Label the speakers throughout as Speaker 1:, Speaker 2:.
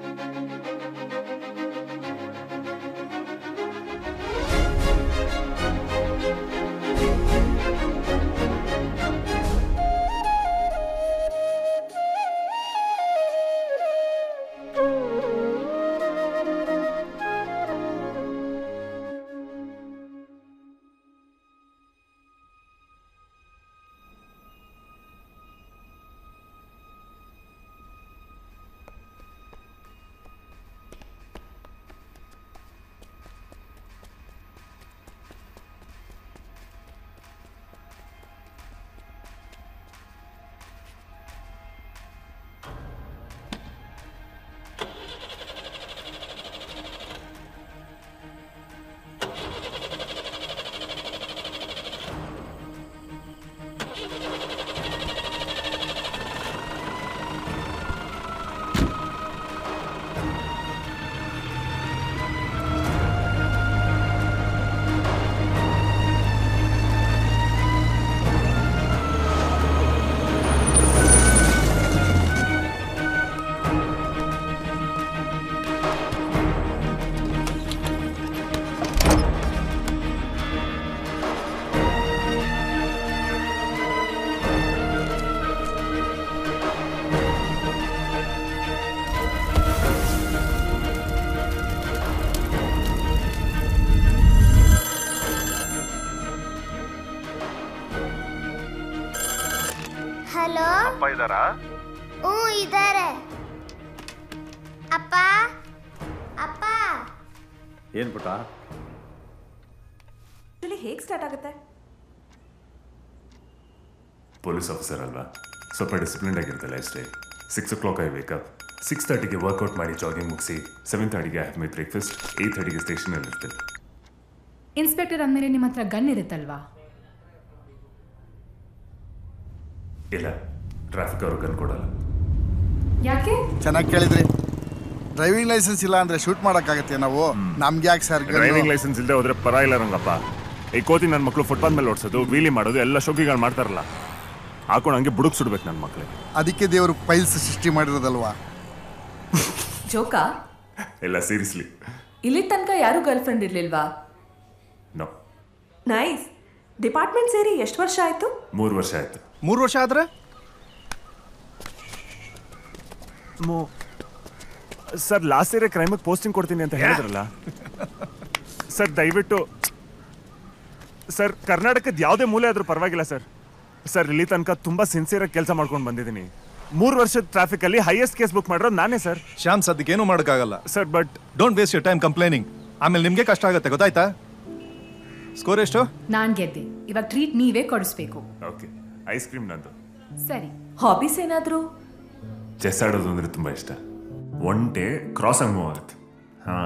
Speaker 1: なるほど。
Speaker 2: police officer ಅಲ್ವಾ? ಸ್ವಲ್ಪ discipline ಆಗಿರುತ್ತೆ lifestyle six o'clock I wake up six ತರ್ಟಿಗೆ ವರ್ಕೌಟ್ ಮಾಡಿ ಜಾಗಿಂಗ್ ಮುಗಿಸಿ ಸೆವೆನ್ ತರ್ಟಿಗೆ ಹ್ಯಾವ್ ಮೈ ಬ್ರೇಕ್ಫಾಸ್ಟ್ ಏಯ್ಟ್ ತರ್ಟಿಗೆ ಸ್ಟೇಷನಲ್ಲಿ ಇರ್ತೇನೆ
Speaker 3: ಇನ್ಸ್ಪೆಕ್ಟರ್ ಅಂದಮೇಲೆ ನಿಮ್ಮ ಹತ್ರ ಗನ್ ಇರುತ್ತಲ್ವಾ?
Speaker 2: ಇಲ್ಲ. ಟ್ರಾಫಿಕ್ ಅವ್ರು ಗನ್ ಕೊಡಲ್ಲ.
Speaker 3: ಯಾಕೆ?
Speaker 4: ಚೆನ್ನಾಗಿ ಕೇಳಿದ್ರಿ. ಡ್ರೈವಿಂಗ್ ಲೈಸೆನ್ಸ್ ಇಲ್ಲ ಅಂದ್ರೆ ಶೂಟ್ ಮಾಡಕ್ಕಾಗತ್ತೆ ನಾವು? ನಮ್ಗೆ ಯಾಕೆ ಸರ್
Speaker 2: ಡ್ರೈವಿಂಗ್ ಲೈಸೆನ್ಸ್ ಇಲ್ಲದೆ ಹೋದ್ರೆ ಪರ ಇಲ್ಲ ರಂಗಪ್ಪ ಈ ಕೋತಿ ನನ್ನ ಮಕ್ಕಳು ಫುಟ್ಪಾತ್ ಮೇಲೆ ಓಡಿಸೋದು ವೀಲಿ ಮಾಡೋದು ಎಲ್ಲ ಶೋಕಿಗಳು ಮಾಡ್ತಾರಲ್ಲ. ಹಾಕೊಂಡು ಹಂಗೆ ಬುಡುಕ್ ಸುಡ್ಬೇಕು ನನ್ನ ಮಕ್ಕಳಿಗೆ
Speaker 4: ಅದಕ್ಕೆ ದೇವರು ಪೈಲ್ಸ್ ಸೃಷ್ಟಿ ಮಾಡಿರೋದಲ್ವಾ?
Speaker 1: ಜೋಕ?
Speaker 2: ಎಲ್ಲ ಸೀರಿಯಸ್ಲಿ
Speaker 1: ಇಲ್ಲಿ ತನಕ ಯಾರು ಗರ್ಲ್ ಫ್ರೆಂಡ್ ಇರ್ಲಿಲ್ವಾ?
Speaker 2: ನೋ
Speaker 1: ನೈಸ್ ಡಿಪಾರ್ಟ್ಮೆಂಟ್ ಸೇರಿ ಎಷ್ಟು ವರ್ಷ ಆಯ್ತು?
Speaker 2: ಮೂರು ವರ್ಷ ಆಯ್ತು.
Speaker 4: ಮೂರು ವರ್ಷ ಆದ್ರೆ?
Speaker 2: ಸರ್ ಲಾಸ್ಟ್ ಇಯರ್ ಕ್ರೈಮಿಗೆ ಪೋಸ್ಟಿಂಗ್ ಕೊಡ್ತೀನಿ ಅಂತ ಹೇಳಿದ್ರಲ್ಲ? ಸರ್ ದಯವಿಟ್ಟು ಸರ್ ಕರ್ನಾಟಕದ ಯಾವುದೇ ಮೂಲೆ ಆದ್ರೂ ಪರವಾಗಿಲ್ಲ ಸರ್. ಸರ್ ಇಲ್ಲಿ ತನಕ ತುಂಬಾ ಸಿನ್ಸಿಯರ್ ಕೆಲಸ ಮಾಡ್ಕೊಂಡು ಬಂದಿದ್ದೀನಿ. ಮೂರು ವರ್ಷದ ಟ್ರಾಫಿಕ್ ಅಲ್ಲಿ ಹೈಯೆಸ್ಟ್ ಕೇಸ್ ಬುಕ್ ಮಾಡಿರೋದು ನಾನೇ ಸರ್
Speaker 5: ಶ್ಯಾಮ್ ಸದ್ಯಕ್ಕೆ ಏನು ಮಾಡೋಕ್ಕಾಗಲ್ಲ.
Speaker 2: Sir but
Speaker 5: don't waste your time complaining ಆಮೇಲೆ ನಿಮಗೆ ಕಷ್ಟ ಆಗುತ್ತೆ ಗೊತ್ತಾಯ್ತಾ? ಸ್ಕೋರ್ ಎಷ್ಟು?
Speaker 3: ನಾನು ಗೆದ್ದೆ. ಇವಾಗ ಟ್ರೀಟ್ ನೀವೇ ಕೊಡಿಸ್ಬೇಕು.
Speaker 2: ಓಕೆ ಐಸ್ ಕ್ರೀಮ್ ನಂದು.
Speaker 3: ಸರಿ.
Speaker 1: ಹಾಬೀಸ್ ಏನಾದರೂ?
Speaker 2: ಚೆಸ್ ಆಡೋದು ಅಂದ್ರೆ ತುಂಬಾ ಇಷ್ಟ. ಒನ್ ಡೇ ಕ್ರಾಸ್ ಆಗಿ ಮೂವ್ ಆಗುತ್ತೆ ಹಾ.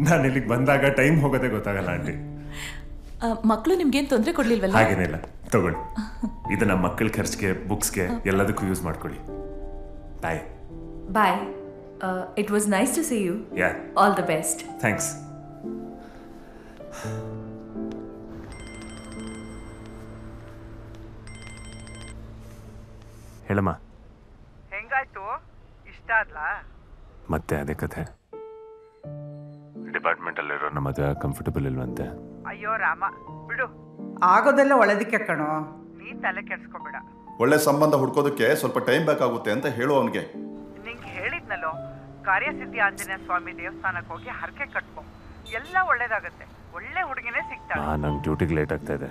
Speaker 2: ನಾನು ಇಲ್ಲಿಗೆ ಬಂದಾಗ ಟೈಮ್ ಹೋಗೋದೇ ಗೊತ್ತಾಗಲ್ಲ ಆಂಟಿ.
Speaker 1: ಮಕ್ಕಳು ನಿಮ್ಗೇನು ತೊಂದರೆ ಕೊಡ್ಲಿಲ್ವಲ್ಲ?
Speaker 2: ಹಾಗೇನಿಲ್ಲ ತಗೊಳ್ಳಿ. ಇದು ನಮ್ಮ ಮಕ್ಕಳ ಖರ್ಚಿಗೆ ಬುಕ್ಸ್ಗೆ ಎಲ್ಲದಕ್ಕೂ ಯೂಸ್ ಮಾಡ್ಕೊಳ್ಳಿ. Bye
Speaker 1: bye it was nice to see you
Speaker 2: yeah
Speaker 1: all the best
Speaker 2: thanks ಹೇಳಮ್ಮ.
Speaker 6: ಹೆಂಗಾಯ್ತು? ಇಷ್ಟ ಆದ್ಲಾ?
Speaker 2: ಮತ್ತೆ ಅದೇ ಕಥೆ. ಡಿಪಾರ್ಟ್ಮೆಂಟ್ ಅಲ್ಲಿರೋ ನಮ್ಮ ಮದುವೆ ಕಂಫರ್ಟಬಲ್ ಇಲ್ವಂತೆ.
Speaker 6: ಅಯ್ಯೋ ರಾಮ ಬಿಡು. ಆಗೋದೆಲ್ಲ ಒಳ್ಳೇದಿಕ್ಕೆ ಕಣೋ. ನೀ ತಲೆ ಕೆಡ್ಸ್ಕೊಬೇಡ.
Speaker 7: ಒಳ್ಳೆ ಸಂಬಂಧ ಹುಡ್ಕೋದಕ್ಕೆ ಸ್ವಲ್ಪ ಟೈಮ್ ಬೇಕಾಗುತ್ತೆ ಅಂತ ಹೇಳು ಅವನಿಗೆ.
Speaker 6: ನಿಂಗೆ ಹೇಳಿದ್ನಲ್ಲೋ ಕಾರ್ಯಸಿದ್ಧಿ ಆಂಜನೇಯ ಸ್ವಾಮಿ ದೇವಸ್ಥಾನಕ್ಕೆ ಹೋಗಿ ಹರಕೆ ಕಟ್ಕೊ. ಎಲ್ಲ ಒಳ್ಳೇದಾಗತ್ತೆ. ಒಳ್ಳೆ ಹುಡುಗಿನೇ ಸಿಗ್ತಾಳೆ.
Speaker 2: ನಂಗೆ ಡ್ಯೂಟಿಗೆ ಲೇಟ್ ಆಗ್ತಾ ಇದೆ.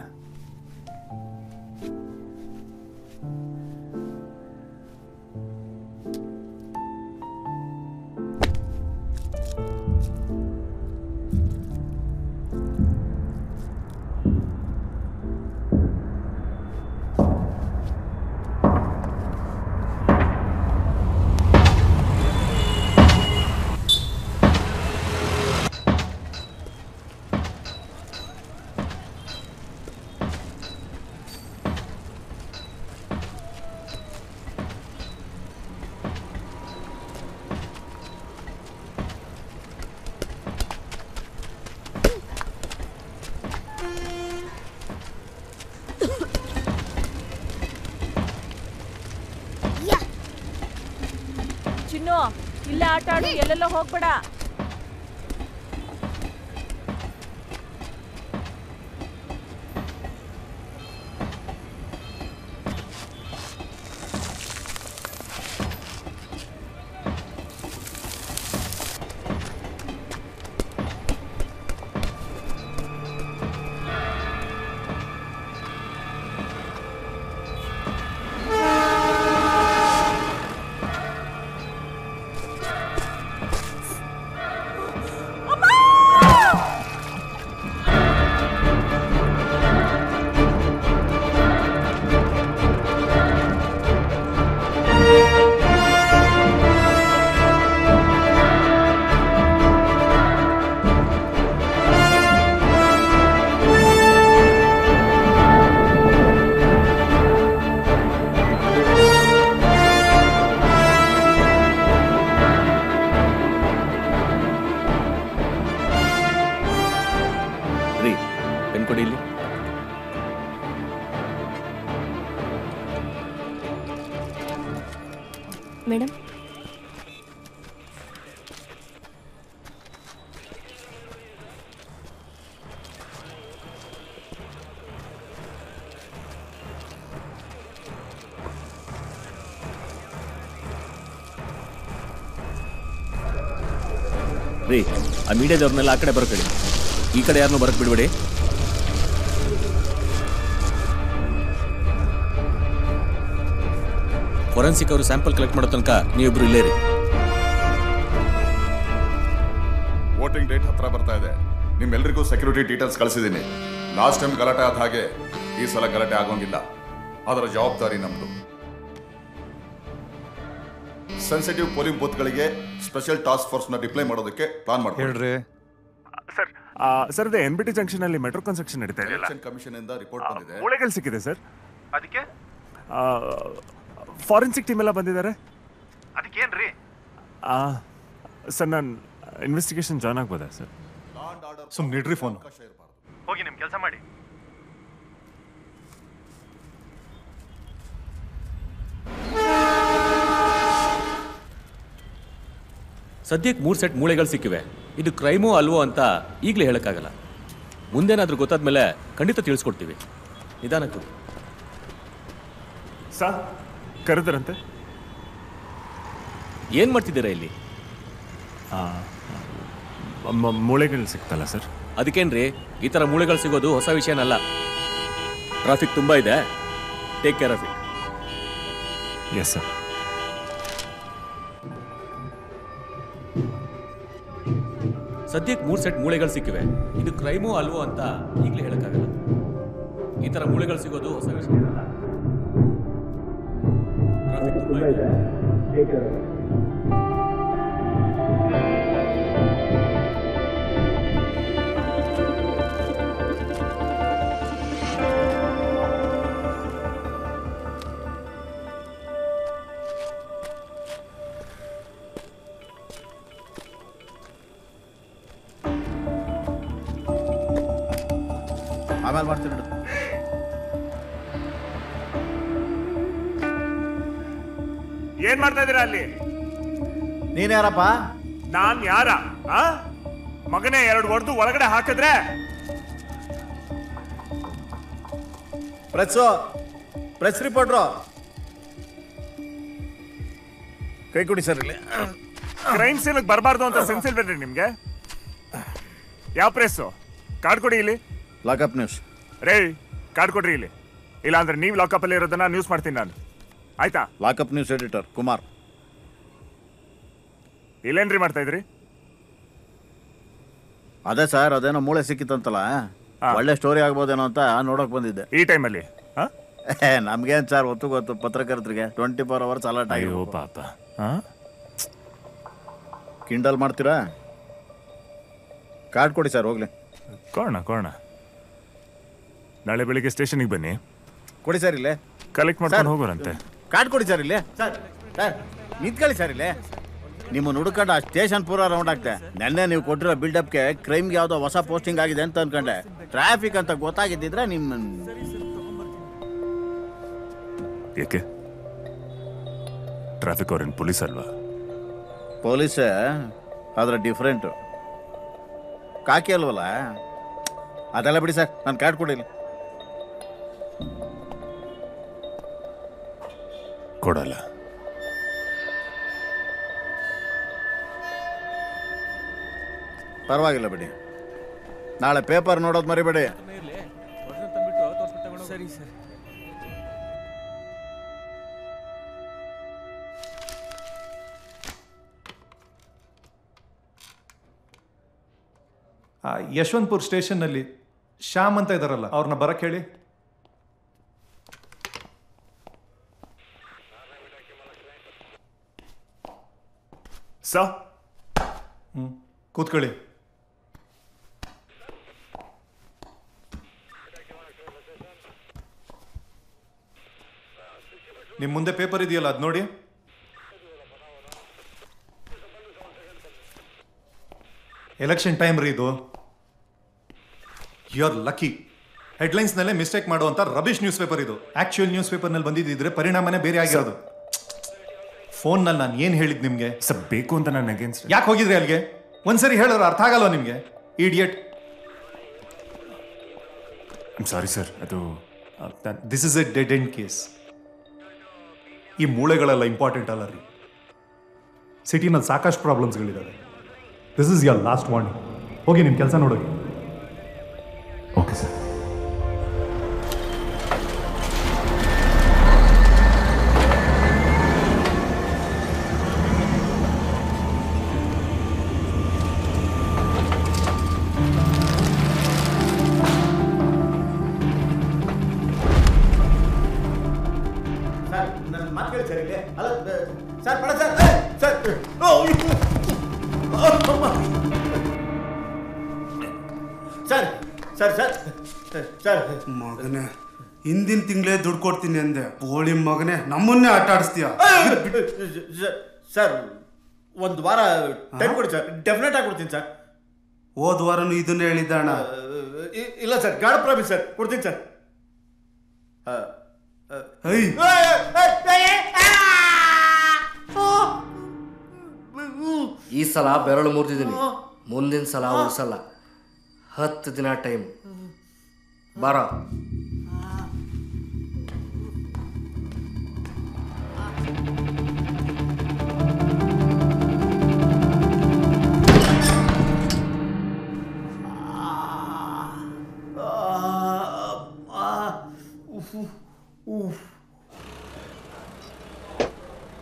Speaker 8: ಆಡು ಹೋಗ್ಬೇಡ.
Speaker 9: ಮೀಡಿಯಾದವ್ರನ್ನೆಲ್ಲ ಆ ಕಡೆ ಬರೋಕಡಿ ಈ ಕಡೆ ಯಾರನ್ನೂ ಬರಕ್ ಬಿಡ್ಬೇಡಿ. ಫೊರೆನ್ಸಿಕ್ ಅವರು ಸ್ಯಾಂಪಲ್ ಕಲೆಕ್ಟ್ ಮಾಡೋ ತನಕ ನೀವಿಬ್ರು ಇಲ್ಲೇ ರೀ
Speaker 10: ವೋಟಿಂಗ್ ಡೇಟ್ ಹತ್ರ ಬರ್ತಾ ಇದೆ. ನಿಮ್ಮೆಲ್ಲರಿಗೂ ಸೆಕ್ಯೂರಿಟಿ ಡೀಟೇಲ್ಸ್ ಕಳಿಸಿದ್ದೀನಿ. ಲಾಸ್ಟ್ ಟೈಮ್ ಗಲಾಟೆ ಆದ ಹಾಗೆ ಈ ಸಲ ಗಲಾಟೆ ಆಗೋಂಗಿಲ್ಲ. ಅದರ ಜವಾಬ್ದಾರಿ ನಮ್ದು. ಸೆನ್ಸಿಟಿವ್ ಪೋಲಿಂಗ್ ಬೂತ್ಗಳಿಗೆ ಸ್ಪೆಷಲ್ ಟಾಸ್ಕ್ ಫೋರ್ಸ್ನ ಡಿಪ್ಲೈ ಮಾಡೋದಕ್ಕೆ ಪ್ಲಾನ್ ಮಾಡಿ
Speaker 5: ಹೇಳ್ರಿ.
Speaker 2: ಸರ್ ಸರ್ ಅದೇ ಎನ್ ಬಿ ಟಿ ಜಂಕ್ಷನ್ ಅಲ್ಲಿ ಮೆಟ್ರೋ ಕನ್ಸ್ಟ್ರಕ್ಷನ್ ನಡೀತಾ ಇದೆಯಲ್ಲ
Speaker 10: ಎಲೆಕ್ಷನ್ ಕಮಿಷನ್ ಇಂದ ರಿಪೋರ್ಟ್ ಬಂದಿದೆ.
Speaker 2: ಮೂಳೆಗಳು ಸಿಕ್ಕಿದೆ ಸರ್
Speaker 11: ಅದಕ್ಕೆ?
Speaker 2: ಫಾರೆನ್ಸಿಕ್ ಟೀಮ್ ಎಲ್ಲ ಬಂದಿದ್ದಾರೆ.
Speaker 11: ಅದಕ್ಕೇನ್ರಿ?
Speaker 2: ಆ, ಸರ್ ನಾನು ಇನ್ವೆಸ್ಟಿಗೇಷನ್ ಜಾಯ್ನ್ ಆಗ್ಬೋದಾ ಸರ್
Speaker 5: ಸುಮ್ಮನೆ ಇಡ್ರಿ ಫೋನ್
Speaker 11: ಹೋಗಿ ನಿಮ್ಮ ಕೆಲಸ ಮಾಡಿ.
Speaker 9: ಸದ್ಯಕ್ಕೆ ಮೂರು ಸೆಟ್ ಮೂಳೆಗಳು ಸಿಕ್ಕಿವೆ. ಇದು ಕ್ರೈಮೋ ಅಲ್ವೋ ಅಂತ ಈಗಲೇ ಹೇಳೋಕ್ಕಾಗಲ್ಲ. ಗೊತ್ತಾದ ಮೇಲೆ ಖಂಡಿತ ತಿಳಿಸ್ಕೊಡ್ತೀವಿ. ನಿಧಾನ ಕೊಡಿ.
Speaker 2: ಸರ್ ಕರೆದ್ರಂತೆ?
Speaker 9: ಏನು ಮಾಡ್ತಿದ್ದೀರಾ ಇಲ್ಲಿ?
Speaker 2: ಮೂಳೆಗಳು ಸಿಕ್ತಲ್ಲ ಸರ್?
Speaker 9: ಅದಕ್ಕೇನ್ರಿ ಈ ಥರ ಮೂಳೆಗಳು ಸಿಗೋದು ಹೊಸ ವಿಷಯನಲ್ಲ. ಟ್ರಾಫಿಕ್ ತುಂಬ ಇದೆ. Take care of it
Speaker 2: yes sir
Speaker 9: ಸದ್ಯಕ್ಕೆ ಮೂರು ಸೆಟ್ ಮೂಳೆಗಳು ಸಿಕ್ಕಿವೆ. ಇದು ಕ್ರೈಮೋ ಅಲ್ವೋ ಅಂತ ಈಗಲೇ ಹೇಳೋಕ್ಕಾಗಲ್ಲ. ಈ ಥರ ಮೂಳೆಗಳು ಸಿಗೋದು ಹೊಸ ವಿಷಯ
Speaker 4: ಆಮೇಲೆ ಮಾಡ್ತೀನಿ ಬಿಡು.
Speaker 2: ಏನ್ ಮಾಡ್ತಾ ಇದೀರ ಅಲ್ಲಿ?
Speaker 4: ನೀನ್ ಯಾರಪ್ಪ?
Speaker 2: ನಾನ್ ಯಾರ? ಆ? ಮಗನೇ ಎರಡು ಹೊಡೆದು ಒಳಗಡೆ ಹಾಕಿದ್ರೆ?
Speaker 4: ಪ್ರೆಸ್ಸು ಪ್ರೆಸ್ ರಿಪೋರ್ಟ್ರು. ಕೈ ಕೊಡಿ ಸರ್ ಇಲ್ಲಿ.
Speaker 2: ಕ್ರೈಮ್ ಸೀನ್ಗೆ ಬರಬಾರ್ದು ಅಂತ ಸೆನ್ಸ್ ಇಲ್ವೇನ್ರಿ ನಿಮ್ಗೆ? ಯಾವ ಪ್ರೆಸ್ಸು? ಕಾರ್ಡ್ ಕೊಡಿ ಇಲ್ಲಿ.
Speaker 4: ಲಾಕಪ್ ನ್ಯೂಸ್
Speaker 2: ರೇ ಕಾರ್ಡ್ ಕೊಡ್ರಿ ಇಲ್ಲಿ. ಇಲ್ಲಾಂದ್ರೆ ನೀವು ಲಾಕಪ್ ಅಲ್ಲಿ ಇರೋದನ್ನ ನ್ಯೂಸ್ ಮಾಡ್ತೀನಿ ನಾನು. ಆಯ್ತಾ?
Speaker 4: ಲಾಕಪ್ ನ್ಯೂಸ್ ಎಡಿಟರ್ ಕುಮಾರ್
Speaker 2: ಇಲ್ಲೇನ್ರಿ ಮಾಡ್ತಾ ಇದ್ರಿ?
Speaker 4: ಅದೇ ಸರ್ ಅದೇನೋ ಮೂಳೆ ಸಿಕ್ಕಿತ್ತಂತಲ್ಲ. ಒಳ್ಳೆ ಸ್ಟೋರಿ ಆಗ್ಬೋದೇನೋ ಅಂತ ನೋಡಕ್ ಬಂದಿದ್ದೆ.
Speaker 2: ಈ ಟೈಮಲ್ಲಿ
Speaker 4: ನಮ್ಗೇನ್ ಸರ್ ಒತ್ತು ಗೊತ್ತು ಪತ್ರಕರ್ತರಿಗೆ ಟ್ವೆಂಟಿ ಫೋರ್ ಅವರ್ಸ್ ಅಲರ್ಟ್
Speaker 2: ಅಯ್ಯೋ
Speaker 4: ಆಗಿ
Speaker 2: ಪಾಪ
Speaker 4: ಕಿಂಡಲ್ ಮಾಡ್ತೀರಾ? ಕಾರ್ಡ್ ಕೊಡಿ ಸರ್ ಹೋಗ್ಲಿ.
Speaker 2: ಕೋಣ ಕೋಣ ನಾಳೆ ಬೆಳಿಗ್ಗೆ ಸ್ಟೇಷನಿಗೆ ಬನ್ನಿ.
Speaker 4: ಕೊಡಿ ಸರ್ ಇಲ್ಲೇ.
Speaker 2: ಕಲೆಕ್ಟ್ ಮಾಡ್ಕೊಂಡು ಹೋಗೋರಂತೆ
Speaker 4: ಕಾರ್ಡ್ ಕೊಡಿ ಸರ್ ಇಲ್ಲಿ. ಸರ್ ಸರ್ ನಿಂತ್ಕೊಳ್ಳಿ ಸರ್ ಇಲ್ಲಿ. ನಿಮ್ಮ ನುಡ್ಕಂಡು ಆ ಸ್ಟೇಷನ್ ಪೂರ ರೌಂಡ್ ಆಗ್ತೆ. ನೆನ್ನೆ ನೀವು ಕೊಟ್ಟಿರೋ ಬಿಲ್ಡಪ್ಗೆ ಕ್ರೈಮ್ಗೆ ಯಾವುದೋ ಹೊಸ ಪೋಸ್ಟಿಂಗ್ ಆಗಿದೆ ಅಂತ ಅನ್ಕೊಂಡೆ. ಟ್ರಾಫಿಕ್ ಅಂತ ಗೊತ್ತಾಗಿದ್ದಿದ್ರೆ ನಿಮ್ಮ
Speaker 2: ಏಕೆ? ಟ್ರಾಫಿಕ್ ಅವ್ರೇನು ಪೊಲೀಸ್ ಅಲ್ವಾ?
Speaker 4: ಪೊಲೀಸ್ ಆದ್ರೆ ಡಿಫ್ರೆಂಟು ಕಾಕಿ ಅಲ್ವಲ್ಲ? ಅದೆಲ್ಲ ಬಿಡಿ ಸರ್ ನಾನು ಕಾರ್ಡ್ ಕೊಡಿಲ್ಲ
Speaker 2: ಕೊಡಲ್ಲ.
Speaker 4: ಪರವಾಗಿಲ್ಲ ಬಿಡಿ. ನಾಳೆ ಪೇಪರ್ ನೋಡೋದು ಮರಿಬೇಡಿ.
Speaker 12: ಸರಿ ಸರಿ.
Speaker 5: ಆ, ಯಶವಂತಪುರ್ ಸ್ಟೇಷನ್ನಲ್ಲಿ ಶ್ಯಾಮ್ ಅಂತ ಇದ್ದಾರಲ್ಲ ಅವ್ರನ್ನ ಬರಕ್ಕೆ ಹೇಳಿ.
Speaker 2: ಸ
Speaker 5: ಕೂತ್ಕೊಳ್ಳಿ. ನಿಮ್ಮ ಮುಂದೆ ಪೇಪರ್ ಇದೆಯಲ್ಲ, ಅದು ನೋಡಿ. ಎಲೆಕ್ಷನ್ ಟೈಮ್ ರೀ ಇದು. ಯು ಆರ್ ಲಕ್ಕಿ ಹೆಡ್ಲೈನ್ಸ್ನಲ್ಲೇ ಮಿಸ್ಟೇಕ್ ಮಾಡುವಂಥ ರಬೀಶ್ ನ್ಯೂಸ್ ಪೇಪರ್ ಇದು. ಆಕ್ಚುಯಲ್ ನ್ಯೂಸ್ ಪೇಪರ್ನಲ್ಲಿ ಬಂದಿದ್ದಿದ್ರೆ ಪರಿಣಾಮನೇ ಬೇರೆ ಆಗಿರೋದು. ಫೋನ್ನಲ್ಲಿ ನಾನು ಏನು ಹೇಳಿದ್ ನಿಮಗೆ?
Speaker 2: ಸರ್ ಬೇಕು ಅಂತ ನಾನು ಅಗೇನ್ಸ್ಟ್
Speaker 5: ಯಾಕೆ ಹೋಗಿದ್ರಿ ಅಲ್ಲಿಗೆ? ಒಂದ್ಸರಿ ಹೇಳೋರು ಅರ್ಥ ಆಗಲ್ವಾ ನಿಮಗೆ? ಇಡಿಯಟ್
Speaker 2: ಸಾರಿ ಸರ್ ಅದು
Speaker 5: this is a dead end case ಈ ಮೂಳೆಗಳೆಲ್ಲ ಇಂಪಾರ್ಟೆಂಟ್ ಅಲ್ಲ ರೀ. ಸಿಟಿನಲ್ಲಿ ಸಾಕಷ್ಟು ಪ್ರಾಬ್ಲಮ್ಸ್ಗಳಿದ್ದಾವೆ this is your last warning ಹೋಗಿ ನಿಮ್ಮ ಕೆಲಸ ನೋಡೋಗಿ
Speaker 2: ಓಕೆ ಸರ್
Speaker 13: ಹಿಂದಿನ ತಿಂಗಳೇ ದುಡ್ಡು ಕೊಡ್ತೀನಿ ಅಂದೆ. ಹೋಳಿ ಮಗನೇ ನಮ್ಮನ್ನೇ ಆಟ ಆಡಿಸ್ತೀಯ?
Speaker 4: ಸರ್, ಒಂದು ವಾರ ಟೈಮ್ ಕೊಡಿ ಸರ್. ಡೆಫಿನೆಟ್ ಆಗಿ ಕೊಡ್ತೀನಿ ಸರ್.
Speaker 13: ಹೋದ ವಾರನು ಇದನ್ನೇ ಹೇಳಿದ್ದ ಅಣ್ಣ
Speaker 4: ಇಲ್ಲ ಸರ್ ಗಾಢ ಪ್ರಾಮಿಸ್ ಸರ್. ಕೊಡ್ತೀನಿ ಸರ್.
Speaker 14: ಈ ಸಲ ಬೆರಳು ಮುರಿದಿದ್ದೀನಿ. ಮುಂದಿನ ಸಲ ಉಳಿಸಲ್ಲ. ಹತ್ತು ದಿನ ಟೈಮ್ ಬಾರ.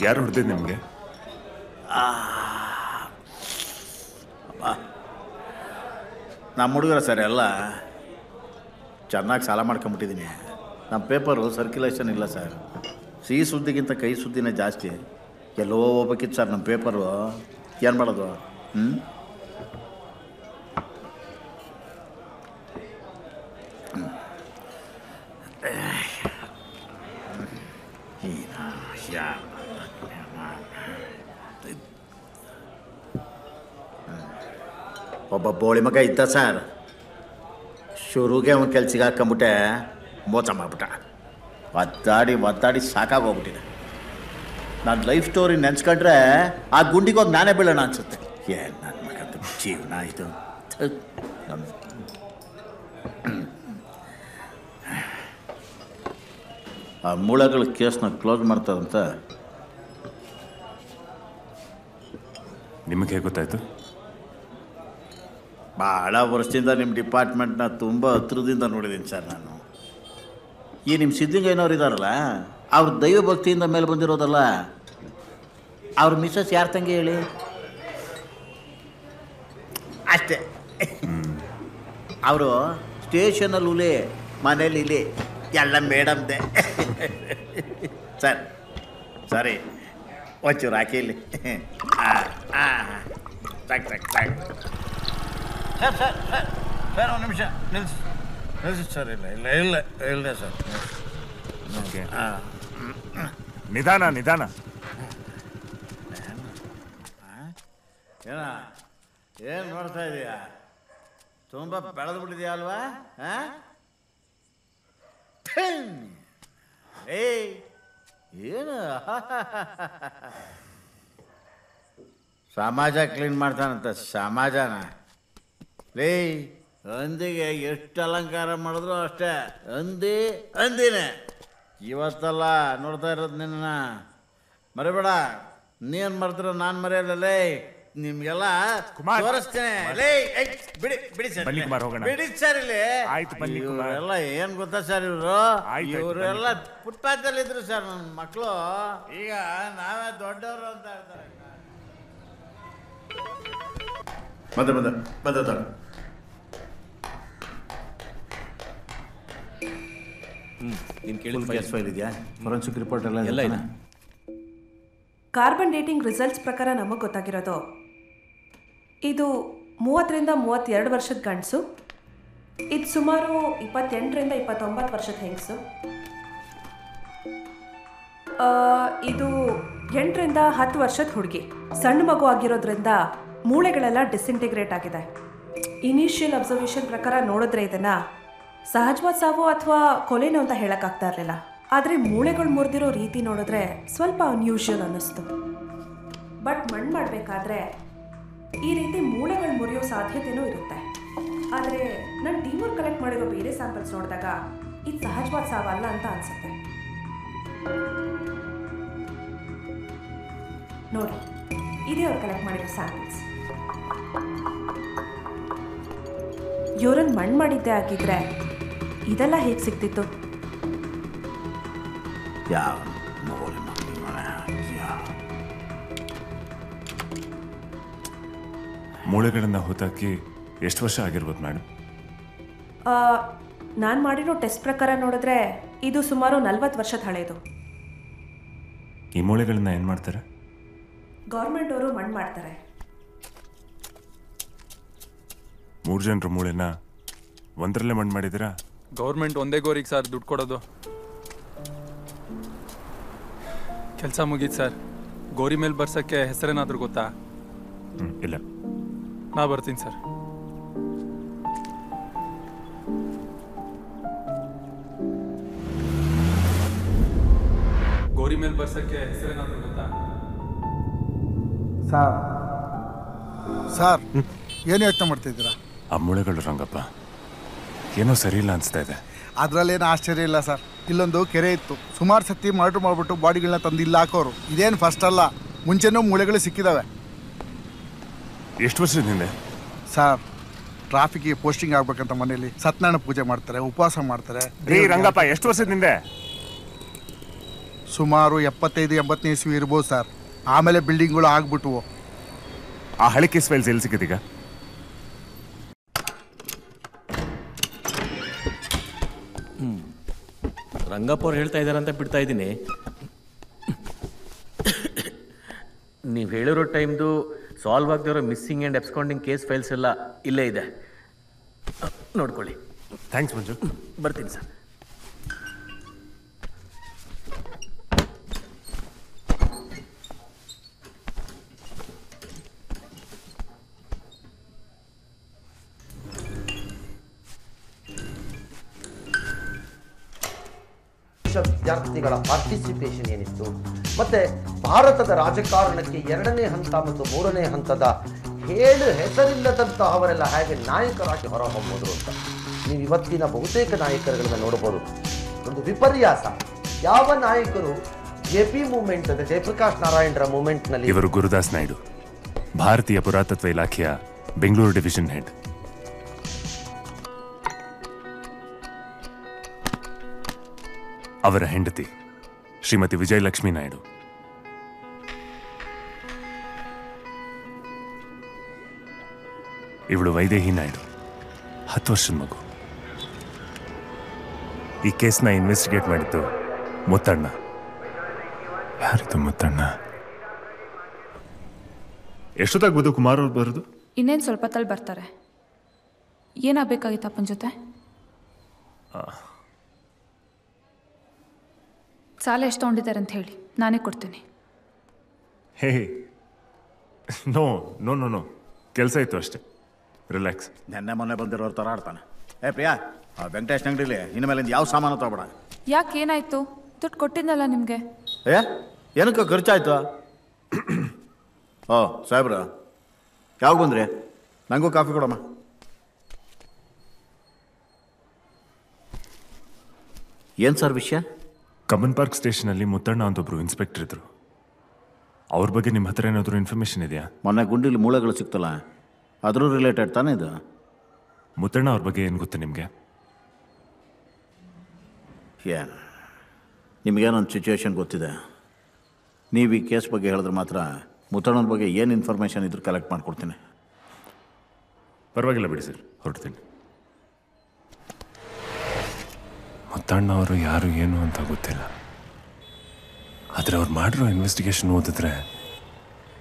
Speaker 2: ಯಾರು ಹೊಡೆದಿದ್ದು ನಿಮಗೆ?
Speaker 4: ನಮ್ಮ ಹುಡುಗರ ಸರ್ ಎಲ್ಲ ಚೆನ್ನಾಗಿ ಸಾಲ ಮಾಡ್ಕೊಂಬಿಟ್ಟಿದ್ದೀನಿ ನಮ್ಮ ಪೇಪರು ಸರ್ಕ್ಯುಲೇಷನ್ ಇಲ್ಲ ಸರ್. ಸಿಹಿ ಸುದ್ದಿಗಿಂತ ಕೈ ಸುದ್ದಿನೇ ಜಾಸ್ತಿ. ಎಲ್ಲೋ ಹೋಗ್ಬೇಕಿತ್ತು ಸರ್ ನಮ್ಮ ಪೇಪರು ಏನು ಮಾಡೋದು? ಹ್ಞೂ ಒಬ್ಬ ಬೋಳಿ ಮಗ ಇದ್ದ ಸರ್. ಶುರುಗೆ ಅವನ ಕೆಲ್ಸಿಗೆ ಹಾಕೊಂಬಿಟ್ಟೆ, ಮೋಸ ಮಾಡ್ಬಿಟ್ಟ. ಒದ್ದಾಡಿ ಒತ್ತಾಡಿ ಸಾಕಾಗೋಗ್ಬಿಟ್ಟಿದೆ. ನಾನು ಲೈಫ್ ಸ್ಟೋರಿ ನೆನ್ಸ್ಕೊಂಡ್ರೆ ಆ ಗುಂಡಿಗೆ ಹೋಗಿ ನಾನೇ ಬೀಳೋಣ ಅನ್ಸುತ್ತೆ. ಏ ನನ್ನ ಮಗಂದು ಜೀವನ ಇದು? ಆ ಮೂಳೆಗಳ ಕೇಸ್ನ ಕ್ಲೋಸ್ ಮಾಡ್ತಾರಂತ
Speaker 2: ನಿಮಗೆ ಹೇಗೆ ಗೊತ್ತಾಯ್ತು?
Speaker 4: ಭಾಳ ವರ್ಷದಿಂದ ನಿಮ್ಮ ಡಿಪಾರ್ಟ್ಮೆಂಟ್ನ ತುಂಬ ಹತ್ರದಿಂದ ನೋಡಿದ್ದೀನಿ ಸರ್ ನಾನು. ಈ ನಿಮ್ಮ ಸಿದ್ಧಲಿಂಗಯ್ಯನವ್ರು ಇದ್ದಾರಲ್ಲ ಅವ್ರ ದೈವ ಭಕ್ತಿಯಿಂದ ಮೇಲೆ ಬಂದಿರೋದಲ್ಲ, ಅವ್ರ ಮಿಸ್ಸಸ್ ಯಾರ ತಂಗಿ ಹೇಳಿ? ಅಷ್ಟೇ. ಅವರು ಸ್ಟೇಷನಲ್ಲಿ ಹುಲಿ, ಮನೇಲಿ ಇಲ್ಲಿ ಎಲ್ಲ ಮೇಡಮ್ದೆ. ಸರ್, ಸರಿ. ಒಂಚೂರು ಹಾಕಿ ಇಲ್ಲಿ. ಸಾಕು ಸಾಕು ಸಾಕು. ಸರ್ ಸರ್ ಸರ್ ಸರ್, ಒಂದು ನಿಮಿಷ ಸರ್ ಇಲ್ಲ ಇಲ್ಲ ಇಲ್ಲ ಇಲ್ಲ ಸರ್
Speaker 2: ಓಕೆ
Speaker 4: ಹಾಂ
Speaker 2: ನಿಧಾನ ನಿಧಾನ
Speaker 4: ಏನ? ಏನು ನೋಡ್ತಾ ಇದೀಯಾ? ತುಂಬ ಬೆಳೆದು ಬಿಟ್ಟಿದ್ಯಾ ಅಲ್ವಾ? ಹಾಂ ಏಯ್ ಏನು? ಸಮಾಜ ಕ್ಲೀನ್ ಮಾಡ್ತಾನಂತ ಸಮಾಜನ. ಲೇ ಹಂದಿಗೆ ಎಷ್ಟು ಅಲಂಕಾರ ಮಾಡಿದ್ರು ಅಷ್ಟೇ. ಹಂದಿ ಹಂದಿನೇ ಇವತ್ತಲ್ಲ ನೋಡ್ತಾ ಇರೋದು ನಿನ್ನ ಮರಿಬೇಡ ನೀನು ಮರೆದ್ರೆ ನಾನು ಮರೆಯಲ್ಲ ಲೇ ನಿಮ್ಗೆಲ್ಲ ತೋರಿಸ್ತೇನೆ. ಲೇ ಐ, ಬಿಡಿ ಬಿಡಿ ಸರ್.
Speaker 2: ಬನ್ನಿ ಕುಮಾರ್, ಹೋಗೋಣ.
Speaker 4: ಬಿಡಿ ಸರ್ ಇಲ್ಲಿ.
Speaker 2: ಆಯ್ತು, ಬನ್ನಿ ಕುಮಾರ್.
Speaker 4: ಇವರೆಲ್ಲ ಏನ್ ಗೊತ್ತಾ ಸರ್ ಇವರು?
Speaker 2: ಆಯ್ತು, ಎಲ್ಲ
Speaker 4: ಫುಟ್ಪಾತ್ ಅಲ್ಲಿ ಇದ್ರು ಸರ್ ನನ್ನ ಮಕ್ಕಳು ಈಗ ನಾವೇ ದೊಡ್ಡವರು ಅಂತ ಹೇಳ್ತಾರೆ
Speaker 7: ಮತ್ತೆ ಮತ್ತೆ ಬಂದೆ
Speaker 12: ನೀನು ಕೇಳಿದ
Speaker 4: ಫೈಲ್ ಇದೆಯಾ? ಫೊರೆನ್ಸಿಕ್ ರಿಪೋರ್ಟ್ ಎಲ್ಲ
Speaker 12: ಎಲ್ಲ ಇದೆ
Speaker 1: ಕಾರ್ಬನ್ ಡೇಟಿಂಗ್ ರಿಸಲ್ಟ್ಸ್ ಪ್ರಕಾರ ನಮಗೆ ಗೊತ್ತಾಗಿರೋದು. ಇದು ಮೂವತ್ತರಿಂದ ಮೂವತ್ತೆರಡು ವರ್ಷದ ಗಂಡಸು ಇದು ಸುಮಾರು ಇಪ್ಪತ್ತೆಂಟರಿಂದ ಇಪ್ಪತ್ತೊಂಬತ್ತು ವರ್ಷದ ಹೆಂಗಸು. ಇದು ಎಂಟರಿಂದ ಹತ್ತು ವರ್ಷದ ಹುಡುಗಿ. ಸಣ್ಣ ಮಗು ಆಗಿರೋದ್ರಿಂದ ಮೂಳೆಗಳೆಲ್ಲ ಡಿಸ್ಇಂಟಿಗ್ರೇಟ್ ಆಗಿದೆ. ಇನಿಷಿಯಲ್ ಅಬ್ಸರ್ವೇಷನ್ ಪ್ರಕಾರ ನೋಡಿದ್ರೆ ಇದನ್ನ ಸಹಜವಾದ ಸಾವು ಅಥವಾ ಕೊಲೆನೋ ಅಂತ ಹೇಳಕ್ಕಾಗ್ತಾ ಇರಲಿಲ್ಲ. ಆದರೆ ಮೂಳೆಗಳು ಮುರಿದಿರೋ ರೀತಿ ನೋಡಿದ್ರೆ ಸ್ವಲ್ಪ ಅನ್ಯೂಶಲ್ ಅನ್ನಿಸ್ತು. ಬಟ್ ಮಣ್ಣು ಮಾಡಬೇಕಾದ್ರೆ ಈ ರೀತಿ ಮೂಳೆಗಳು ಮುರಿಯೋ ಸಾಧ್ಯತೆನೂ ಇರುತ್ತೆ. ಆದರೆ ನಾನು ಟೀಮರ್ ಕಲೆಕ್ಟ್ ಮಾಡಿರೋ ಬೇರೆ ಸ್ಯಾಂಪಲ್ಸ್ ನೋಡಿದಾಗ ಇದು ಸಹಜವಾದ ಸಾವಲ್ಲ ಅಂತ ಅನಿಸುತ್ತೆ. ನೋಡಿ, ಇದೇ ಅವ್ರು ಕಲೆಕ್ಟ್ ಮಾಡಿರೋ ಸ್ಯಾಂಪಲ್ಸ್ ಇವರನ್ನು ಮಣ್ಣು ಮಾಡಿದ್ದೇ ಆಗಿದ್ರೆ ಇದೆಲ್ಲ ಹೇಗೆ ಸಿಕ್ತಿತ್ತು
Speaker 4: ಯಾವ ಯಾವ
Speaker 2: ಮೂಳೆಗಳನ್ನ ಹುತಾಕಿ ಎಷ್ಟು ವರ್ಷ ಆಗಿರ್ಬೋದು ಮೇಡಮ್
Speaker 1: ನಾನು ಮಾಡಿರೋ ಟೆಸ್ಟ್ ಪ್ರಕಾರ ನೋಡಿದ್ರೆ ಇದು ಸುಮಾರು ನಲ್ವತ್ತು ವರ್ಷದ ಹಳೆಯದು
Speaker 2: ಈ ಮೂಳೆಗಳನ್ನ ಏನು ಮಾಡ್ತಾರೆ?
Speaker 1: ಗೌರ್ಮೆಂಟ್ ಅವರು ಮಣ್ಣು ಮಾಡ್ತಾರೆ.
Speaker 2: ಮೂರು ಜನರ ಮೂಳೆನ ಒಂದರಲ್ಲೇ ಮಣ್ಣು ಮಾಡಿದ್ದೀರಾ?
Speaker 15: ಗೌರ್ಮೆಂಟ್ ಒಂದೇ ಗೋರಿಗೆ ಸರ್ ದುಡ್ಡು ಕೊಡೋದು. ಕೆಲಸ ಮುಗೀತು ಸರ್. ಗೋರಿ ಮೇಲೆ ಬರ್ಸೋಕ್ಕೆ ಹೆಸರೇನಾದ್ರೂ ಗೊತ್ತಾ?
Speaker 2: ಇಲ್ಲ.
Speaker 15: ನಾ ಬರ್ತೀನಿ ಸರ್. ಗೋರಿ ಮೇಲೆ ಬರ್ಸೋಕ್ಕೆ ಹೆಸರೇನಾದರೂ ಗೊತ್ತಾ?
Speaker 16: ಸರ್ ಸರ್ ಏನು ಯೋಚನೆ ಮಾಡ್ತಿದ್ದೀರಾ?
Speaker 2: ಆ ಮೂಳೆಗಳು ರಂಗಪ್ಪ. ಏನೋ ಸರಿ ಇಲ್ಲ ಅನಿಸ್ತಾ ಇದೆ.
Speaker 16: ಅದರಲ್ಲೇನು ಆಶ್ಚರ್ಯ ಇಲ್ಲ ಸರ್. ಇಲ್ಲೊಂದು ಕೆರೆ ಇತ್ತು. ಸುಮಾರು ಸತಿ ಮರ್ಡರ್ ಮಾಡಿಬಿಟ್ಟು ಬಾಡಿಗಳನ್ನ ತಂದು ಇಲ್ಲಿ ಹಾಕೋರು ಇದೇನು ಫಸ್ಟ್ ಅಲ್ಲ. ಮುಂಚೆನೂ ಮೂಳೆಗಳು ಸಿಕ್ಕಿದಾವೆ.
Speaker 2: ಎಷ್ಟು ವರ್ಷದ ಹಿಂದೆ
Speaker 16: ಸರ್ ಟ್ರಾಫಿಕ್ಗೆ ಪೋಸ್ಟಿಂಗ್ ಆಗ್ಬೇಕಂತ ಮನೇಲಿ ಸತ್ಯನಾರಾಯಣ ಪೂಜೆ ಮಾಡ್ತಾರೆ ಉಪವಾಸ ಮಾಡ್ತಾರೆ.
Speaker 2: ರೀ ರಂಗಪ್ಪ ಎಷ್ಟು ವರ್ಷದ ಹಿಂದೆ
Speaker 16: ಸುಮಾರು ಎಪ್ಪತ್ತೈದು ಎಂಬತ್ತನೇ ಇಸ್ವಿ ಇರ್ಬೋದು ಸರ್. ಆಮೇಲೆ ಬಿಲ್ಡಿಂಗ್ಗಳು ಆಗ್ಬಿಟ್ವು.
Speaker 2: ಆ ಹಳೆ ಕೇಸ್ ಫೈಲ್ಸ್ ಎಲ್ಲಿ ಸಿಕ್ಕಿದೀಗ?
Speaker 12: ರಂಗಪ್ಪ ಅವ್ರು ಹೇಳ್ತಾ ಇದ್ದಾರೆ ಅಂತ ಬಿಡ್ತಾ ಇದ್ದೀನಿ. ನೀವು ಹೇಳಿರೋ ಟೈಮ್ದು solve ಆಗದಿರೋ missing and absconding case files ಎಲ್ಲ ಇಲ್ಲೇ ಇದೆ. ನೋಡ್ಕೊಳ್ಳಿ.
Speaker 2: ಥ್ಯಾಂಕ್ಸ್ ಮಂಜು.
Speaker 12: ಬರ್ತೀನಿ ಸರ್.
Speaker 17: ವಿದ್ಯಾರ್ಥಿಗಳ ಪಾರ್ಟಿಸಿಪೇಷನ್ ಏನಿತ್ತು? ಮತ್ತೆ ಭಾರತದ ರಾಜಕಾರಣಕ್ಕೆ ಎರಡನೇ ಹಂತ ಮತ್ತು ಮೂರನೇ ಹಂತದ ಹೇಳು ಹೆಸರಿಲ್ಲದಂತಹವರೆಲ್ಲ ಹೇಗೆ ನಾಯಕರಾಗಿ ಹೊರಹೊಮ್ಮೋದ್ರು ಅಂತ. ನೀವು ಇವತ್ತಿನ ಬಹುತೇಕ ನಾಯಕರುಗಳನ್ನ ನೋಡಬಹುದು. ಒಂದು ವಿಪರ್ಯಾಸ. ಯಾವ ನಾಯಕರು ಜೆ ಪಿ ಮೂವ್ಮೆಂಟ್ ಅಂದರೆ ಜಯಪ್ರಕಾಶ್ ನಾರಾಯಣರ ಮೂವ್ಮೆಂಟ್ನಲ್ಲಿ
Speaker 2: ಇವರು ಗುರುದಾಸ್ ನಾಯ್ಡು, ಭಾರತೀಯ ಪುರಾತತ್ವ ಇಲಾಖೆಯ ಬೆಂಗಳೂರು ಡಿವಿಷನ್ ಹೆಡ್ ಅವರ ಹೆಂಡತಿ ಶ್ರೀಮತಿ ವಿಜಯಲಕ್ಷ್ಮಿ ನಾಯ್ಡು. ಇವಳು ವೈದೇಹಿ ನಾಯ್ಡು ಹತ್ತು ವರ್ಷದ ಮಗು. ಈ ಕೇಸ್ನ ಇನ್ವೆಸ್ಟಿಗೇಟ್ ಮಾಡಿದ್ದು ಮುತ್ತಣ್ಣ. ಯಾರಿದು ಮುತ್ತಣ್ಣ? ಎಷ್ಟೊತ್ತಾಗ್ಬೋದು ಕುಮಾರ್ ಅವ್ರು ಬರೋದು?
Speaker 3: ಇನ್ನೇನು ಸ್ವಲ್ಪ ತಲ್ಲಿ ಬರ್ತಾರೆ. ಏನಾಗಬೇಕಾಗಿತ್ತು ಅಪ್ಪನ ಜೊತೆ? ಸಾಲ ಎಷ್ಟು ತೊಗೊಂಡಿದ್ದಾರೆ ಅಂತ ಹೇಳಿ. ನಾನೇ ಕೊಡ್ತೀನಿ.
Speaker 2: Hey no no no no. ಕೆಲಸ ಇತ್ತು ಅಷ್ಟೇ. ರಿಲ್ಯಾಕ್ಸ್
Speaker 4: ನೆನ್ನೆ ಮೊನ್ನೆ ಬಂದಿರೋರು ಥರ ಆಡ್ತಾನೆ. ಏ ಪ್ರಿಯಾ ಆ ವೆಂಕಟೇಶ್ ಅಂಗಡಿಲಿ ಇನ್ನು ಮೇಲಿಂದ ಯಾವ ಸಾಮಾನು ತಗೋಬೇಡ.
Speaker 3: ಯಾಕೆ ಏನಾಯ್ತು? ದುಡ್ಡು ಕೊಟ್ಟಿದ್ನಲ್ಲ ನಿಮಗೆ?
Speaker 4: ಏ ಏನಕ್ಕೆ ಖರ್ಚಾಯ್ತು? ಓ ಸಾಹೇಬ್ರ ಯಾವಾಗ ಬಂದ್ರಿ? ನನಗೂ ಕಾಫಿ ಕೊಡಮ್ಮ. ಏನು ಸರ್ ವಿಷಯ?
Speaker 2: ಕಮನ್ ಪಾರ್ಕ್ ಸ್ಟೇಷನಲ್ಲಿ ಮುತ್ತಣ್ಣ ಅಂತ ಒಬ್ರು ಇನ್ಸ್ಪೆಕ್ಟರ್ ಇದ್ರು. ಅವ್ರ ಬಗ್ಗೆ ನಿಮ್ಮ ಹತ್ರ ಏನಾದರೂ ಇನ್ಫಾರ್ಮೇಷನ್ ಇದೆಯಾ?
Speaker 4: ಮೊನ್ನೆ ಗುಂಡಿಲಿ ಮೂಳೆಗಳು ಸಿಕ್ತಲ್ಲ ಅದ್ರ ರಿಲೇಟೆಡ್ ತಾನೇ ಇದು?
Speaker 2: ಮುತ್ತಣ್ಣ ಅವ್ರ ಬಗ್ಗೆ ಏನು ಗೊತ್ತು ನಿಮಗೆ?
Speaker 4: ಏನು? ನಿಮಗೇನೊಂದು ಸಿಚುವೇಶನ್ ಗೊತ್ತಿದೆ? ನೀವು ಈ ಕೇಸ್ ಬಗ್ಗೆ ಹೇಳಿದ್ರೆ ಮಾತ್ರ ಮುತ್ತಣ್ಣನ ಬಗ್ಗೆ ಏನು ಇನ್ಫಾರ್ಮೇಷನ್ ಇದ್ರೂ ಕಲೆಕ್ಟ್ ಮಾಡಿಕೊಡ್ತೀನಿ.
Speaker 2: ಪರವಾಗಿಲ್ಲ ಬಿಡಿ ಸರ್ ಹೊರಡ್ತೀನಿ. ಮುತ್ತಣ್ಣ ಅವರು ಯಾರು ಏನು ಅಂತ ಗೊತ್ತಿಲ್ಲ. ಆದರೆ ಅವ್ರು ಮಾಡಿರೋ ಇನ್ವೆಸ್ಟಿಗೇಷನ್ ಓದಿದ್ರೆ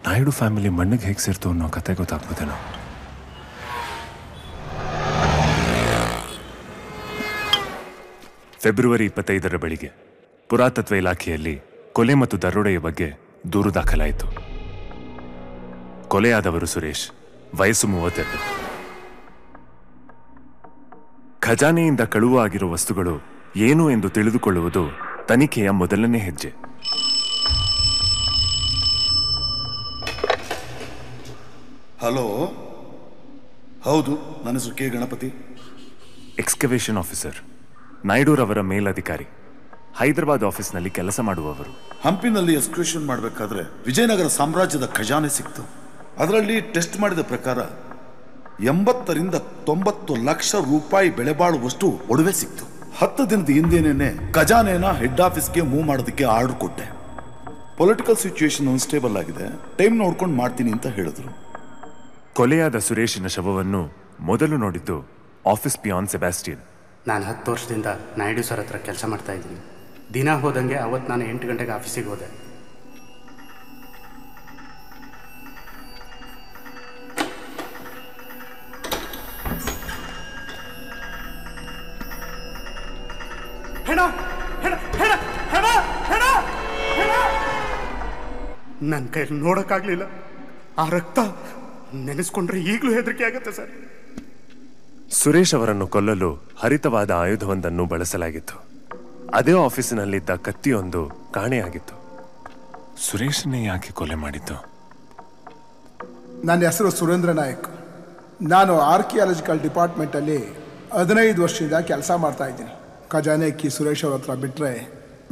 Speaker 2: ನಾಯ್ಡು ಫ್ಯಾಮಿಲಿ ಮಣ್ಣಿಗೆ ಹೇಗೆ ಸೇರ್ತು ಅನ್ನೋ ಕತೆ ಗೊತ್ತಾಗ್ಬೋದೇನೋ. ಫೆಬ್ರವರಿ ಇಪ್ಪತ್ತೈದರ ಬೆಳಿಗ್ಗೆ ಪುರಾತತ್ವ ಇಲಾಖೆಯಲ್ಲಿ ಕೊಲೆ ಮತ್ತು ದರೋಡೆಯ ಬಗ್ಗೆ ದೂರು ದಾಖಲಾಯಿತು. ಕೊಲೆಯಾದವರು ಸುರೇಶ್, ವಯಸ್ಸು ಮೂವತ್ತೆರಡು. ಖಜಾನೆಯಿಂದ ಕಳುವು ಆಗಿರೋ ವಸ್ತುಗಳು ಏನು ಎಂದು ತಿಳಿದುಕೊಳ್ಳುವುದು ತನಿಖೆಯ ಮೊದಲನೇ ಹೆಜ್ಜೆ.
Speaker 18: ಹಲೋ? ಹೌದು ನನ್ನ ಹೆಸರು ಕೆ ಗಣಪತಿ.
Speaker 2: ಎಕ್ಸ್ಕವೇಷನ್ ಆಫೀಸರ್ ನಾಯ್ಡೂರವರ ಮೇಲಧಿಕಾರಿ ಹೈದರಾಬಾದ್ ಆಫೀಸ್ನಲ್ಲಿ ಕೆಲಸ ಮಾಡುವವರು.
Speaker 18: ಹಂಪಿನಲ್ಲಿ ಎಕ್ಸ್ಕ್ರೇಷನ್ ಮಾಡಬೇಕಾದ್ರೆ ವಿಜಯನಗರ ಸಾಮ್ರಾಜ್ಯದ ಖಜಾನೆ ಸಿಕ್ತು. ಅದರಲ್ಲಿ ಟೆಸ್ಟ್ ಮಾಡಿದ ಪ್ರಕಾರ ಎಂಬತ್ತರಿಂದ ತೊಂಬತ್ತು ಲಕ್ಷ ರೂಪಾಯಿ ಬೆಲೆ ಬಾಳುವಷ್ಟು ಒಡವೆ ಸಿಕ್ತು. ಹತ್ತು ದಿನದ ಹಿಂದೇನೆ ಖಜಾನೆನ ಹೆಡ್ ಆಫೀಸ್ಗೆ ಮೂವ್ ಮಾಡೋದಕ್ಕೆ ಆರ್ಡರ್ ಕೊಟ್ಟೆ. ಪೊಲಿಟಿಕಲ್ ಸಿಚುವೇಶನ್ ಅನ್ಸ್ಟೇಬಲ್ ಆಗಿದೆ. ಟೈಮ್ ನೋಡ್ಕೊಂಡು ಮಾಡ್ತೀನಿ ಅಂತ ಹೇಳಿದ್ರು.
Speaker 2: ಕೊಲೆಯಾದ ಸುರೇಶಿನ ಶವವನ್ನು ಮೊದಲು ನೋಡಿದ್ದು ಆಫೀಸ್ ಪಿಯಾನ್ ಸೆಬಾಸ್ಟಿಯನ್
Speaker 19: ನಾನು ಹತ್ತು ವರ್ಷದಿಂದ ನಾಯ್ಡು ಸರ್ ಹತ್ರ ಕೆಲಸ ಮಾಡ್ತಾ ಇದ್ದೀನಿ. ದಿನ ಹೋದಂಗೆ ಅವತ್ತು ನಾನು ಎಂಟು ಗಂಟೆಗೆ ಆಫೀಸಿಗೆ ಹೋದೆ.
Speaker 16: ಹೆಣ ಹೆಣ ಹೆಣ ಹೆಣ ಹೆಣ ಹೆಣ.
Speaker 19: ನನ್ನ ಕೈಯಲ್ಲಿ ನೋಡೋಕ್ಕಾಗಲಿಲ್ಲ. ಆ ರಕ್ತ ನೆನೆಸ್ಕೊಂಡ್ರೆ ಈಗಲೂ ಹೆದರಿಕೆ ಆಗುತ್ತೆ ಸರ್.
Speaker 2: ಸುರೇಶ್ ಅವರನ್ನು ಕೊಲ್ಲಲು ಹರಿತವಾದ ಆಯುಧವೊಂದನ್ನು ಬಳಸಲಾಗಿತ್ತು. ಅದೇ ಆಫೀಸಿನಲ್ಲಿದ್ದ ಕತ್ತಿಯೊಂದು ಕಾಣೆಯಾಗಿತ್ತು. ಸುರೇಶನ್ನೇ ಯಾಕೆ ಕೊಲೆ ಮಾಡಿದ್ದು?
Speaker 16: ನನ್ನ ಹೆಸರು ಸುರೇಂದ್ರ ನಾಯಕ್. ನಾನು ಆರ್ಕಿಯಾಲಜಿಕಲ್ ಡಿಪಾರ್ಟ್ಮೆಂಟಲ್ಲಿ ಹದಿನೈದು ವರ್ಷದಿಂದ ಕೆಲಸ ಮಾಡ್ತಾ ಇದ್ದೀನಿ. ಖಜಾನೆ ಕಿ ಸುರೇಶ್ ಅವ್ರ ಹತ್ರ ಬಿಟ್ಟರೆ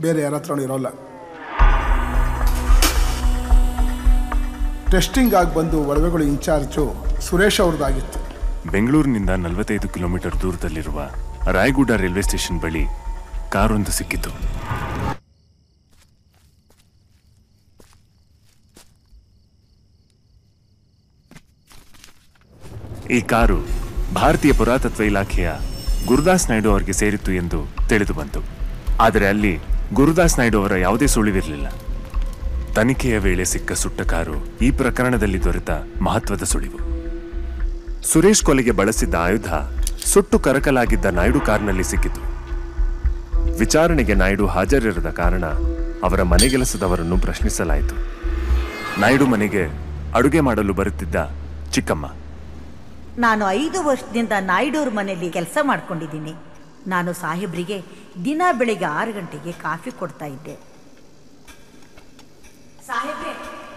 Speaker 16: ಬೇರೆ ಯಾರ ಹತ್ರನೂ ಇರೋಲ್ಲ. ಟೆಸ್ಟಿಂಗ್ ಆಗಿ ಬಂದು ಒಡವೆಗಳು ಇನ್ಚಾರ್ಜು ಸುರೇಶ್ ಅವ್ರದ್ದಾಗಿತ್ತು.
Speaker 2: ಬೆಂಗಳೂರಿನಿಂದ ನಲವತ್ತೈದು ಕಿಲೋಮೀಟರ್ ದೂರದಲ್ಲಿರುವ ರಾಯಗೂಡ ರೈಲ್ವೆ ಸ್ಟೇಷನ್ ಬಳಿ ಕಾರೊಂದು ಸಿಕ್ಕಿತು. ಈ ಕಾರು ಭಾರತೀಯ ಪುರಾತತ್ವ ಇಲಾಖೆಯ ಗುರುದಾಸ್ ನಾಯ್ಡು ಅವರಿಗೆ ಸೇರಿತ್ತು ಎಂದು ತಿಳಿದು ಬಂತು. ಆದರೆ ಅಲ್ಲಿ ಗುರುದಾಸ್ ನಾಯ್ಡು ಅವರ ಯಾವುದೇ ಸುಳಿವಿರಲಿಲ್ಲ. ತನಿಖೆಯ ವೇಳೆ ಸಿಕ್ಕ ಸುಟ್ಟ ಕಾರು ಈ ಪ್ರಕರಣದಲ್ಲಿ ದೊರೆತ ಮಹತ್ವದ ಸುಳಿವು. ಸುರೇಶ್ ಕೊಲೆಗೆ ಬಳಸಿದ್ದ ಆಯುಧ ಸುಟ್ಟು ಕರಕಲಾಗಿದ್ದ ನಾಯ್ಡು ಕಾರ್ನಲ್ಲಿ ಸಿಕ್ಕಿತು. ವಿಚಾರಣೆಗೆ ನಾಯ್ಡು ಹಾಜರಿರದ ಕಾರಣ ಅವರ ಮನೆಗೆಲಸದವರನ್ನು ಪ್ರಶ್ನಿಸಲಾಯಿತು. ನಾಯ್ಡು ಮನೆಗೆ ಅಡುಗೆ ಮಾಡಲು ಬರುತ್ತಿದ್ದ ಚಿಕ್ಕಮ್ಮ.
Speaker 20: ನಾನು ಐದು ವರ್ಷದಿಂದ ನಾಯ್ಡೂರ್ ಮನೆಯಲ್ಲಿ ಕೆಲಸ ಮಾಡ್ಕೊಂಡಿದ್ದೀನಿ. ನಾನು ಸಾಹೇಬ್ರಿಗೆ ದಿನ ಬೆಳಿಗ್ಗೆ ಆರು ಗಂಟೆಗೆ ಕಾಫಿ ಕೊಡ್ತಾ ಇದ್ದೆ. ಸಾಹೇಬ್ರೆ,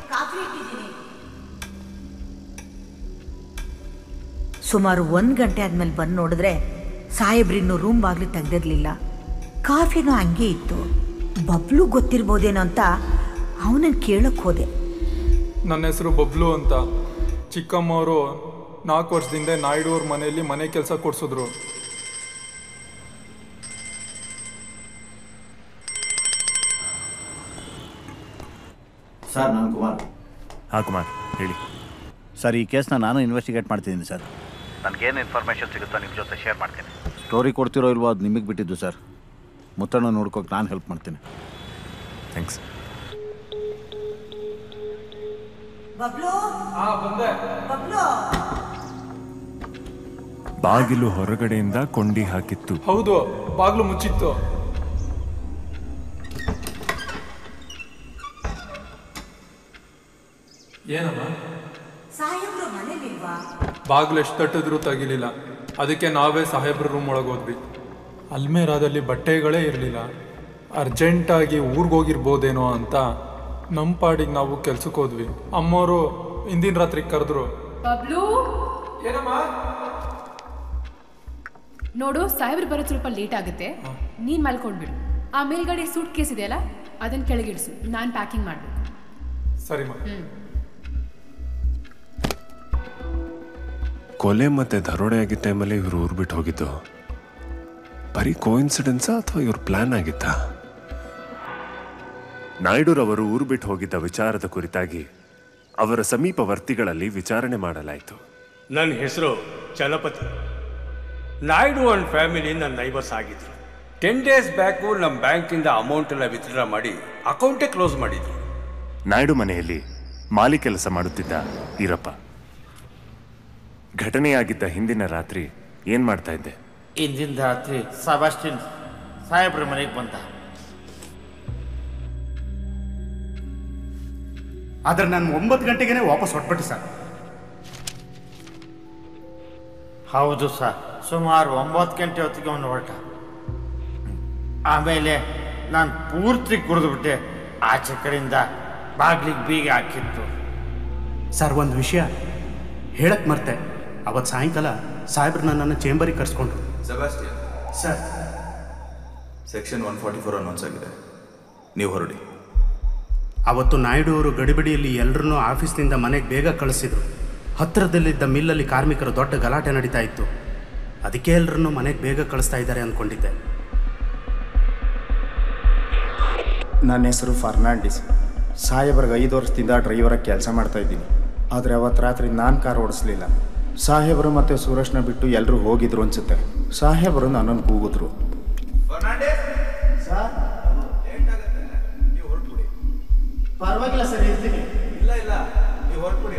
Speaker 20: ಕಾಫಿ ಇಟ್ಟಿದ್ದೀನಿ. ಸುಮಾರು ಒಂದು ಗಂಟೆ ಆದ್ಮೇಲೆ ಬಂದು ನೋಡಿದ್ರೆ ಸಾಹೇಬ್ರಿನ್ನೂ ರೂಮ್ ಬಾಗಿಲು ತೆಗೆದಿರಲಿಲ್ಲ. ಕಾಫಿನೂ ಹಂಗೆ ಇತ್ತು. ಬಬ್ಲು ಗೊತ್ತಿರ್ಬೋದೇನೋ ಅಂತ ಅವನನ್ನು ಕೇಳಕ್ಕೆ ಹೋದೆ.
Speaker 15: ನನ್ನ ಹೆಸರು ಬಬ್ಲು ಅಂತ. ಚಿಕ್ಕಮ್ಮವರು ನಾಲ್ಕು ವರ್ಷದಿಂದ ನಾಯ್ಡು ಅವ್ರ ಮನೆಯಲ್ಲಿ ಮನೆ ಕೆಲಸ ಕೊಡ್ಸಿದ್ರು.
Speaker 4: ಸರ್ ನಾನು ಕುಮಾರ್.
Speaker 2: ಹಾ ಕುಮಾರ್ ಹೇಳಿ.
Speaker 4: ಸರ್ ಈ ಕೇಸ್ನ ನಾನು ಇನ್ವೆಸ್ಟಿಗೇಟ್ ಮಾಡ್ತಿದ್ದೀನಿ ಸರ್.
Speaker 21: ನನಗೇನು ಇನ್ಫಾರ್ಮೇಷನ್ ಸಿಗುತ್ತೋ ನಿಮ್ಮ ಜೊತೆ ಶೇರ್ ಮಾಡ್ತೀನಿ.
Speaker 4: ಸ್ಟೋರಿ ಕೊಡ್ತಿರೋ ಇಲ್ವೋ ಅದು ನಿಮಗೆ ಬಿಟ್ಟಿದ್ದು ಸರ್. ಮುತ್ತಣ್ಣ ನೋಡ್ಕೋಕೆ ನಾನು ಹೆಲ್ಪ್ ಮಾಡ್ತೀನಿ.
Speaker 2: ಥ್ಯಾಂಕ್ಸ್
Speaker 20: ಬಬ್ಲು ಬಬ್ಲು
Speaker 2: ಬಾಗಿಲು ಹೊರಗಡೆಯಿಂದ ಕೊಂಡಿ ಹಾಕಿತ್ತು.
Speaker 15: ಹೌದು ಬಾಗಿಲು ಮುಚ್ಚಿತ್ತು. ಏನಮ್ಮ?
Speaker 20: ಸಾಹೇಬ್ರು ಮನೇಲಿಲ್ವಾ?
Speaker 15: ಬಾಗಿಲು ಎಷ್ಟು ತಟ್ಟಿದ್ರು ತಗಿಲಿಲ್ಲ. ಅದಕ್ಕೆ ನಾವೇ ಸಾಹೇಬ್ರ ರೂಮ್ ಒಳಗೆ ಹೋದ್ವಿ. ಅಲ್ಮೇರಾದಲ್ಲಿ ಬಟ್ಟೆಗಳೇ ಇರಲಿಲ್ಲ. ಅರ್ಜೆಂಟಾಗಿ ಊರಿಗೆ ಹೋಗಿರ್ಬೋದೇನೋ ಅಂತ ನಮ್ಮ ಪಾಡಿಗೆ ನಾವು ಕೆಲ್ಸಕ್ಕೆ ಹೋದ್ವಿ. ಅಮ್ಮವರು ಹಿಂದಿನ ರಾತ್ರಿ ಕರೆದ್ರು.
Speaker 3: ಬಬ್ಲು?
Speaker 15: ಏನಮ್ಮ?
Speaker 3: ನೋಡು ಸಾಹೇಬ್ರು ಬರೋದು ಸ್ವಲ್ಪ ಲೇಟ್ ಆಗುತ್ತೆ. ನೀನ್ ಮಲ್ಕೊಂಡ್ಬಿಡು. ಆ ಮೇಲ್ಗಡೆ ಸೂಟ್ ಕೇಸ್ ಇದೆಯಲ್ಲ ಅದನ್ನ ಕೆಳಗಿಡಿಸು. ನಾನು ಪ್ಯಾಕಿಂಗ್ ಮಾಡ್ಬೇಕು. ಸರಿ
Speaker 2: ಕೊಲೆ ಮತ್ತೆ ದರೋಡೆ ಆಗಿದ್ದ ಟೈಮಲ್ಲಿ ಇವರು ಊರು ಬಿಟ್ಟು ಹೋಗಿದ್ದು. ಬರೀ ಕೋಇನ್ಸಿಡೆನ್ಸಾ ಅಥವಾ ಇವ್ರ ಪ್ಲಾನ್ ಆಗಿತ್ತಾ? ನಾಯ್ಡುರವರು ಊರು ಬಿಟ್ಟು ಹೋಗಿದ್ದ ವಿಚಾರದ ಕುರಿತಾಗಿ ಅವರ ಸಮೀಪವರ್ತಿಗಳಲ್ಲಿ ವಿಚಾರಣೆ ಮಾಡಲಾಯಿತು.
Speaker 22: ನನ್ನ ಹೆಸರು ಚಲಪತಿ. ನಾಯ್ಡು ಅಂಡ್ ಫ್ಯಾಮಿಲಿ ನನ್ನ ನೈಬರ್ಸ್ ಆಗಿದ್ರು. ಟೆನ್ ಡೇಸ್ ಬ್ಯಾಕು ನಮ್ಮ ಬ್ಯಾಂಕಿಂದ ಅಮೌಂಟ್ ಎಲ್ಲ ವಿತ್ಡ್ರಾ ಮಾಡಿ ಅಕೌಂಟೇ ಕ್ಲೋಸ್ ಮಾಡಿದ್ರು.
Speaker 2: ನಾಯ್ಡು ಮನೆಯಲ್ಲಿ ಮಾಲಿ ಕೆಲಸ ಮಾಡುತ್ತಿದ್ದ ಈರಪ್ಪ. ಘಟನೆಯಾಗಿದ್ದ ಹಿಂದಿನ ರಾತ್ರಿ ಏನ್ ಮಾಡ್ತಾ ಇದ್ದೆ?
Speaker 23: ಇಂದಿನ ರಾತ್ರಿ ಸಬಾಸ್ಟಿನ್ ಸಾಹೇಬ್ರ ಮನೆಗೆ ಬಂದ.
Speaker 19: ಆದ್ರೆ ನಾನು ಒಂಬತ್ತು ಗಂಟೆಗೆ ವಾಪಸ್ ಹೊಟ್ಬಿಟ್ಟೆ ಸರ್.
Speaker 23: ಹೌದು ಸರ್. ಸುಮಾರು ಒಂಬತ್ತು ಗಂಟೆ ಹೊತ್ತಿಗೆ ಅವನು ಹೊರಟ. ಆಮೇಲೆ ನಾನು ಪೂರ್ತಿ ಕುಡಿದ್ಬಿಟ್ಟೆ. ಆಚೆ ಕಡೆಯಿಂದ ಬಾಗ್ಲಿಗೆ ಬೀಗ ಹಾಕಿತ್ತು.
Speaker 19: ಸರ್ ಒಂದು ವಿಷಯ ಹೇಳಕ್ ಮರ್ತೆ. ಅವತ್ತು ಸಾಯಂಕಾಲ ಸಾಹೇಬ್ರು ನನ್ನನ್ನು ಚೇಂಬರಿಗೆ ಕರ್ಸ್ಕೊಂಡ್ರು.
Speaker 24: Sebastian.
Speaker 19: Sir.
Speaker 24: Section one forty four announce ಆಗಿದೆ. ನೀವು ಹೊರಡಿ.
Speaker 19: ಅವತ್ತು ನಾಯ್ಡು ಅವರು ಗಡಿಬಿಡಿಯಲ್ಲಿ ಎಲ್ಲರನ್ನೂ ಆಫೀಸ್ನಿಂದ ಮನೆಗೆ ಬೇಗ ಕಳಿಸಿದ್ರು. ಹತ್ತಿರದಲ್ಲಿದ್ದ ಮಿಲ್ಲಲ್ಲಿ ಕಾರ್ಮಿಕರು ದೊಡ್ಡ ಗಲಾಟೆ ನಡೀತಾ ಇತ್ತು. ಅದಕ್ಕೆ ಎಲ್ಲರನ್ನೂ ಮನೆಗೆ ಬೇಗ ಕಳಿಸ್ತಾ ಇದ್ದಾರೆ ಅಂದ್ಕೊಂಡಿದ್ದೆ
Speaker 25: ನನ್ನ ಹೆಸರು ಫರ್ನಾಂಡಿಸ್. ಸಾಹೇಬ್ರಿಗೆ ಐದು ವರ್ಷದಿಂದ ಡ್ರೈವರಾಗಿ ಕೆಲಸ ಮಾಡ್ತಾ ಇದ್ದೀನಿ. ಆದರೆ ಅವತ್ತು ರಾತ್ರಿ ನಾನು ಕಾರ್ ಓಡಿಸ್ಲಿಲ್ಲ. ಸಾಹೇಬರು ಮತ್ತು ಸುರೇಶ್ನ ಬಿಟ್ಟು ಎಲ್ಲರೂ ಹೋಗಿದ್ರು ಅನ್ಸುತ್ತೆ. ಸಾಹೇಬರು ನನ್ನನ್ನು ಕೂಗಿದ್ರು.
Speaker 23: ಪರವಾಗಿಲ್ಲ ಸರ್ ಇರ್ತೀನಿ.
Speaker 24: ಇಲ್ಲ ಇಲ್ಲ. ನೀವು ಹೊರಟ್ಬಿಡಿ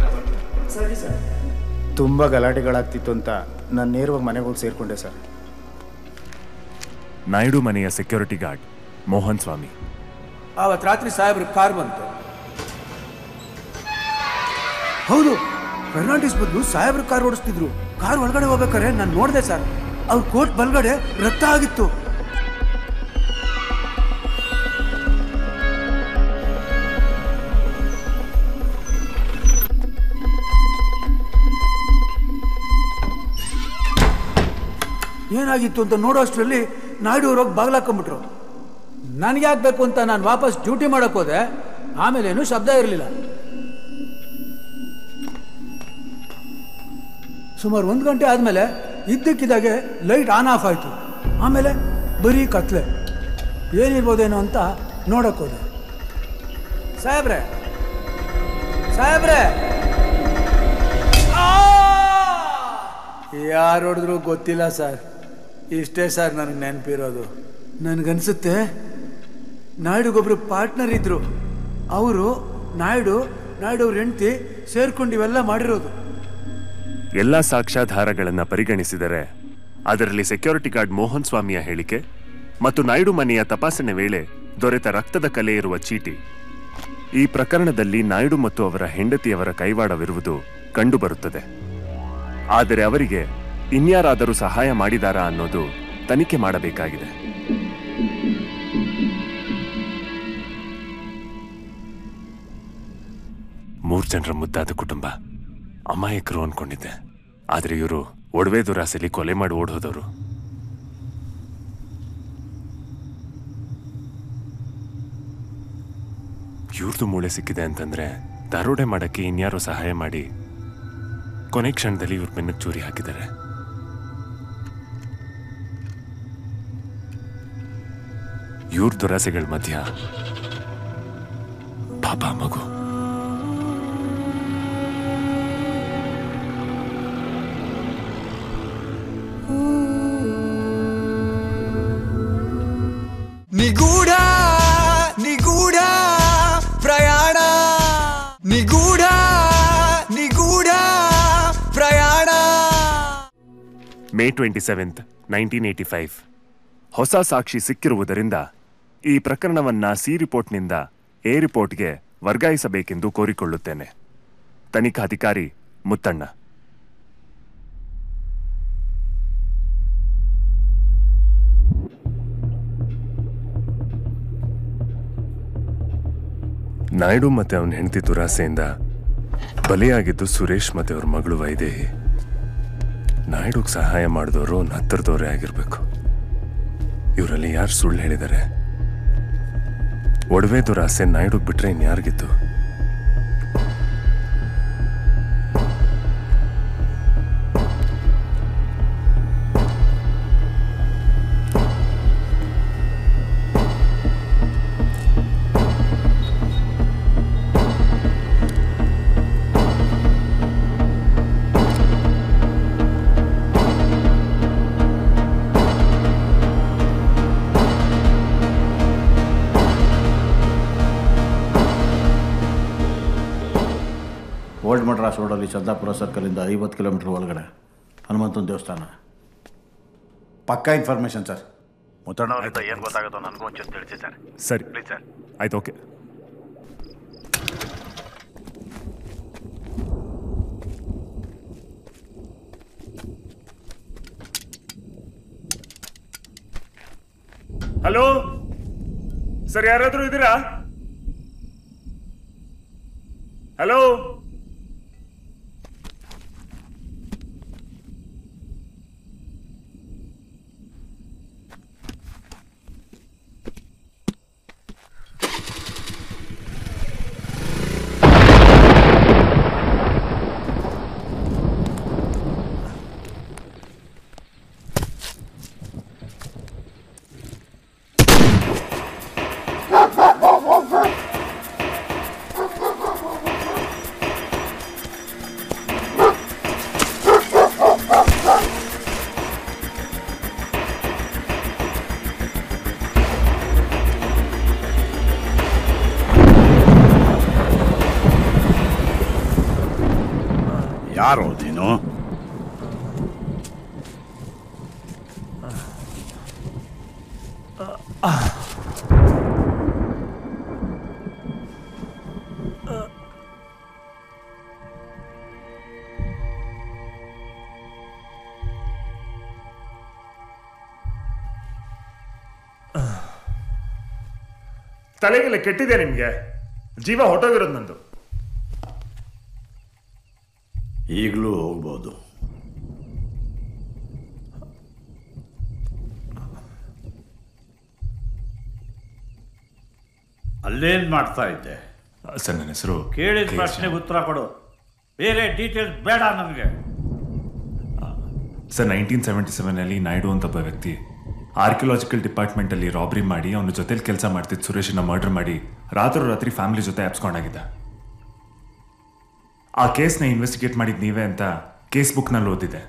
Speaker 23: ಸರಿ ಸರ್.
Speaker 25: ತುಂಬ ಗಲಾಟೆಗಳಾಗ್ತಿತ್ತು ಅಂತ ನಾನು ನೇರವಾಗಿ ಮನೆಗೆ ಹೋಗಿ ಸೇರಿಕೊಂಡೆ ಸರ್.
Speaker 2: ನಾಯ್ಡು ಮನೆಯ ಸೆಕ್ಯೂರಿಟಿ ಗಾರ್ಡ್ ಮೋಹನ್ ಸ್ವಾಮಿ.
Speaker 22: ಆವತ್ತು ರಾತ್ರಿ ಸಾಹೇಬ್ರ ಕಾರ್ ಬಂತು.
Speaker 26: ಹೌದು ಫರ್ನಾಂಡಿಸ್ ಬದಲು ಸಾಹೇಬ್ರ ಕಾರ್ ಓಡಿಸ್ತಿದ್ರು. ಕಾರ್ ಒಳಗಡೆ ಹೋಗ್ಬೇಕಾದ್ರೆ ನಾನು ನೋಡಿದೆ ಸರ್. ಅವ್ರ ಕೋರ್ಟ್ ಬಲ್ಗಡೆ ರಕ್ತ ಆಗಿತ್ತು. ಏನಾಗಿತ್ತು ಅಂತ ನೋಡೋ ಅಷ್ಟರಲ್ಲಿ ನಾಯ್ಡು ಅವ್ರೋಗಿ ಬಾಗ್ಲಾಕೊಂಬಿಟ್ರು ನನಗೆ ಆಗ್ಬೇಕು ಅಂತ ನಾನು ವಾಪಸ್ ಡ್ಯೂಟಿ ಮಾಡಕ್ ಹೋದೆ ಏನು ಶಬ್ದ ಇರಲಿಲ್ಲ. ಸುಮಾರು ಒಂದು ಗಂಟೆ ಆದಮೇಲೆ ಇದ್ದಕ್ಕಿದ್ದಾಗೆ ಲೈಟ್ ಆನ್ ಆಫ್ ಆಯಿತು. ಆಮೇಲೆ ಬರೀ ಕತ್ಲೆ. ಏನಿರ್ಬೋದೇನೋ ಅಂತ ನೋಡಕ್ ಹೋದೆ. ಸಾಹೇಬ್ರೆ ಸಾಹೇಬ್ರೆ! ಯಾರು ಹೊಡೆದ್ರು ಗೊತ್ತಿಲ್ಲ ಸರ್. ಇಷ್ಟೇ ಸರ್ ನನಗೆ ನೆನಪಿರೋದು. ನನಗನ್ಸುತ್ತೆ ನಾಯ್ಡುಗೊಬ್ರು ಪಾರ್ಟ್ನರ್ ಇದ್ರು. ಅವರು ನಾಯ್ಡು ನಾಯ್ಡು ಅವ್ರ ಹೆಂಡತಿ ಸೇರ್ಕೊಂಡು ಇವೆಲ್ಲ ಮಾಡಿರೋದು.
Speaker 2: ಎಲ್ಲ ಸಾಕ್ಷ್ಯಾಧಾರಗಳನ್ನು ಪರಿಗಣಿಸಿದರೆ ಅದರಲ್ಲಿ ಸೆಕ್ಯೂರಿಟಿ ಗಾರ್ಡ್ ಮೋಹನ್ ಸ್ವಾಮಿಯ ಹೇಳಿಕೆ ಮತ್ತು ನಾಯ್ಡು ಮನೆಯ ತಪಾಸಣೆ ವೇಳೆ ದೊರೆತ ರಕ್ತದ ಕಲೆ ಇರುವ ಚೀಟಿ. ಈ ಪ್ರಕರಣದಲ್ಲಿ ನಾಯ್ಡು ಮತ್ತು ಅವರ ಹೆಂಡತಿಯವರ ಕೈವಾಡವಿರುವುದು ಕಂಡುಬರುತ್ತದೆ. ಆದರೆ ಅವರಿಗೆ ಇನ್ಯಾರಾದರೂ ಸಹಾಯ ಮಾಡಿದಾರಾ ಅನ್ನೋದು ತನಿಖೆ ಮಾಡಬೇಕಾಗಿದೆ. ಮೂರು ಜನರ ಮುದ್ದಾದ ಕುಟುಂಬ. ಅಮಾಯಕರು ಅನ್ಕೊಂಡಿದ್ದೆ. ಆದ್ರೆ ಇವರು ಒಡವೆ ದುರಾಸೆಲಿ ಕೊಲೆ ಮಾಡಿ ಓಡೋದವರು ಇವ್ರದ್ದು ಮೂಳೆ ಸಿಕ್ಕಿದೆ ಅಂತಂದ್ರೆ ದರೋಡೆ ಮಾಡಕ್ಕೆ ಇನ್ಯಾರೋ ಸಹಾಯ ಮಾಡಿ ಕೊನೆ ಕ್ಷಣದಲ್ಲಿ ಇವ್ರ ಬೆನ್ನಕ್ಕೆ ಚೂರಿ ಹಾಕಿದ್ದಾರೆ. ಇವ್ರ ದುರಾಸೆಗಳ ಮಧ್ಯ ಪಾಪ ಮಗು.
Speaker 27: ನಿಗೂಢ ನಿಗೂಢ ಪ್ರಯಾಣ. ನಿಗೂಢ ನಿಗೂಢ ಪ್ರಯಾಣ.
Speaker 2: May twenty seventh nineteen eighty five. ಹೊಸ ಸಾಕ್ಷಿ ಸಿಕ್ಕಿರುವುದರಿಂದ ಈ ಪ್ರಕರಣವನ್ನ ಸಿ ರಿಪೋರ್ಟ್ನಿಂದ ಎ ರಿಪೋರ್ಟ್ಗೆ ವರ್ಗಾಯಿಸಬೇಕೆಂದು ಕೋರಿಕೊಳ್ಳುತ್ತೇನೆ. ತನಿಖಾಧಿಕಾರಿ ಮುತ್ತಣ್ಣ. ನಾಯ್ಡು ಮತ್ತೆ ಅವನ ಹೆಂಡತಿ ದುರಾಸೆಯಿಂದ
Speaker 28: ಬಲಿಯಾಗಿದ್ದು ಸುರೇಶ್ ಮತ್ತೆ ಅವ್ರ ಮಗಳು ವೈದೇಹಿ. ನಾಯ್ಡುಗೆ ಸಹಾಯ ಮಾಡಿದವರು ಅವನ ಹತ್ತಿರದವರೇ ಆಗಿರ್ಬೇಕು. ಇವರಲ್ಲಿ ಯಾರು ಸುಳ್ಳು ಹೇಳಿದ್ದಾರೆ ಒಡವೆ ದುರಾಸೆ ನಾಯ್ಡುಗ್ ಬಿಟ್ರೆ ಇನ್ಯಾರಿಗಿತ್ತು
Speaker 4: ಚಂದಾಪುರ ಸರ್ಕಲಿಂದ ಐವತ್ತು ಕಿಲೋಮೀಟರ್ ಒಳಗಡೆ ಹನುಮಂತನ ದೇವಸ್ಥಾನ. ಪಕ್ಕಾ ಇನ್ಫಾರ್ಮೇಷನ್ ಸರ್
Speaker 21: ಮುತ್ತಣ್ಣವರಿಂದ ಏನು ಗೊತ್ತಾಗುತ್ತೋ ನನಗೂ ಒಂಚೂರು ತಿಳಿಸಿ ಸರ್
Speaker 2: ಸರಿ.
Speaker 21: ಪ್ಲೀಸ್ ಸರ್
Speaker 2: ಆಯ್ತು ಓಕೆ ಹಲೋ ಸರ್ ಯಾರಾದರೂ ಇದ್ದೀರಾ ಹಲೋ
Speaker 4: ಯಾರು ನೀನು
Speaker 2: ತಲೆಗೆಲ್ಲ ಕೆಟ್ಟಿದೆ ನಿಮಗೆ. ಜೀವ ಹೊಟ್ಟೋಗಿರೋದು ನಂದು
Speaker 4: ಈಗಲೂ ಹೋಗ್ಬೋದು
Speaker 29: ಅಲ್ಲೇನ್ ಮಾಡ್ತಾ ಇದ್ದೆ.
Speaker 28: ಸರ್ ನನ್ನ ಹೆಸರು
Speaker 29: ಕೇಳಿದ ಪ್ರಶ್ನೆಗೆ ಉತ್ತರ ಕೊಡು. ಬೇರೆ ಡೀಟೇಲ್ಸ್ ಬೇಡ ನನಗೆ
Speaker 28: ಸರ್ ನೈನ್ಟೀನ್ ಸೆವೆಂಟಿ ಸೆವೆನಲ್ಲಿ ನಾಯ್ಡು ಅಂತ ಒಬ್ಬ ವ್ಯಕ್ತಿ ಆರ್ಕಿಯಾಲಜಿಕಲ್ ಡಿಪಾರ್ಟ್ಮೆಂಟಲ್ಲಿ ರಾಬ್ರಿ ಮಾಡಿ ಅವನ ಜೊತೆಲಿ ಕೆಲಸ ಮಾಡ್ತಿದ್ದ ಸುರೇಶನ ಮರ್ಡರ್ ಮಾಡಿ ರಾತ್ರಿ ರಾತ್ರಿ ಫ್ಯಾಮಿಲಿ ಜೊತೆ ಆಪ್ಸ್ಕೊಂಡಾಗಿದ್ದ ಆ ಕೇಸ್ನ ಇನ್ವೆಸ್ಟಿಗೇಟ್ ಮಾಡಿದ ನೀವೇ ಅಂತ ಕೇಸ್ ಬುಕ್ನಲ್ಲಿ ಓದಿದೆ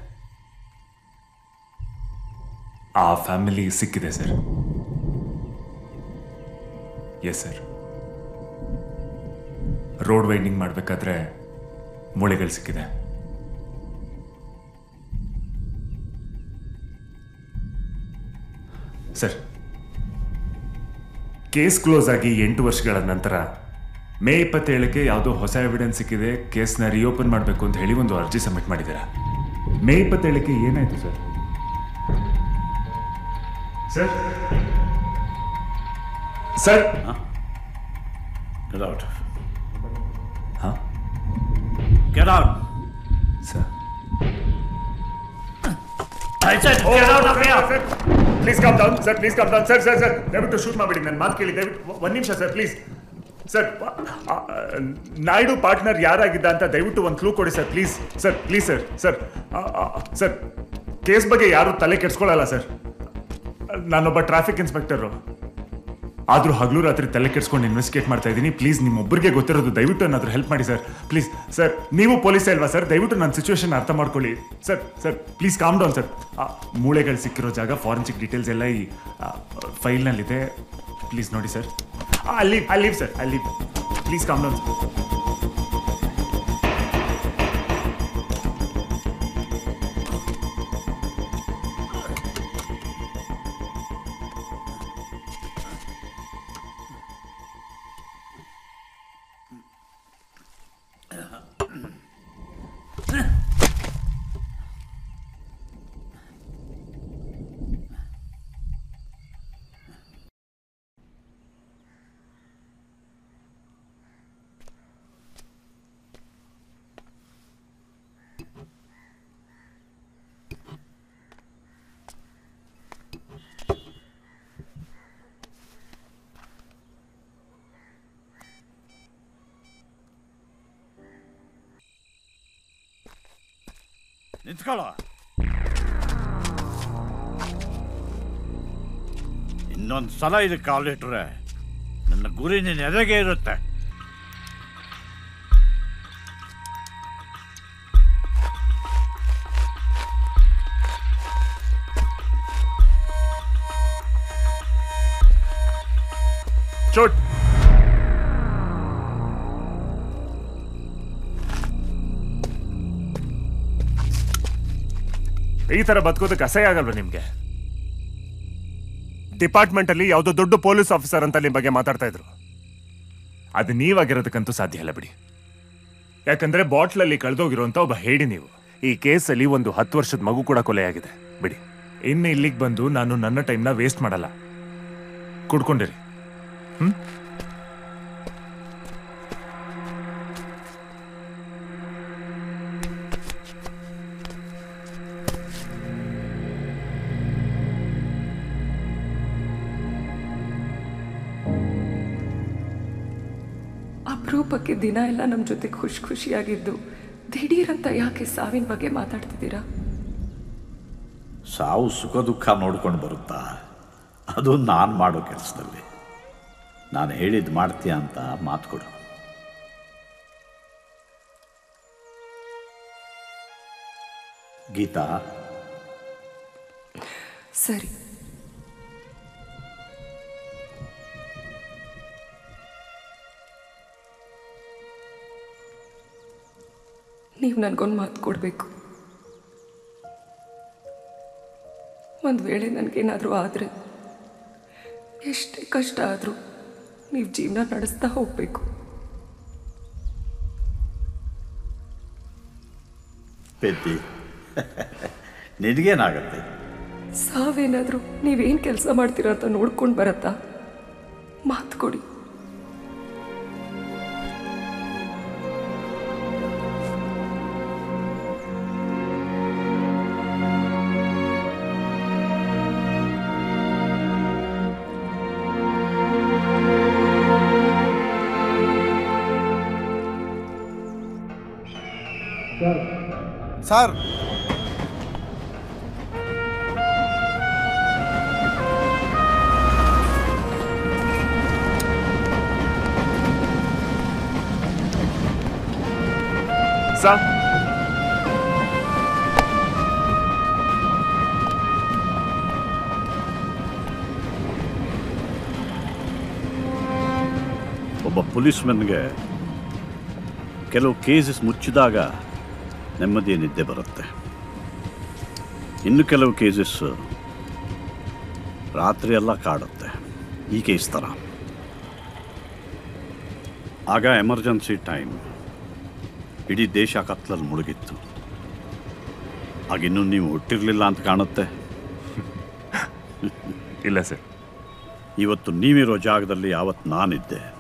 Speaker 28: ಆ ಫ್ಯಾಮಿಲಿ ಸಿಕ್ಕಿದೆ sir. Yes sir road winding ಮಾಡಬೇಕಾದ್ರೆ ಮೂಳೆಗಳು ಸಿಕ್ಕಿದೆ. ಸರ್, ಕೇಸ್ ಕ್ಲೋಸ್ ಆಗಿ ಎಂಟು ವರ್ಷಗಳ ನಂತರ ಮೇ ಇಪ್ಪತ್ತೇಳಕ್ಕೆ ಯಾವುದೋ ಹೊಸ ಎವಿಡೆನ್ಸ್ ಸಿಕ್ಕಿದೆ, ಕೇಸ್ನ ರಿಓಪನ್ ಮಾಡಬೇಕು ಅಂತ ಹೇಳಿ ಒಂದು ಅರ್ಜಿ ಸಬ್ಮಿಟ್ ಮಾಡಿದ್ದೀರಾ? ಮೇ ಇಪ್ಪತ್ತೇಳಕ್ಕೆ ಏನಾಯ್ತು sir? Sir? Sir?
Speaker 29: Get out.
Speaker 28: Sir
Speaker 29: I said get out of here.
Speaker 2: Please come down sir please come down sir sir sir ದಯವಿಟ್ಟು ಶೂಟ್ ಮಾಡಬೇಡಿ ನನ್ನ ಮಾತು ಕೇಳಿ. ದಯವಿಟ್ಟು ಒಂದು ನಿಮಿಷ sir please sir Naidu partner ಯಾರಾಗಿದ್ದ ಅಂತ ದಯವಿಟ್ಟು ಒಂದು ಕ್ಲೂ ಕೊಡಿ sir please sir please sir sir sir case ಬಗ್ಗೆ ಯಾರು ತಲೆ ಕೆಡ್ಸ್ಕೊಳ್ಳಲ್ಲ ಸರ್ ನಾನೊಬ್ಬ ಟ್ರಾಫಿಕ್ ಇನ್ಸ್ಪೆಕ್ಟರು ಆದರೂ ಹಗಲು ರಾತ್ರಿ ತಲೆ ಕೆಡ್ಸ್ಕೊಂಡು ಇನ್ವೆಸ್ಟಿಗೇಟ್ ಮಾಡ್ತಾ ಇದ್ದೀನಿ. ಪ್ಲೀಸ್ ನಿಮ್ಮೊಬ್ಬರಿಗೆ ಗೊತ್ತಿರೋದು ದಯವಿಟ್ಟು ಏನಾದರೂ ಹೆಲ್ಪ್ ಮಾಡಿ ಸರ್ ಪ್ಲೀಸ್ ಸರ್ ನೀವು ಪೊಲೀಸ್ ಅಲ್ವಾ ಸರ್ ದಯವಿಟ್ಟು ನನ್ನ ಸಿಚುವೇಶನ್ ಅರ್ಥ ಮಾಡ್ಕೊಳ್ಳಿ. Sir sir please calm down sir ಮೂಳೆಗಳು ಸಿಕ್ಕಿರೋ ಜಾಗ ಫಾರೆನ್ಸಿಕ್ ಡೀಟೇಲ್ಸ್ ಎಲ್ಲ ಈ ಫೈಲ್ನಲ್ಲಿದೆ ಪ್ಲೀಸ್ ನೋಡಿ ಸರ್ ಅಲ್ಲಿ ಅಲ್ಲಿ ಸರ್ ಅಲ್ಲಿ ಪ್ಲೀಸ್ ಕಾಮ್ ಡೌನ್ ಸರ್
Speaker 4: ನಿಂತ್ಕೊಳ್ಳೋ ಇನ್ನೊಂದು ಇದಕ್ಕೆ ಕಾಲಿಟ್ರೆ ನನ್ನ ಗುರಿ ನಿನ್ನ ಎದೆಗೆ ಇರುತ್ತೆ?
Speaker 2: ಈ ತರ ಬದುಕೋದಕ್ಕೆ ಅಸಹ್ಯ ಆಗಲ್ವಾ ನಿಮ್ಗೆ? ಡಿಪಾರ್ಟ್ಮೆಂಟ್ ಅಲ್ಲಿ ಯಾವುದೋ ದೊಡ್ಡ ಪೊಲೀಸ್ ಆಫೀಸರ್ ಅಂತ ನಿಮ್ ಬಗ್ಗೆ ಮಾತಾಡ್ತಾ ಇದ್ರು. ಅದು ನೀವಾಗಿರೋದಕ್ಕಂತೂ ಸಾಧ್ಯ ಇಲ್ಲ ಬಿಡಿ. ಯಾಕಂದ್ರೆ ಬಾಟ್ಲಲ್ಲಿ ಕಳೆದೋಗಿರುವಂತ ಒಬ್ಬ ಹೇಳಿ ನೀವು. ಈ ಕೇಸಲ್ಲಿ ಒಂದು ಹತ್ತು ವರ್ಷದ ಮಗು ಕೂಡ ಕೊಲೆಯಾಗಿದೆ. ಬಿಡಿ. ಇನ್ನು ಇಲ್ಲಿಗೆ ಬಂದು ನಾನು ನನ್ನ ಟೈಮ್ನ ವೇಸ್ಟ್ ಮಾಡಲ್ಲ. ಕುಡ್ಕೊಂಡಿರಿ. ಹ್ಮ್?
Speaker 30: ಅಪರೂಪಕ್ಕೆ ದಿನ ಎಲ್ಲ ನಮ್ಮ ಜೊತೆ ಖುಷಿ ಖುಷಿಯಾಗಿದ್ದು ದಿಢೀರಂತ ಯಾಕೆ ಸಾವಿನ ಬಗ್ಗೆ ಮಾತಾಡ್ತಿದ್ದೀರಾ?
Speaker 31: ಸಾವು ಸುಖ ದುಃಖ ನೋಡ್ಕೊಂಡು ಬರುತ್ತಾ? ಅದು ನಾನು ಮಾಡೋ ಕೆಲಸದಲ್ಲಿ. ನಾನು ಹೇಳಿದ್ದು ಮಾಡ್ತೀಯ ಅಂತ ಮಾತು ಕೊಡು. ಗೀತಾ?
Speaker 30: ಸರಿ. ನೀವು ನನಗೊಂದು ಮಾತು ಕೊಡಬೇಕು. ಒಂದು ವೇಳೆ ನನಗೇನಾದರೂ ಆದರೆ ಎಷ್ಟೇ ಕಷ್ಟ ಆದರೂ ನೀವು ಜೀವನ ನಡೆಸ್ತಾ ಹೋಗಬೇಕು.
Speaker 31: ಪೆದ್ದಿ. ನಿನಗೇನಾಗತ್ತೆ?
Speaker 30: ಸಾವೇನಾದರೂ ನೀವೇನು ಕೆಲಸ ಮಾಡ್ತೀರಾ ಅಂತ ನೋಡ್ಕೊಂಡು ಬರತ್ತಾ? ಮಾತು ಕೊಡಿ.
Speaker 32: ಸರ್
Speaker 2: ಸರ್
Speaker 31: ಒಬ್ಬ ಪೊಲೀಸ್ಮನ್ಗೆ ಕೆಲವು ಕೇಸಸ್ ಮುಚ್ಚಿದಾಗ ನೆಮ್ಮದಿಯ ನಿದ್ದೆ ಬರುತ್ತೆ. ಇನ್ನು ಕೆಲವು ಕೇಸಸ್ ರಾತ್ರಿ ಎಲ್ಲ ಕಾಡುತ್ತೆ. ಈ ಕೇಸ್ ಥರ. ಆಗ ಎಮರ್ಜೆನ್ಸಿ ಟೈಮ್ ಇಡೀ ದೇಶ ಕತ್ಲಲ್ಲಿ ಮುಳುಗಿತ್ತು. ಆಗಿನ್ನೂ ನೀವು ಹುಟ್ಟಿರಲಿಲ್ಲ ಅಂತ ಕಾಣುತ್ತೆ.
Speaker 2: ಇಲ್ಲ ಸರ್.
Speaker 31: ಇವತ್ತು ನೀವಿರೋ ಜಾಗದಲ್ಲಿ ಯಾವತ್ತು ನಾನಿದ್ದೆ.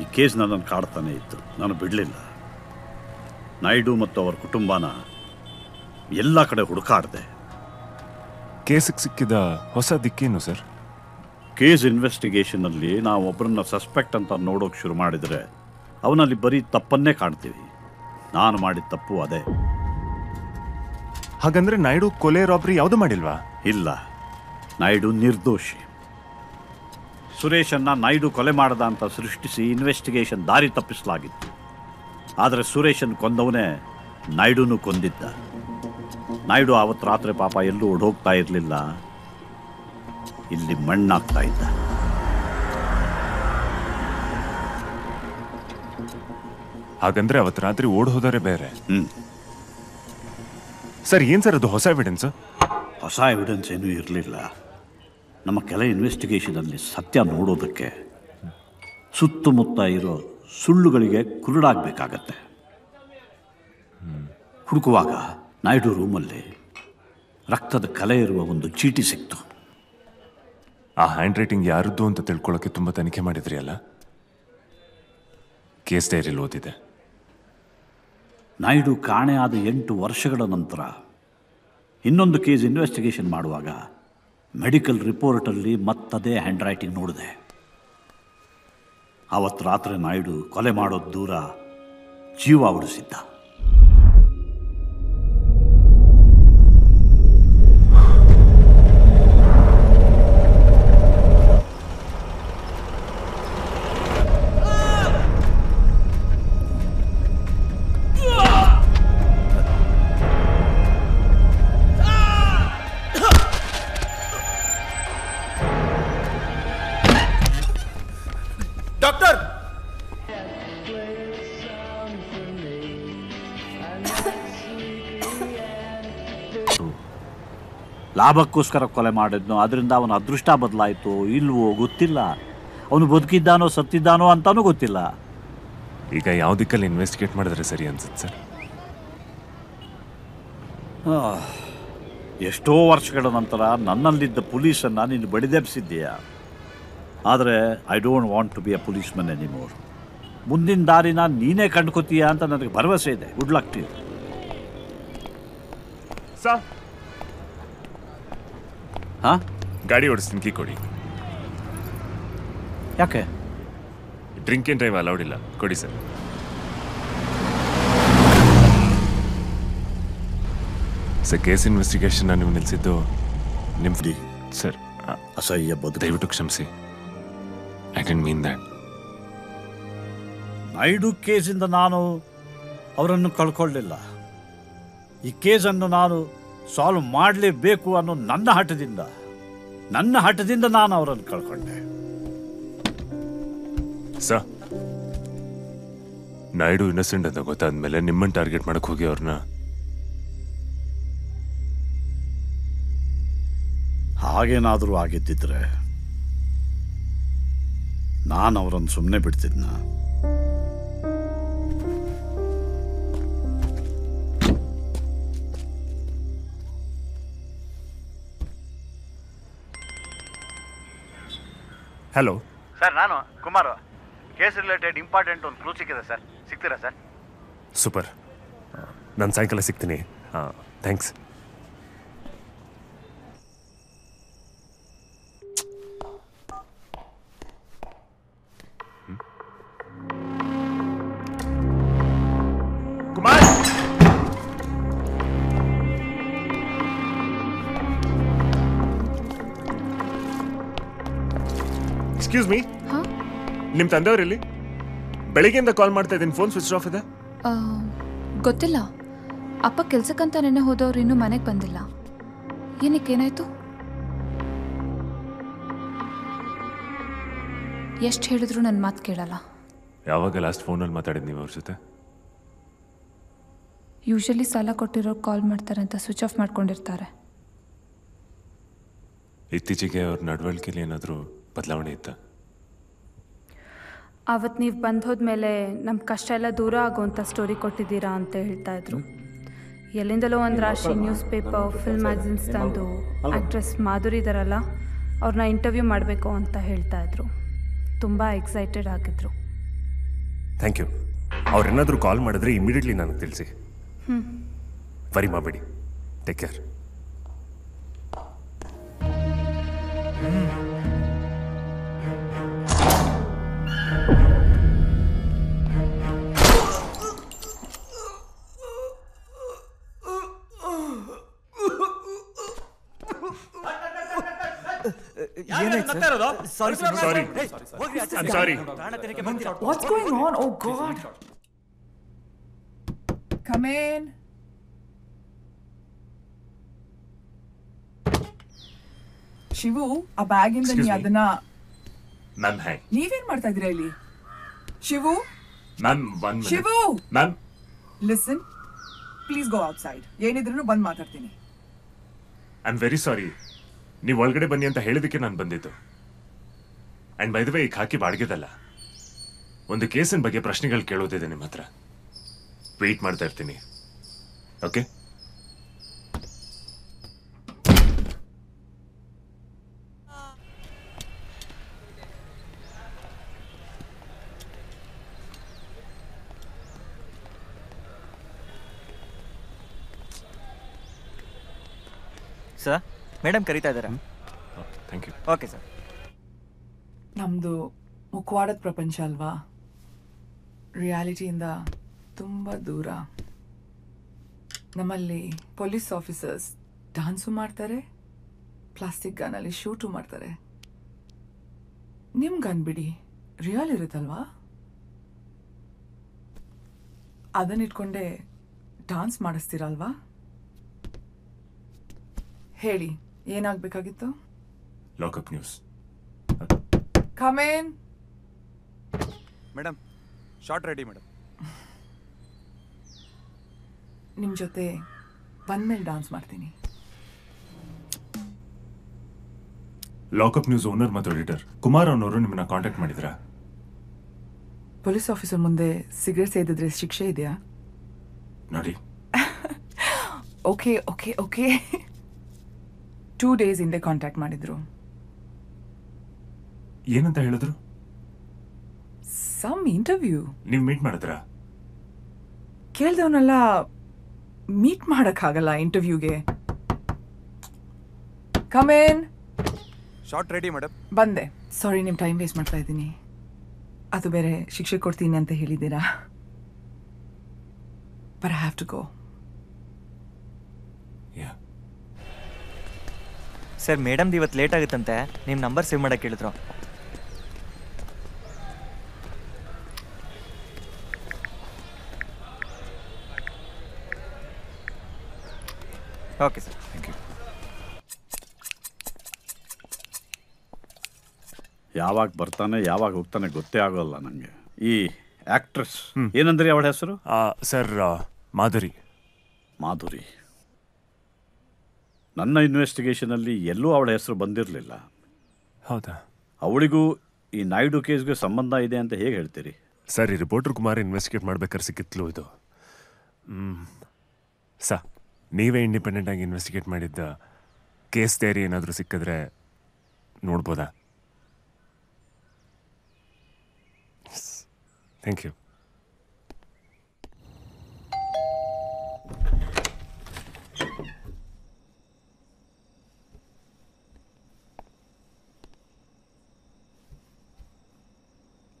Speaker 31: ಈ ಕೇಸ್ ನನ್ನನ್ನು ಕಾಡ್ತಾನೆ ಇತ್ತು. ನಾನು ಬಿಡಲಿಲ್ಲ. ನಾಯ್ಡು ಮತ್ತು ಅವರ ಕುಟುಂಬನ ಎಲ್ಲ ಕಡೆ ಹುಡುಕಾಡಿದೆ.
Speaker 2: ಕೇಸಿಗೆ ಸಿಕ್ಕಿದ ಹೊಸ ದಿಕ್ಕೇನು ಸರ್?
Speaker 31: ಕೇಸ್ ಇನ್ವೆಸ್ಟಿಗೇಷನಲ್ಲಿ ನಾವು ಒಬ್ಬರನ್ನ ಸಸ್ಪೆಕ್ಟ್ ಅಂತ ನೋಡೋಕೆ ಶುರು ಮಾಡಿದರೆ ಅವನಲ್ಲಿ ಬರೀ ತಪ್ಪನ್ನೇ ಕಾಣ್ತೀವಿ. ನಾನು ಮಾಡಿದ ತಪ್ಪು ಅದೇ.
Speaker 2: ಹಾಗಂದ್ರೆ ನಾಯ್ಡು ಕೊಲೆ ರಾಬ್ರಿ ಯಾವುದು ಮಾಡಿಲ್ವಾ?
Speaker 31: ಇಲ್ಲ. ನಾಯ್ಡು ನಿರ್ದೋಷಿ. ಸುರೇಶನ್ನ ನಾಯ್ಡು ಕೊಲೆ ಮಾಡದ ಅಂತ ಸೃಷ್ಟಿಸಿ ಇನ್ವೆಸ್ಟಿಗೇಷನ್ ದಾರಿ ತಪ್ಪಿಸಲಾಗಿತ್ತು. ಆದರೆ ಸುರೇಶನ್ ಕೊಂದವನೇ ನಾಯ್ಡುನು ಕೊಂದಿದ್ದ ನಾಯ್ಡು ಆವತ್ತು ರಾತ್ರಿ ಪಾಪ ಎಲ್ಲೂ ಓಡೋಗ್ತಾ ಇರಲಿಲ್ಲ. ಇಲ್ಲಿ ಮಣ್ಣಾಗ್ತಾ ಇದ್ದ.
Speaker 2: ಹಾಗಂದ್ರೆ ಅವತ್ತು ರಾತ್ರಿ ಓಡ್ ಹೋದರೆ ಬೇರೆ.
Speaker 31: ಹ್ಮ್.
Speaker 2: ಸರ್ ಏನ್ ಸರ್ ಅದು ಹೊಸ ಎವಿಡೆನ್ಸ್
Speaker 31: ಹೊಸ ಎವಿಡೆನ್ಸ್ ಏನೂ ಇರಲಿಲ್ಲ. ನಮ್ಮ ಕೆಲ ಇನ್ವೆಸ್ಟಿಗೇಷನಲ್ಲಿ ಸತ್ಯ ನೋಡೋದಕ್ಕೆ ಸುತ್ತಮುತ್ತ ಇರೋ ಸುಳ್ಳುಗಳಿಗೆ ಕುರುಡಾಗಬೇಕಾಗತ್ತೆ. ಹುಡುಕುವಾಗ ನಾಯ್ಡು ರೂಮಲ್ಲಿ ರಕ್ತದ ಕಲೆ ಇರುವ ಒಂದು ಚೀಟಿ ಸಿಕ್ತು.
Speaker 2: ಆ ಹ್ಯಾಂಡ್ ರೈಟಿಂಗ್ ಯಾರದ್ದು ಅಂತ ತಿಳ್ಕೊಳ್ಳೋಕೆ ತುಂಬ ತನಿಖೆ ಮಾಡಿದ್ರಿ ಅಲ್ಲ? ಕೇಸ್ ಡೈರಿಯಲ್ಲಿ ಓದಿದೆ.
Speaker 31: ನಾಯ್ಡು ಕಾಣೆ ಆದ ಎಂಟು ವರ್ಷಗಳ ನಂತರ ಇನ್ನೊಂದು ಕೇಸ್ ಇನ್ವೆಸ್ಟಿಗೇಷನ್ ಮಾಡುವಾಗ ಮೆಡಿಕಲ್ ರಿಪೋರ್ಟಲ್ಲಿ ಮತ್ತದೇ ಹ್ಯಾಂಡ್ ರೈಟಿಂಗ್ ನೋಡಿದೆ. ಆವತ್ತು ರಾತ್ರಿ ನಾಯ್ಡು ಕೊಲೆ ಮಾಡೋದು ದೂರ ಜೀವ ಉಳಿಸಿದ್ದ. ಲಾಭಕ್ಕೋಸ್ಕರ ಕೊಲೆ ಮಾಡಿದ್ನೋ ಅದರಿಂದ ಅವನ ಅದೃಷ್ಟ ಬದಲಾಯಿತು ಇಲ್ವೋ ಗೊತ್ತಿಲ್ಲ. ಅವನು ಬದುಕಿದ್ದಾನೋ ಸತ್ತಿದ್ದಾನೋ ಅಂತಾನೂ ಗೊತ್ತಿಲ್ಲ.
Speaker 2: ಈಗ ಯಾವ ದಿಕ್ಕಲ್ಲಿ ಇನ್ವೆಸ್ಟಿಗೇಟ್ ಮಾಡಿದ್ರೆ ಸರಿ ಅನ್ಸುತ್ತೆ ಸರ್?
Speaker 31: ಎಷ್ಟೋ ವರ್ಷಗಳ ನಂತರ ನನ್ನಲ್ಲಿದ್ದ ಪೊಲೀಸನ್ನು ನೀನು ಬಡಿದೆಬ್ಸಿದ್ದೀಯ? ಆದರೆ I don't want to be a policeman anymore ಮುಂದಿನ ದಾರಿನ ನೀನೇ ಕಂಡ್ಕೋತೀಯಾ ಅಂತ ನನಗೆ ಭರವಸೆ ಇದೆ. ಗುಡ್ ಲಕ್ ಟು
Speaker 2: ಸಾ
Speaker 31: ಹಾಂ?
Speaker 2: ಗಾಡಿ ಓಡಿಸ್ತೀನಿ ಕೀ ಕೊಡಿ.
Speaker 31: ಯಾಕೆ?
Speaker 2: ಡ್ರಿಂಕ್ ಆ್ಯಂಡ್ ಡ್ರೈವ್ ಅಲೌಡ್ ಇಲ್ಲ? ಕೊಡಿ ಸರ್. ಸರ್ ಕೇಸ್ ಇನ್ವೆಸ್ಟಿಗೇಷನ್ ನೀವು ನಿಲ್ಲಿಸಿದ್ದು ನಿಮ್ಮ ಸರ್
Speaker 31: ಅಸಹ್ಯ ಬದು
Speaker 2: ದಯವಿಟ್ಟು ಕ್ಷಮಿಸಿ. I don't mean that
Speaker 31: Naidu ಕೇಸಿಂದ ನಾನು ಅವರನ್ನು ಕಳ್ಕೊಳ್ಳಿಲ್ಲ. ಈ ಕೇಸನ್ನು ನಾನು ಸಾಲ್ವ್ ಮಾಡಲೇಬೇಕು ಅನ್ನೋ ನನ್ನ ಹಠದಿಂದ ನನ್ನ ಹಠದಿಂದ ನಾನು ಅವರನ್ನು ಕಳ್ಕೊಂಡೆ.
Speaker 2: ಸರ್ ನಾಯ್ಡು ಇನ್ನಸೆಂಟ್ ಅಂತ ಗೊತ್ತಾದ್ಮೇಲೆ ನಿಮ್ಮನ್ನು ಟಾರ್ಗೆಟ್ ಮಾಡಕ್ ಹೋಗಿ ಅವ್ರನ್ನ
Speaker 31: ಹಾಗೇನಾದರೂ ಆಗಿದ್ದಿದ್ರೆ ನಾನು ಅವರನ್ನು ಸುಮ್ಮನೆ ಬಿಡ್ತಿದ್ನ?
Speaker 2: ಹಲೋ
Speaker 4: ಸರ್ ನಾನು ಕುಮಾರ್. ಕೇಸ್ ರಿಲೇಟೆಡ್ ಇಂಪಾರ್ಟೆಂಟ್ ಒಂದು ಕ್ಲೂ ಸಿಕ್ಕಿದೆ ಸರ್ ಸಿಗ್ತೀರಾ ಸರ್
Speaker 2: ಸೂಪರ್ ನಾನು ಸಾಯಂಕಾಲ ಸಿಗ್ತೀನಿ. ಹಾಂ. ಥ್ಯಾಂಕ್ಸ್
Speaker 33: ಎಕ್ಸ್ಕ್ಯೂಸ್ ಮೀ ನಿಮ್ಮ ತಂದೆಯವರಲ್ಲಿ ಬೆಳಿಗ್ಗೆಯಿಂದ ಕಾಲ್ ಮಾಡ್ತಾ ಇದ್ದೀನಿ ಫೋನ್ ಸ್ವಿಚ್ ಆಫ್ ಇದೆ.
Speaker 34: ಆ, ಗೊತ್ತಿಲ್ಲ. ಅಪ್ಪ ಕೆಲ್ಸಕ್ಕಂತ ನೆನ್ನೆ ಹೋದವ್ರು ಇನ್ನೂ ಮನೆಗೆ ಬಂದಿಲ್ಲ. ಏನಕ್ಕೆ ಏನಾಯ್ತು? ಎಷ್ಟು ಹೇಳಿದ್ರು ನನ್ನ ಮಾತು ಕೇಳಲ್ಲ.
Speaker 2: ಯಾವಾಗ ಲಾಸ್ಟ್ ಫೋನಲ್ಲಿ ಮಾತಾಡಿದ್ ನೀವು ಅವ್ರ ಜೊತೆ?
Speaker 34: ಯೂಶಲಿ ಸಾಲ ಕೊಟ್ಟಿರೋ ಕಾಲ್ ಮಾಡ್ತಾರೆ ಅಂತ ಸ್ವಿಚ್ ಆಫ್ ಮಾಡ್ಕೊಂಡಿರ್ತಾರೆ.
Speaker 2: ಇತ್ತೀಚೆಗೆ ಅವ್ರ ನಡವಳಿಕೆಯಲ್ಲಿ ಏನಾದರೂ ಬದಲಾವಣೆ ಇತ್ತಾ?
Speaker 34: ಅವತ್ತು ನೀವು ಬಂದು ಹೋದ್ಮೇಲೆ ನಮ್ಮ ಕಷ್ಟ ಎಲ್ಲ ದೂರ ಆಗುವಂಥ ಸ್ಟೋರಿ ಕೊಟ್ಟಿದ್ದೀರಾ ಅಂತ ಹೇಳ್ತಾ ಇದ್ರು. ಎಲ್ಲಿಂದಲೋ ಒಂದು ರಾಶಿ ನ್ಯೂಸ್ ಪೇಪರ್ ಫಿಲ್ಮ್ ಮ್ಯಾಗಝಿನ್ಸ್ ತಂದು ಆ್ಯಕ್ಟ್ರೆಸ್ ಮಾಧುರಿ ಇದಾರಲ್ಲ ಅವ್ರನ್ನ ಇಂಟರ್ವ್ಯೂ ಮಾಡಬೇಕು ಅಂತ ಹೇಳ್ತಾ ಇದ್ರು. ತುಂಬ ಎಕ್ಸೈಟೆಡ್ ಆಗಿದ್ರು.
Speaker 2: ಥ್ಯಾಂಕ್ ಯು ಅವ್ರೇನಾದರೂ ಕಾಲ್ ಮಾಡಿದ್ರೆ ಇಮಿಡಿಯೇಟ್ಲಿ ನನಗೆ ತಿಳಿಸಿ.
Speaker 34: ಹ್ಞೂ
Speaker 2: ವರಿ ಮಾಡಬೇಡಿ. Take care
Speaker 9: Sorry,
Speaker 2: Sorry. Sorry. I'm sorry.
Speaker 35: What's going on? Oh God. Come in. Shivu ಆ ಬ್ಯಾಗ್ ಇಂದ ನೀ ಅದನ್ನ
Speaker 2: ಮ್ಯಾಮ್ ಹೇ
Speaker 35: ನೀವೇನ್ ಮಾಡ್ತಾ ಇದ್ದೀರಾ ಇಲ್ಲಿ? Shivu?
Speaker 2: Ma'am one
Speaker 35: Shivu!
Speaker 2: Ma'am
Speaker 35: listen please go outside ಏನಿದ್ರು ಬಂದ್ ಮಾತಾಡ್ತೀನಿ.
Speaker 2: ಐ ಆಮ್ ವೆರಿ ಸಾರಿ ನೀವು ಒಳಗಡೆ ಬನ್ನಿ ಅಂತ ಹೇಳಿದಕ್ಕೆ ನಾನು ಬಂದಿದ್ದು. ಆ್ಯಂಡ್ ಬೈ ದ ವೇ ಈ ಹಾಕಿ ಬಾಡಿಗೆದಲ್ಲ. ಒಂದು ಕೇಸಿನ ಬಗ್ಗೆ ಪ್ರಶ್ನೆಗಳು ಕೇಳೋದಿದೆ ನಿಮ್ಮ ಹತ್ರ. ವೆಯ್ಟ್ ಮಾಡ್ತಾ ಇರ್ತೀನಿ. ಓಕೆ
Speaker 11: ಸರ್ ಮೇಡಮ್ ಕರೀತಾ ಇದ್ದಾರೆ?
Speaker 2: ಥ್ಯಾಂಕ್ ಯು
Speaker 11: ಓಕೆ ಸರ್
Speaker 35: ನಮ್ದು ಮುಖವಾಡದ ಪ್ರಪಂಚ ಅಲ್ವಾ? ರಿಯಾಲಿಟಿಯಿಂದ ತುಂಬ ದೂರ. ನಮ್ಮಲ್ಲಿ ಪೊಲೀಸ್ ಆಫೀಸರ್ಸ್ ಡಾನ್ಸು ಮಾಡ್ತಾರೆ ಪ್ಲಾಸ್ಟಿಕ್ ಗನ್ನಲ್ಲಿ ಶೂಟು ಮಾಡ್ತಾರೆ. ನಿಮ್ಗೆ ಅನ್ಬಿಡಿ ರಿಯಲ್ ಇರುತ್ತಲ್ವಾ? ಅದನ್ನಿಟ್ಕೊಂಡೆ ಡಾನ್ಸ್ ಮಾಡಿಸ್ತೀರಲ್ವಾ? ಹೇಳಿ, ಏನಾಗಬೇಕಾಗಿತ್ತು?
Speaker 2: Lockup News
Speaker 35: come on
Speaker 36: madam shot ready madam
Speaker 35: ನಿಮ್ಮ ಜೊತೆ ಬಂದ್ಮೇಲೆ ಡಾನ್ಸ್ ಮಾಡ್ತೀನಿ.
Speaker 2: ಲಾಕಪ್ ನ್ಯೂಸ್ ಓನರ್ ಮತ್ತು ಎಡಿಟರ್ ಕುಮಾರ್ ಅವನವರು ನಿಮ್ಮನ್ನ ಕಾಂಟ್ಯಾಕ್ಟ್ ಮಾಡಿದ್ರಾ?
Speaker 35: ಪೊಲೀಸ್ ಆಫೀಸರ್ ಮುಂದೆ ಸಿಗರೇಟ್ ಸೇದಿದ್ರೆ ಶಿಕ್ಷೆ ಇದೆಯಾ?
Speaker 2: ನೋಡಿ.
Speaker 35: Okay okay okay two days ಹಿಂದೆ ಕಾಂಟ್ಯಾಕ್ಟ್ ಮಾಡಿದ್ರು.
Speaker 2: ಏನಂತ ಹೇಳಿದ್ರು?
Speaker 35: ಸಮ್ ಇಂಟರ್ವ್ಯೂ
Speaker 2: ನೀವು ಮೀಟ್ ಮಾಡಿದ್ರಾ?
Speaker 35: ಕೇಳ್ದವನೆಲ್ಲ ಮೀಟ್ ಮಾಡೋಕ್ಕಾಗಲ್ಲ ಇಂಟರ್ವ್ಯೂಗೆ come on
Speaker 36: shot ready madam
Speaker 35: ಬಂದೆ. ಸಾರಿ ನಿಮ್ಮ ಟೈಮ್ ವೇಸ್ಟ್ ಮಾಡ್ತಾ ಇದ್ದೀನಿ. ಅದು ಬೇರೆ ಶಿಕ್ಷೆ ಕೊಡ್ತೀನಿ ಅಂತ ಹೇಳಿದ್ದೀರಾ? But I have to go
Speaker 11: sir ಮೇಡಮ್ದು ಇವತ್ತು ಲೇಟ್ ಆಗುತ್ತಂತೆ. ನಿಮ್ಮ ನಂಬರ್ ಸೇವ್ ಮಾಡೋಕ್ಕೆ ಹೇಳಿದ್ರು. Okay sir.
Speaker 2: ಥ್ಯಾಂಕ್ ಯು
Speaker 31: ಯಾವಾಗ ಬರ್ತಾನೆ ಯಾವಾಗ ಹೋಗ್ತಾನೆ ಗೊತ್ತೇ ಆಗೋಲ್ಲ ನನಗೆ ಈ ಆಕ್ಟ್ರೆಸ್ ಏನಂದ್ರಿ ಅವಳ ಹೆಸರು?
Speaker 2: ಸರ್ ಮಾಧುರಿ.
Speaker 31: ಮಾಧುರಿ. ನನ್ನ ಇನ್ವೆಸ್ಟಿಗೇಷನಲ್ಲಿ ಎಲ್ಲೂ ಅವಳ ಹೆಸರು ಬಂದಿರಲಿಲ್ಲ.
Speaker 2: ಹೌದಾ?
Speaker 31: ಅವಳಿಗೂ ಈ ನಾಯ್ಡು ಕೇಸ್ಗೆ ಸಂಬಂಧ ಇದೆ ಅಂತ ಹೇಗೆ ಹೇಳ್ತೀರಿ?
Speaker 2: ಸರ್ ಈ ರಿಪೋರ್ಟರ್ ಕುಮಾರ್ ಇನ್ವೆಸ್ಟಿಗೇಟ್ ಮಾಡ್ಬೇಕಾದ್ರೆ ಸಿಕ್ಕಿತ್ಲು ಇದು. ಸ ನೀವೇ ಇಂಡಿಪೆಂಡೆಂಟ್ ಆಗಿ ಇನ್ವೆಸ್ಟಿಗೇಟ್ ಮಾಡಿದ್ದ ಕೇಸ್ ತೇರಿ ಏನಾದರೂ ಸಿಕ್ಕಿದ್ರೆ ನೋಡ್ಬೋದಾ? Thank you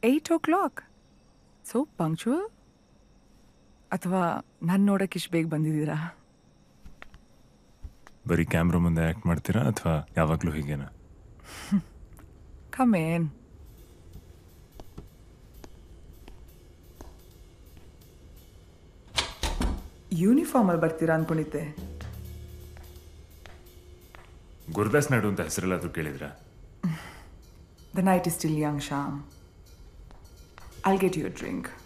Speaker 35: eight o'clock so punctual ಅಥವಾ ನನ್ನ ನೋಡೋಕೆ ಇಷ್ಟು ಬೇಗ ಬಂದಿದ್ದೀರಾ?
Speaker 2: ಬರೀ ಕ್ಯಾಮ್ರಾ ಮುಂದೆ ಆ್ಯಕ್ಟ್ ಮಾಡ್ತೀರಾ ಅಥವಾ ಯಾವಾಗಲೂ ಹೀಗೇನಾ?
Speaker 35: ಕಮೇನ್ ಯೂನಿಫಾರ್ಮಲ್ಲಿ ಬರ್ತೀರಾ ಅಂದ್ಕೊಂಡಿದ್ದೆ
Speaker 2: ಗುರುದಾಸ್ ನಾಯ್ಡು ಅಂತ ಹೆಸರಲ್ಲಾದರೂ ಕೇಳಿದ್ರಾ?
Speaker 35: The night is still young Sham I'll get your a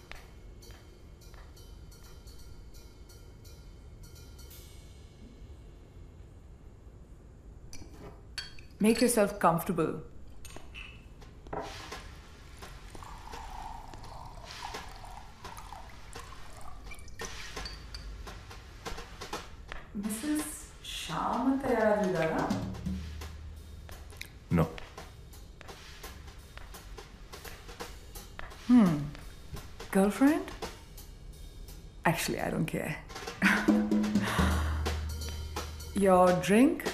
Speaker 35: Make yourself comfortable. Mrs. Sharma
Speaker 2: No.
Speaker 35: Hmm. Girlfriend? Actually, I don't care. Your drink?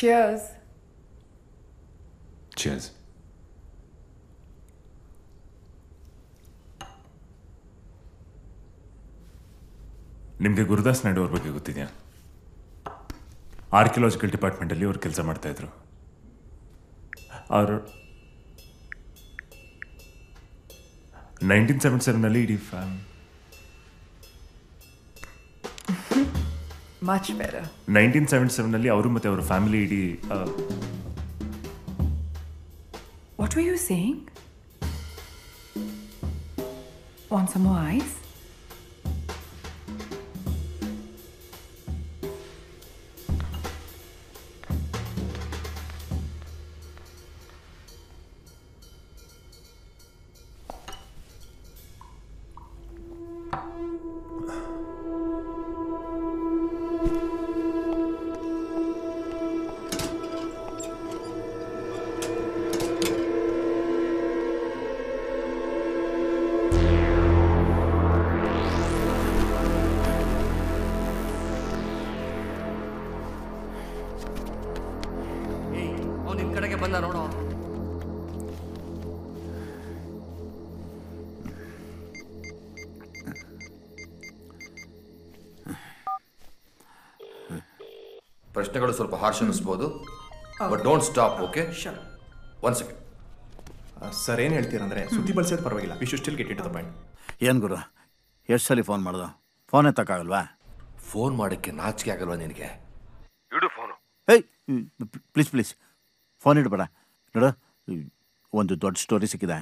Speaker 35: Cheers.
Speaker 2: Cheers. ನಿಮಗೆ ಗುರುದಾಸ್ ನಾಯ್ಡು ಅವ್ರ ಬಗ್ಗೆ ಗೊತ್ತಿದೆಯಾ ಆರ್ಕಿಯಾಲಜಿಕಲ್ ಡಿಪಾರ್ಟ್ಮೆಂಟಲ್ಲಿ ಅವ್ರು ಕೆಲಸ ಮಾಡ್ತಾಯಿದ್ರು ಅವರು ನೈನ್ಟೀನ್ ಸೆವೆಂಟಿ ಸೆವೆನಲ್ಲಿ ಇಡೀ ಫ್ಯಾಮ್
Speaker 35: Much better.
Speaker 2: ನೈನ್ಟೀನ್ ಸೆವೆಂಟಿ ಸೆವೆನಲ್ಲಿ ಅವರು ಮತ್ತು ಅವರ ಫ್ಯಾಮಿಲಿ ಇಡೀ ಆ,
Speaker 35: What were you saying? Want some more ice?
Speaker 37: ಪ್ರಶ್ನೆಗಳು ಸ್ವಲ್ಪ harsh ಅನ್ನಿಸ್ಬೋದು. But don't stop okay one second
Speaker 11: sir ಏನು ಹೇಳ್ತೀರಂದ್ರೆ ಸುದ್ದಿ ಬಳಸೋದು ಪರವಾಗಿಲ್ಲ. We should still get it the point
Speaker 4: ಏನು ಗುರು? ಎಷ್ಟು ಸಲ ಫೋನ್ ಮಾಡ್ದು? ಫೋನ್ ಎತ್ತಕ್ಕಾಗಲ್ವಾ
Speaker 37: ಫೋನ್ ಮಾಡೋಕ್ಕೆ ನಾಚಿಕೆ ಆಗಲ್ವಾ ನಿನಗೆ? ಇಡು ಫೋನು
Speaker 4: ಏಯ್ ಪ್ಲೀಸ್ ಪ್ಲೀಸ್ ಫೋನ್ ಇಡಬೇಡ. ನೋಡು ಒಂದು ದೊಡ್ಡ ಸ್ಟೋರಿ ಸಿಕ್ಕಿದೆ.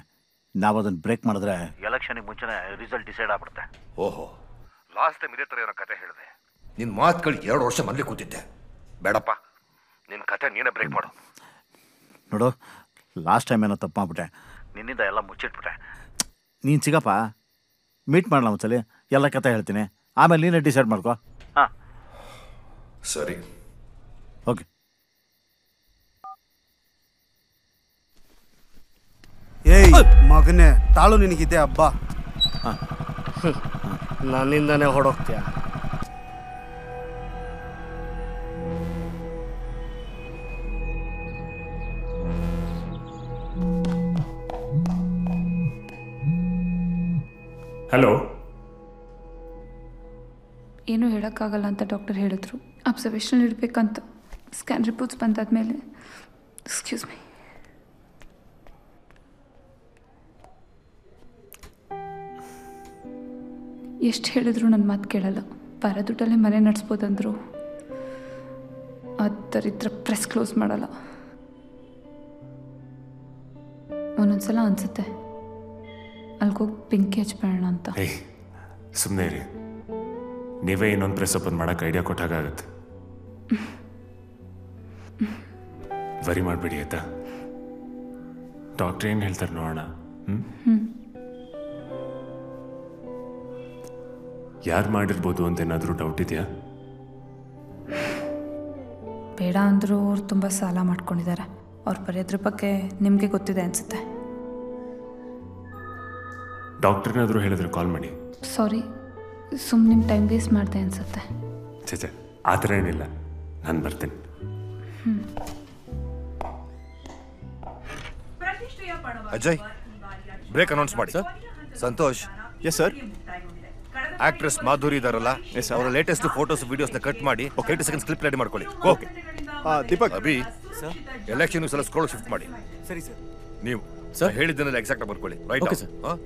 Speaker 4: ನಾವು ಅದನ್ನು ಬ್ರೇಕ್ ಮಾಡಿದ್ರೆ ಎಲೆಕ್ಷನ್ಗೆ ಮುಂಚೆನೇ ರಿಸಲ್ಟ್ ಡಿಸೈಡ್ ಆಗ್ಬಿಡುತ್ತೆ.
Speaker 37: ಓಹೋ. ಲಾಸ್ಟ್ ಟೈಮ್ ಇದೇ ಥರ ಏನೋ ಕತೆ ಹೇಳಿದೆ. ನಿನ್ನ ಮಾತುಗಳು ಎರಡು ವರ್ಷ ಮನೇಲಿ ಕೂತಿದ್ದೆ. ಬೇಡಪ್ಪ. ನಿನ್ನ ಕತೆ ನೀನೇ ಬ್ರೇಕ್ ಮಾಡು.
Speaker 4: ನೋಡು ಲಾಸ್ಟ್ ಟೈಮ್ ಏನೋ ತಪ್ಪು ಮಾಡ್ಬಿಟ್ಟೆ. ನಿನ್ನಿಂದ ಎಲ್ಲ ಮುಚ್ಚಿಟ್ಬಿಟ್ಟೆ. ನೀನು ಸಿಗಪ್ಪ? ಮೀಟ್ ಮಾಡಲ್ಲ ಒಂದ್ಸಲಿ? ಎಲ್ಲ ಕತೆ ಹೇಳ್ತೀನಿ. ಆಮೇಲೆ ನೀನೇ ಡಿಸೈಡ್ ಮಾಡ್ಕೋ. ಹಾಂ.
Speaker 37: ಸರಿ.
Speaker 4: ಓಕೆ
Speaker 19: ಏಯ್ ಮಗನೇ ತಾಳು ನಿನಗಿದೆ ಹಬ್ಬ
Speaker 38: ನನ್ನಿಂದನೇ ಹೊಡೋಗ್ತೀಯ
Speaker 2: ಹಲೋ
Speaker 34: ಏನೂ ಹೇಳೋಕ್ಕಾಗಲ್ಲ ಅಂತ ಡಾಕ್ಟರ್ ಹೇಳಿದ್ರು. ಅಬ್ಸರ್ವೇಷನ್ ಇಡಬೇಕಂತ. ಸ್ಕ್ಯಾನ್ ರಿಪೋರ್ಟ್ಸ್ ಬಂದಾದ್ಮೇಲೆ. ಎಕ್ಸ್ಕ್ಯೂಸ್ ಮೀ ಎಷ್ಟು ಹೇಳಿದ್ರು ನನ್ನ ಮಾತು ಕೇಳಲ್ಲ. ಬರೋ ಮನೆ ನಡೆಸ್ಬೋದಂದ್ರು. ಆ ಥರ ಪ್ರೆಸ್ ಕ್ಲೋಸ್ ಮಾಡಲ್ಲ. ಒಂದೊಂದ್ಸಲ ಅನಿಸುತ್ತೆ. ಅಲ್ಗೋಗಿ ಬೆಂಕಿ ಹಚ್ಬೇಡ ಅಂತ.
Speaker 2: ಏಯ್ ಸುಮ್ಮನೆ ಇರಿ. ನೀವೇ ಇನ್ನೊಂದು ಪ್ರೆಸ್ ಓಪನ್ ಮಾಡೋಕೆ ಐಡಿಯಾ ಕೊಟ್ಟಾಗತ್ತೆ ವರಿ ಮಾಡಬೇಡಿ ಆಯ್ತಾ? ಡಾಕ್ಟ್ರ್ ಏನು ಹೇಳ್ತಾರೆ ನೋಡೋಣ ಹ್ಞೂ. ಯಾರು ಮಾಡಿರ್ಬೋದು ಅಂತ ಏನಾದರೂ ಡೌಟ್ ಇದೆಯಾ?
Speaker 34: ಬೇಡ ಅಂದರೂ ಅವ್ರು ತುಂಬ ಸಾಲ ಮಾಡ್ಕೊಂಡಿದ್ದಾರೆ. ಅವ್ರು ಬರೆಯೋದ್ರ ಬಗ್ಗೆ ನಿಮಗೆ ಗೊತ್ತಿದೆ ಅನಿಸುತ್ತೆ.
Speaker 2: ಡಾಕ್ಟ್ರನ್ನಾದರೂ ಹೇಳಿದ್ರೆ ಕಾಲ್ ಮಾಡಿ.
Speaker 34: ಸಾರಿ ಸುಮ್ಮನೆ ನಿಮ್ಮ ಟೈಮ್ ವೇಸ್ಟ್ ಮಾಡಿದೆ ಅನಿಸುತ್ತೆ.
Speaker 2: ಚೇಚೆ ಆ ಥರ ಏನಿಲ್ಲ. ನಾನು ಬರ್ತೀನಿ.
Speaker 37: ಅಜಯ್ ಬ್ರೇಕ್ ಅನೌನ್ಸ್ ಮಾಡಿ sir Santosh.
Speaker 11: Yes sir
Speaker 37: actress Madhuri ಇದಾರಲ್ಲ. ಅವರ ಲೇಟೆಸ್ಟ್ ಫೋಟೋಸ್ ವಿಡಿಯೋಸ್ನ ಕಟ್ ಮಾಡಿ ತರ್ಟಿ ಸೆಕೆಂಡ್ಸ್ ಕ್ಲಿಪ್ ರೆಡಿ ಮಾಡ್ಕೊಳ್ಳಿ. Okay.
Speaker 11: Deepak.
Speaker 37: Abhi sir election ಸಲ ಸ್ಕ್ರೋಲ್ ಶಿಫ್ಟ್ ಮಾಡಿ.
Speaker 11: ಸರಿ ಸರ್
Speaker 37: ನೀವು ಸರ್ ಹೇಳಿದ್ದನ್ನೆಲ್ಲ ಎಕ್ಸಾಕ್ಟ್ ಆಗಿ ಬರ್ಕೊಳ್ಳಿ. Right
Speaker 11: sir sir.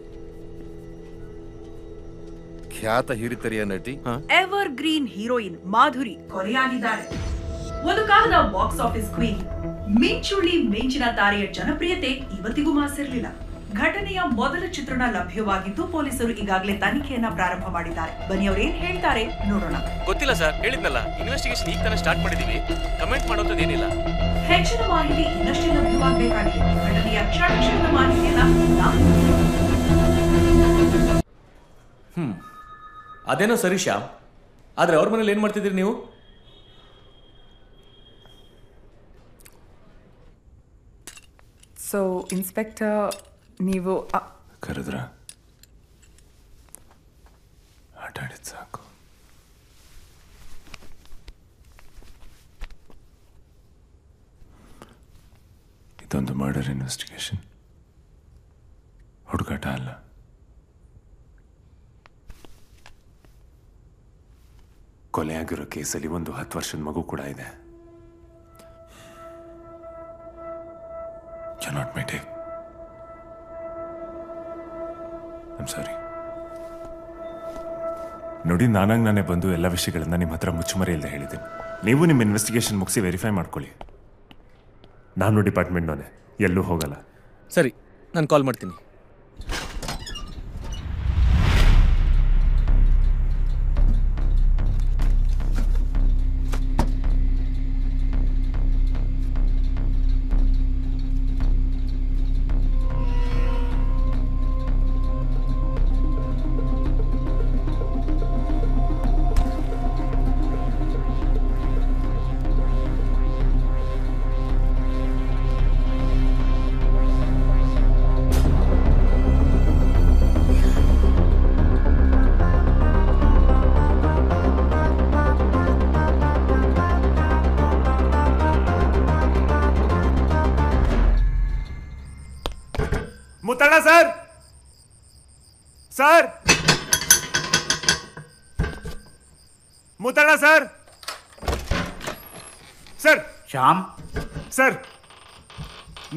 Speaker 37: ಖ್ಯಾತ ಹಿರಿತರಿಯ ನಟಿ.
Speaker 39: ಎವರ್ ಗ್ರೀನ್ ಹೀರೋಯಿನ್ ಮಾಧುರಿ ಕೊಲೆಯಾಗಿದ್ದಾರೆ. ಒಂದು ಕಾಲದ ಬಾಕ್ಸ್ ಆಫೀಸ್ ಕ್ವೀನ್ ಮಿಂಚುಳ್ಳಿ ಮಿಂಚಿನ ತಾರೆಯ ಜನಪ್ರಿಯತೆ ಇವತ್ತಿಗೂ ಮಾಸಿರಲಿಲ್ಲ. ಘಟನೆಯ ಮೊದಲ ಚಿತ್ರಣ ಲಭ್ಯವಾಗಿದ್ದು ಪೊಲೀಸರು ಈಗಾಗಲೇ ತನಿಖೆಯನ್ನ ಪ್ರಾರಂಭ ಮಾಡಿದ್ದಾರೆ. ಬನ್ನಿ ಅವ್ರು ಏನ್ ಹೇಳ್ತಾರೆ ನೋಡೋಣ.
Speaker 9: ಗೊತ್ತಿಲ್ಲ ಸರ್ ಹೇಳಿದ್ನಲ್ಲ ಇನ್ವೆಸ್ಟಿಗೇಷನ್ ಈಗ ತಾನೇ ಸ್ಟಾರ್ಟ್ ಮಾಡಿದೀವಿ. ಕಮೆಂಟ್ ಮಾಡೋದೇನಿಲ್ಲ
Speaker 39: ಹೆಚ್ಚಿನ ಮಾಹಿತಿ ಇನ್ನಷ್ಟೇ ಲಭ್ಯವಾಗಬೇಕಾಗಿದೆ. ಘಟನೆಯ ಕ್ಷಣ ಕ್ಷಣದ ಮಾಹಿತಿಯನ್ನ
Speaker 9: ಹ್ಮ್. ಅದೇನೋ ಸರಿ ಶ್ಯಾಮ್. ಆದರೆ ಅವ್ರ ಮನೇಲಿ ಏನು ಮಾಡ್ತಿದ್ದೀರಿ ನೀವು?
Speaker 35: ಸೊ ಇನ್ಸ್ಪೆಕ್ಟರ್ ನೀವು ಅ-
Speaker 2: ಕರೆದ್ರ? ಆಟ ಆಡಿದ್ ಸಾಕು. ಇದೊಂದು ಮರ್ಡರ್ ಇನ್ವೆಸ್ಟಿಗೇಷನ್ ಹುಡುಗಾಟ ಅಲ್ಲ. ಕೊಲೆಯಾಗಿರೋ ಕೇಸಲ್ಲಿ ಒಂದು ಹತ್ತು ವರ್ಷದ ಮಗು ಕೂಡ ಇದೆ. ನಾಟ್ ಐಮ್ ಸಾರಿ ನೋಡಿ ನಾನಾಗಿ ನಾನೇ ಬಂದು ಎಲ್ಲ ವಿಷಯಗಳನ್ನ ನಿಮ್ಮ ಹತ್ರ ಮುಚ್ಚುಮರಿ ಇಲ್ಲದೆ ಹೇಳಿದ್ದೀನಿ. ನೀವು ನಿಮ್ಮ ಇನ್ವೆಸ್ಟಿಗೇಷನ್ ಮುಗಿಸಿ ವೆರಿಫೈ ಮಾಡ್ಕೊಳ್ಳಿ. ನಾನು ಡಿಪಾರ್ಟ್ಮೆಂಟ್ನವನೇ ಎಲ್ಲೂ ಹೋಗಲ್ಲ.
Speaker 9: ಸರಿ ನಾನು ಕಾಲ್ ಮಾಡ್ತೀನಿ.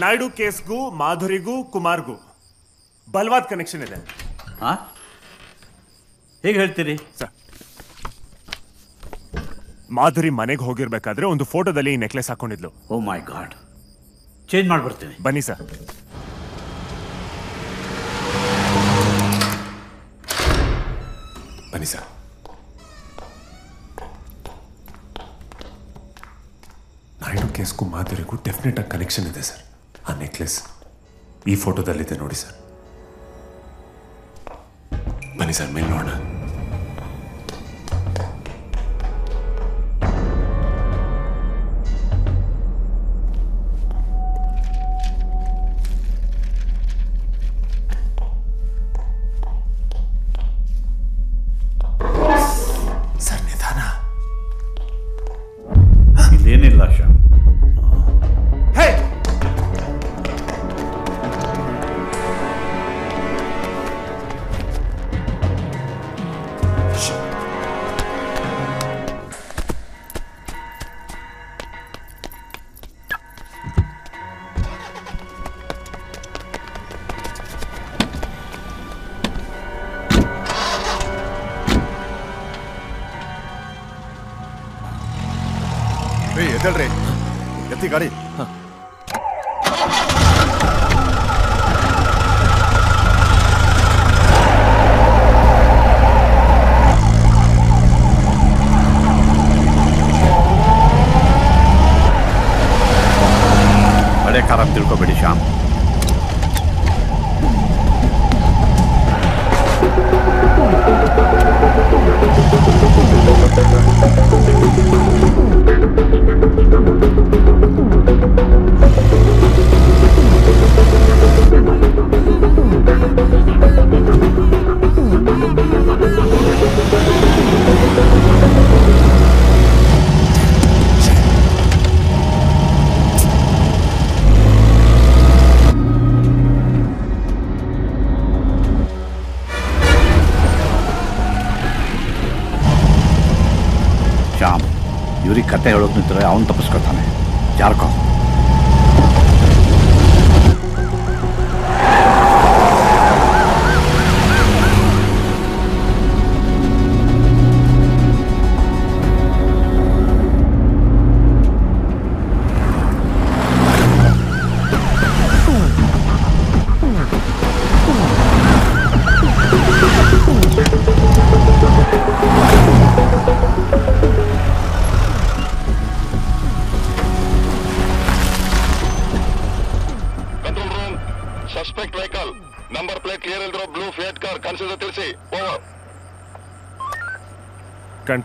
Speaker 2: ನಾಯ್ಡು ಕೇಸ್ಗೂ ಮಾಧುರಿಗೂ ಕುಮಾರ್ಗೂ. ಬಲವಾದ ಕನೆಕ್ಷನ್ ಇದೆ.
Speaker 31: ಹಾ ಹೇಗೆ ಹೇಳ್ತೀರಿ?
Speaker 2: ಸರ್. ಮಾಧುರಿ ಮನೆಗೆ ಹೋಗಿರ್ಬೇಕಾದ್ರೆ ಒಂದು ಫೋಟೋದಲ್ಲಿ ಈ ನೆಕ್ಲೆಸ್ ಹಾಕೊಂಡಿದ್ಲು.
Speaker 31: ಓ ಮೈ ಗಾಡ್ ಚೇಂಜ್ ಮಾಡ್ಬಿಡ್ತೀನಿ.
Speaker 2: ಬನ್ನಿ ಸರ್. ಬನ್ನಿ ಸರ್. ನಾಯ್ಡು ಕೇಸ್ಗೂ ಮಾಧುರಿಗೂ ಡೆಫಿನೆಟ್ ಆಗಿ ಕನೆಕ್ಷನ್ ಇದೆ ಸರ್. ಆ ನೆಕ್ಲೆಸ್ ಈ ಫೋಟೋದಲ್ಲಿದೆ ನೋಡಿ ಸರ್. ಬನ್ನಿ ಸರ್ ಮೇಲೆ ನೋಡೋಣ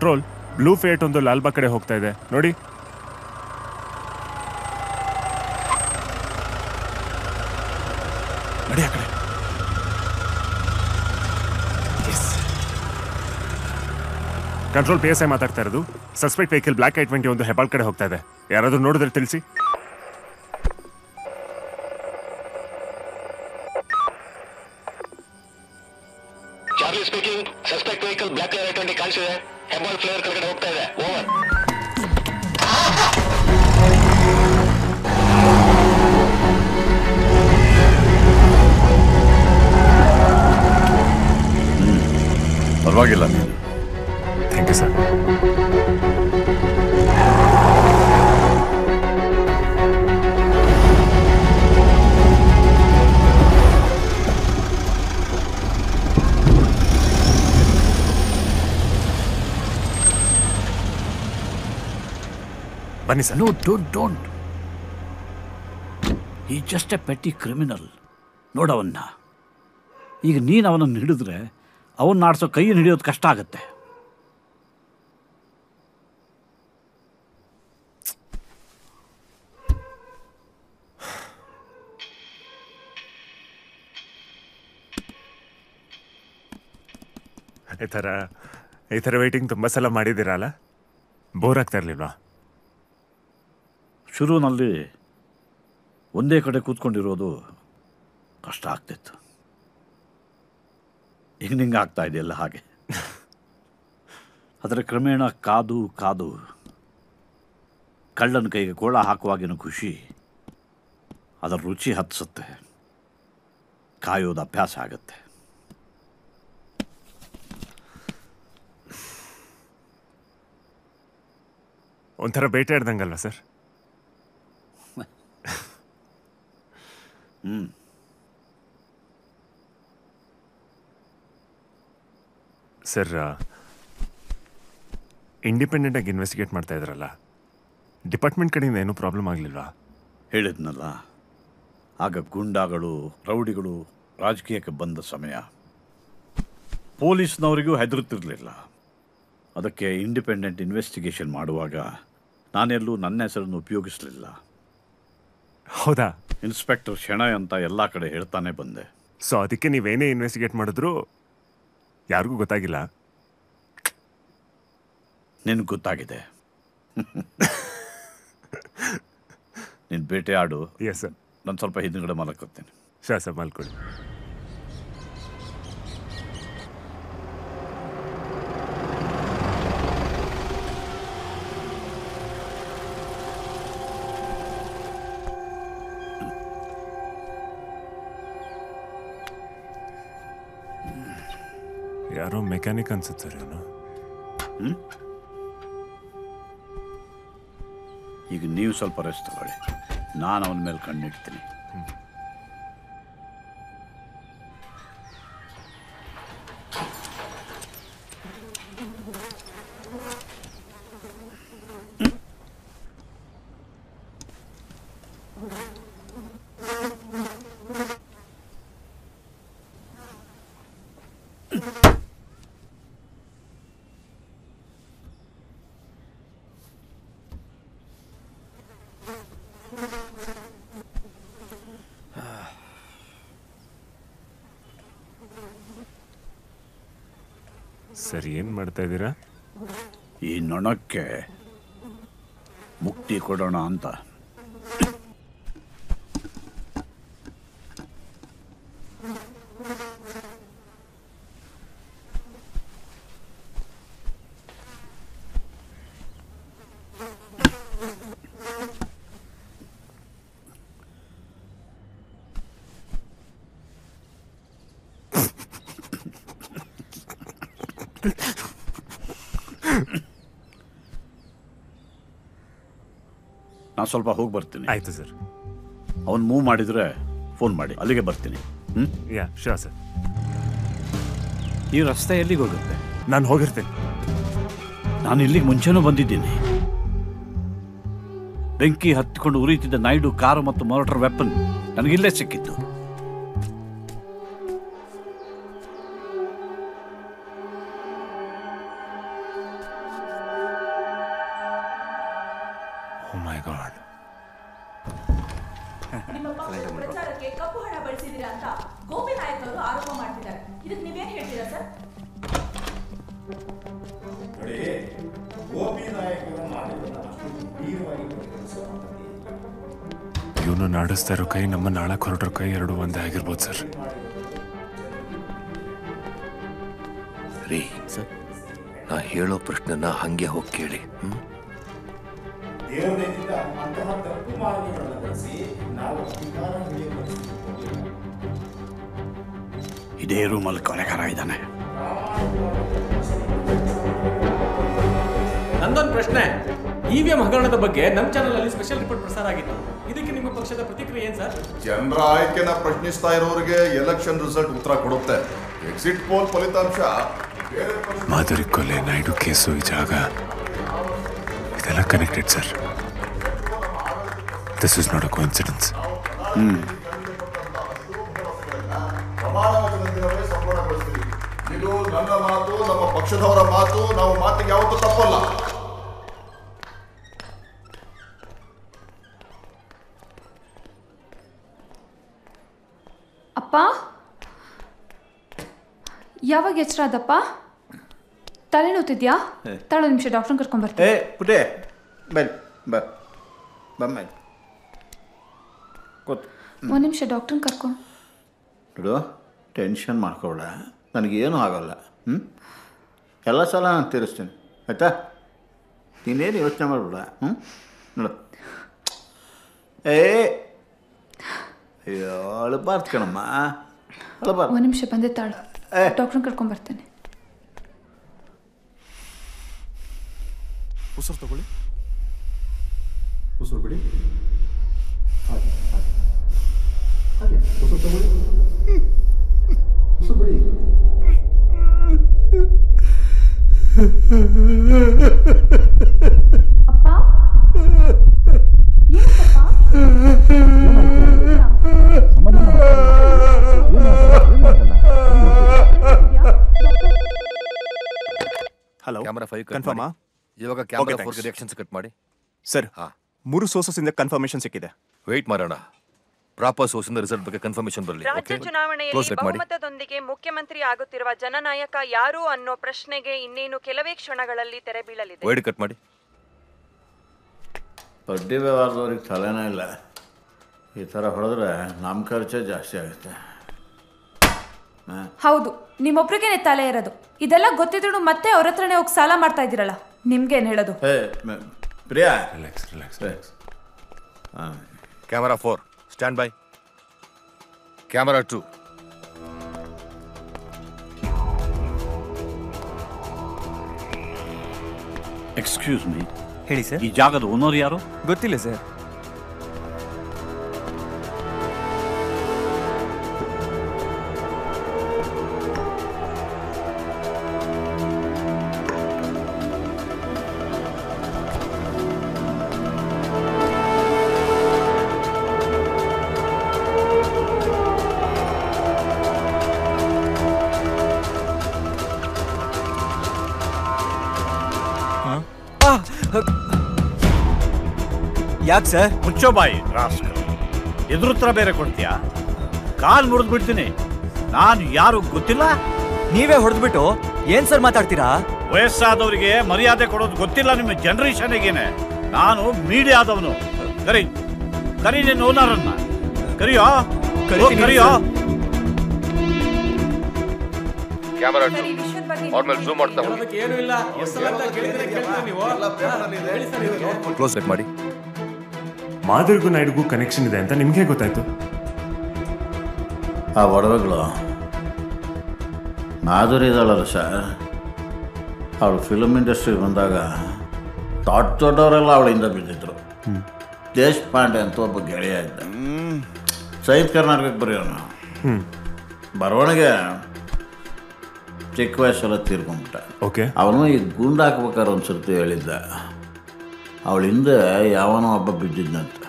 Speaker 40: ಕಂಟ್ರೋಲ್ ಬ್ಲೂ
Speaker 2: ಫೇಟ್ ಒಂದು ಲಾಲ್ಬಾಗ್ ಕಡೆ ಹೋಗ್ತಾ ಇದೆ. ನೋಡಿ. ಕಂಟ್ರೋಲ್ ಪಿ ಎಸ್ ಐ ಮಾತಾಡ್ತಾ ಇರೋದು. Suspect vehicle black I twenty ಒಂದು ಹೆಬ್ಬಾಳ್ ಕಡೆ ಹೋಗ್ತಾ ಇದೆ. ಯಾರಾದರೂ ನೋಡಿದ್ರೆ ತಿಳಿಸಿ.
Speaker 31: ಪರವಾಗಿಲ್ಲ ನೀನು.
Speaker 2: ಥ್ಯಾಂಕ್ ಯು ಸರ್ ಬನ್ನಿ ಸರ್.
Speaker 31: ನೋ ಡೋಂಟ್ ಡೋಂಟ್ ಈ ಜಸ್ಟ್ ಎ ಪೆಟ್ಟಿ ಕ್ರಿಮಿನಲ್ ನೋಡವನ್ನ ಈಗ ನೀನು ಅವನನ್ನು ಹಿಡಿದ್ರೆ ಅವನ್ನ ಆಡಿಸೋ ಕೈ ಹಿಡಿಯೋದು ಕಷ್ಟ ಆಗುತ್ತೆ.
Speaker 2: ಈ ಥರ ಈ ಥರ ವೇಟಿಂಗ್ ತುಂಬ ಸಲ ಮಾಡಿದ್ದೀರಲ್ಲ? ಬೋರ್ ಆಗ್ತಾ ಇರಲಿಲ್ವಾ?
Speaker 31: ಶುರುವಿನಲ್ಲಿ ಒಂದೇ ಕಡೆ ಕೂತ್ಕೊಂಡಿರೋದು ಕಷ್ಟ ಆಗ್ತಿತ್ತು. ಈಗ ಹಿಂಗೆ ಆಗ್ತಾ ಇದೆಯಲ್ಲ ಹಾಗೆ. ಅದರ ಕ್ರಮೇಣ ಕಾದು ಕಾದು ಕಳ್ಳನ ಕೈಗೆ ಕೋಳ ಹಾಕುವಾಗಿನ ಖುಷಿ ಅದರ ರುಚಿ ಹತ್ಸುತ್ತೆ. ಕಾಯೋದು ಅಭ್ಯಾಸ ಆಗುತ್ತೆ.
Speaker 2: ಒಂಥರ ಬೇಟೆ ಆಡ್ದಂಗಲ್ವಾ ಸರ್?
Speaker 31: ಹ್ಞೂ
Speaker 2: ಸರ್ ಇಂಡಿಪೆಂಡೆಂಟಾಗಿ ಇನ್ವೆಸ್ಟಿಗೇಟ್ ಮಾಡ್ತಾ ಇದ್ರಲ್ಲ ಡಿಪಾರ್ಟ್ಮೆಂಟ್ ಕಡೆಯಿಂದ ಏನೂ ಪ್ರಾಬ್ಲಮ್ ಆಗಲಿಲ್ವಾ?
Speaker 31: ಹೇಳಿದ್ನಲ್ಲ ಆಗ ಗುಂಡಾಗಳು ರೌಡಿಗಳು ರಾಜಕೀಯಕ್ಕೆ ಬಂದ ಸಮಯ. ಪೊಲೀಸ್ನವರಿಗೂ ಹೆದರುತ್ತಿರಲಿಲ್ಲ. ಅದಕ್ಕೆ ಇಂಡಿಪೆಂಡೆಂಟ್ ಇನ್ವೆಸ್ಟಿಗೇಷನ್ ಮಾಡುವಾಗ ನಾನೆಲ್ಲೂ ನನ್ನ ಹೆಸರನ್ನು ಉಪಯೋಗಿಸಲಿಲ್ಲ.
Speaker 2: ಹೌದಾ?
Speaker 31: ಇನ್ಸ್ಪೆಕ್ಟರ್ ಶೆಣಯ್ ಅಂತ ಎಲ್ಲ ಕಡೆ ಹೇಳ್ತಾನೆ ಬಂದೆ.
Speaker 2: ಸೊ ಅದಕ್ಕೆ ನೀವೇನೇ ಇನ್ವೆಸ್ಟಿಗೇಟ್ ಮಾಡಿದ್ರು ಯಾರಿಗೂ ಗೊತ್ತಾಗಿಲ್ಲ.
Speaker 31: ನಿನ್ ಗೊತ್ತಾಗಿದೆ. ನಿನ್ ಬೇಟೆ ಆಡು.
Speaker 2: ಎಸ್ ಸರ್
Speaker 31: ನಾನು ಸ್ವಲ್ಪ ಹಿಂದ್ಗಡೆ ಮಲಕೋತೀನಿ.
Speaker 2: ಸರ್ ಸರ್ ಮಲ್ಕೊಳ್ಳಿ. ಮೆಕ್ಯಾನಿಕ್ ಅನ್ಸುತ್ತೆ ಸರ್ ಇವನು?
Speaker 31: ಈಗ ನೀವು ಸ್ವಲ್ಪ ರೆಸ್ಟ್ ತಗೊಳ್ಳಿ ನಾನು ಅವನ ಮೇಲೆ ಕಣ್ಣಿಡ್ತೀನಿ
Speaker 2: ಸರ್ ಏನು ಮಾಡ್ತಾ ಇದ್ದೀರಾ?
Speaker 31: ಈ ನೊಣಕ್ಕೆ ಮುಕ್ತಿ ಕೊಡೋಣ ಅಂತ ನಾನು ಸ್ವಲ್ಪ ಹೋಗಿ ಬರ್ತೀನಿ.
Speaker 2: ಆಯ್ತು ಸರ್.
Speaker 31: ಅವನು ಮೂವ್ ಮಾಡಿದರೆ ಫೋನ್ ಮಾಡಿ ಅಲ್ಲಿಗೆ ಬರ್ತೀನಿ. ಹ್ಞೂ
Speaker 2: ಯಾ ಶೋರ್ ಸರ್.
Speaker 31: ಈ ರಸ್ತೆ ಎಲ್ಲಿಗೆ ಹೋಗುತ್ತೆ?
Speaker 2: ನಾನು ಹೋಗಿರ್ತೇನೆ.
Speaker 31: ನಾನು ಇಲ್ಲಿಗೆ ಮುಂಚೆನೂ ಬಂದಿದ್ದೀನಿ. ಬೆಂಕಿ ಹತ್ತಿಕೊಂಡು ಉರಿಯುತ್ತಿದ್ದ ನಾಯ್ಡು ಕಾರು ಮತ್ತು ಮೋಟರ್ ವೆಪನ್ ನನಗಿಲ್ಲೇ ಸಿಕ್ಕಿತ್ತು.
Speaker 2: ಕೈ ಎರಡು ಒಂದೇ ಆಗಿರ್ಬೋದು ಸರ್.
Speaker 37: ರೀ ನಾ ಹೇಳೋ ಪ್ರಶ್ನೆನ ಹಂಗೆ ಹೋಗಿ ಕೇಳಿ
Speaker 41: ಹಿಡಿಯಲು
Speaker 31: ಇದೇ ರೂಮಲ್ಲಿ ಕೊಲೆಗಾರ ಇದ್ದಾನೆ.
Speaker 9: ನಂದೊಂದು ಪ್ರಶ್ನೆ. ಇ ವಿ ಎಂ ಹಗರಣದ ಬಗ್ಗೆ ನಮ್ಮ ಚಾನಲ್ ಅಲ್ಲಿ ಸ್ಪೆಷಲ್ ರಿಪೋರ್ಟ್ ಪ್ರಸಾರ ಆಗಿತ್ತು. ಇದಕ್ಕೆ ಪಕ್ಷದ ಪ್ರತಿಕ್ರಿಯೆ ಏನ್ ಸರ್?
Speaker 10: ಜನರ ಆಯ್ಕೆನ ಪ್ರಶ್ನಿಸ್ತಾ ಇರೋರಿಗೆ ಎಲೆಕ್ಷನ್ ರಿಸಲ್ಟ್ ಉತ್ತರ ಕೊಡುತ್ತೆ. ಎಕ್ಸಿಟ್ ಪೋಲ್ ಫಲಿತಾಂಶ ಮಾದರಿ
Speaker 2: ಮಾಧುರಿ ಕೊಲೆ ನಾಯ್ಡು ಕೇಸು ಈ ಜಾಗ. ಇದೆಲ್ಲ connected sir this is not a coincidence
Speaker 10: ಸಂಪೂರ್ಣಗೊಳಿಸ್ತೀವಿ ಇದು ನನ್ನ ಮಾತು ನಮ್ಮ ಪಕ್ಷದವರ
Speaker 34: ಯಾವಾಗ ಎಚ್ಚರ ಆದಪ್ಪ ತಲೆನೋತಿದ್ಯಾ ತಳ ನಿಮಿಷ ಡಾಕ್ಟರ್ ಕರ್ಕೊಂಡ್
Speaker 4: ಏ ಪುಟೆ ಬೈ ಬ ಬಮ್ಮ ಕೂತ್.
Speaker 34: ಒಂದು ನಿಮಿಷ ಡಾಕ್ಟರ್ ಕರ್ಕೊಂಡು
Speaker 4: ನೋಡು ಟೆನ್ಷನ್ ಮಾಡ್ಕೊಬೇಡ. ನನಗೇನು ಆಗಲ್ಲ. ಹ್ಞೂ ಎಲ್ಲ ಸಲ ನಾನು ತೀರಿಸ್ತೀನಿ. ಆಯಿತಾ? ನೀನೇನು ಯೋಚನೆ ಮಾಡಬೇಡ. ಹ್ಞೂ ನೋಡು. ಏ ಅಯ್ಯೋ ಅಳಬಾರ್ದು ಕಣಮ್ಮ. ಅಳಬಾರ್ದು.
Speaker 34: ಒಂದು ನಿಮಿಷ ಬಂದೆ ತಾಳು. ಡಾಕ್ಟ್ರನ್ನ ಕರ್ಕೊಂಡ್ ಬರ್ತೇನೆ
Speaker 2: ಉಸಿರು ತಗೊಳ್ಳಿ ಉಸಿರು ಬಿಡಿ ಉಸಿರು ತಗೊಳ್ಳಿ ಉಸಿರು ಬಿಡಿ ಹಲೋ
Speaker 37: ಕ್ಯಾಮರಾ ಫೈವ್
Speaker 2: ಕನ್ಫರ್ಮಾ
Speaker 37: ಇವಾಗ
Speaker 2: Okay,
Speaker 37: camera
Speaker 2: thanks.
Speaker 37: Reactions cut ಮಾಡಿ.
Speaker 2: ಸರ್ ಮೂರು ಸೋರ್ಸಸ್ ಇಂದ ಕನ್ಫರ್ಮೇಶನ್ ಸಿಕ್ಕಿದೆ.
Speaker 37: ವೆಯ್ಟ್ ಮಾಡೋಣ. ಪ್ರಾಪರ್ ಸೋರ್ಸ್ ಇಂದ ರಿಸಲ್ಟ್ ಬಗ್ಗೆ ಕನ್ಫರ್ಮೇಶನ್ ಬರಲಿ
Speaker 42: ರಾಜ್ಯ
Speaker 37: ಓಕೆ
Speaker 42: ಚುನಾವಣೆಯಲ್ಲಿ
Speaker 37: ಮಾಡಿ.
Speaker 42: ಬಹುಮತದೊಂದಿಗೆ ಮುಖ್ಯಮಂತ್ರಿ ಆಗುತ್ತಿರುವ ಜನನಾಯಕ ಯಾರು ಅನ್ನೋ ಪ್ರಶ್ನೆಗೆ ಇನ್ನೇನು ಕೆಲವೇ ಕ್ಷಣಗಳಲ್ಲಿ ತೆರೆ ಬೀಳಲಿದೆ.
Speaker 37: ವೈಡ್ ಕಟ್ ಮಾಡಿ.
Speaker 4: ಬಡ್ಡಿ ವ್ಯವಹಾರದವ್ರಿಗೆ ತಲೆನೇ ಇಲ್ಲ. ಈ ಥರ ಹೊಡೆದ್ರೆ ನಮ್ಮ ಖರ್ಚೇ ಜಾಸ್ತಿ ಆಗುತ್ತೆ. ಹಾಂ
Speaker 34: ಹೌದು ನಿಮ್ಮೊಬ್ರಿಗೇನೆ ತಲೆ ಇರೋದು ಇದೆಲ್ಲ ಗೊತ್ತಿದ್ರು ಮತ್ತೆ ಅವ್ರ ಹತ್ರನೇ ಹೋಗಿ ಸಾಲ ಮಾಡ್ತಾ ಇದ್ದೀರಲ್ಲ ಏನು ಹೇಳೋದು?
Speaker 4: ಪ್ರಿಯಾ.
Speaker 28: ರಿಲ್ಯಾಕ್ಸ್ ರಿಲ್ಯಾಕ್ಸ್
Speaker 4: ಹಾಂ.
Speaker 37: Camera four stand by camera two
Speaker 31: excuse me
Speaker 11: ಹೇಳಿ ಸರ್
Speaker 31: ಈ ಜಾಗದ ಓನರ್ ಯಾರು?
Speaker 11: ಗೊತ್ತಿಲ್ಲ ಸರ್
Speaker 31: ಯಾಕೆ ಸರ್? ಮುಚ್ಚೋ ಬಾಯಿ ರಾಸ್ಕಲ್. ಎದುರುತ್ತರ ಬೇರೆ ಕೊಡ್ತೀಯಾ? ಕಾಲ್ ಮುರಿದು ಬಿಡ್ತೀನಿ ನಾನು ಯಾರು ಗೊತ್ತಿಲ್ಲ?
Speaker 11: ನೀವೇ ಹೊಡೆದ್ಬಿಟ್ಟು ಏನ್ ಸರ್ ಮಾತಾಡ್ತೀರಾ?
Speaker 31: ವಯಸ್ಸಾದವರಿಗೆ ಮರ್ಯಾದೆ ಕೊಡೋದು ಗೊತ್ತಿಲ್ಲ ನಿಮ್ಮ ಜನರೇಷನ್ಗೇನೆ. ನಾನು ಮೀಡಿಯಾದವನು ಕರಿ ಕರಿ ನಿನ್ನ ಓನರನ್ನ. ಕರಿಯೋ? ಕರಿಯೋ?
Speaker 37: ಕ್ಯಾಮರಾ ಮಾಡಿ ಅವ್ರ ಮೇಲೆ ಝೂಮ್ ಮಾಡ್ತಾ ಹೋಗಿ.
Speaker 9: ಅದಕ್ಕೆ ಏನು ಇಲ್ಲ
Speaker 28: ಮಾಧುರಿಗೂ ನಾಯ್ಡುಗೂ ಕನೆಕ್ಷನ್ ಇದೆ ಅಂತ ನಿಮ್ಗೆ ಗೊತ್ತಾಯ್ತು?
Speaker 4: ಆ ಒಡವೆಗಳು ಮಾಧುರಿ ಇದ್ದಾಳಲ್ಲ ಸರ್ ಅವಳು ಫಿಲ್ಮ್ ಇಂಡಸ್ಟ್ರಿಗೆ ಬಂದಾಗ ದೊಡ್ಡ ದೊಡ್ಡವರೆಲ್ಲ ಅವಳಿಂದ ಬಿದ್ದಿದ್ರು. ದೇಶಪಾಂಡೆ ಅಂತ ಒಬ್ಬ ಗೆಳೆಯ ಇದ್ದ. ಸೈದ್ ಕರ್ನಾಟಕಕ್ಕೆ ಬರೆಯೋಣ
Speaker 28: ಹ್ಮ್.
Speaker 4: ಬರವಣಿಗೆ ಚಿಕ್ಕ ವಯಸ್ಸೆಲ್ಲ ತೀರ್ಕೊಂಬಿಟ್ಟ
Speaker 28: ಓಕೆ
Speaker 4: ಅವನು ಈ ಗುಂಡು ಹಾಕ್ಬೇಕಾದ್ರೆ ಒಂದು ಸರ್ತಿ ಹೇಳಿದ್ದ. ಅವಳ ಹಿಂದೆ ಯಾವನೋ ಒಬ್ಬ ಬಿದ್ದಿದ್ನಂತ.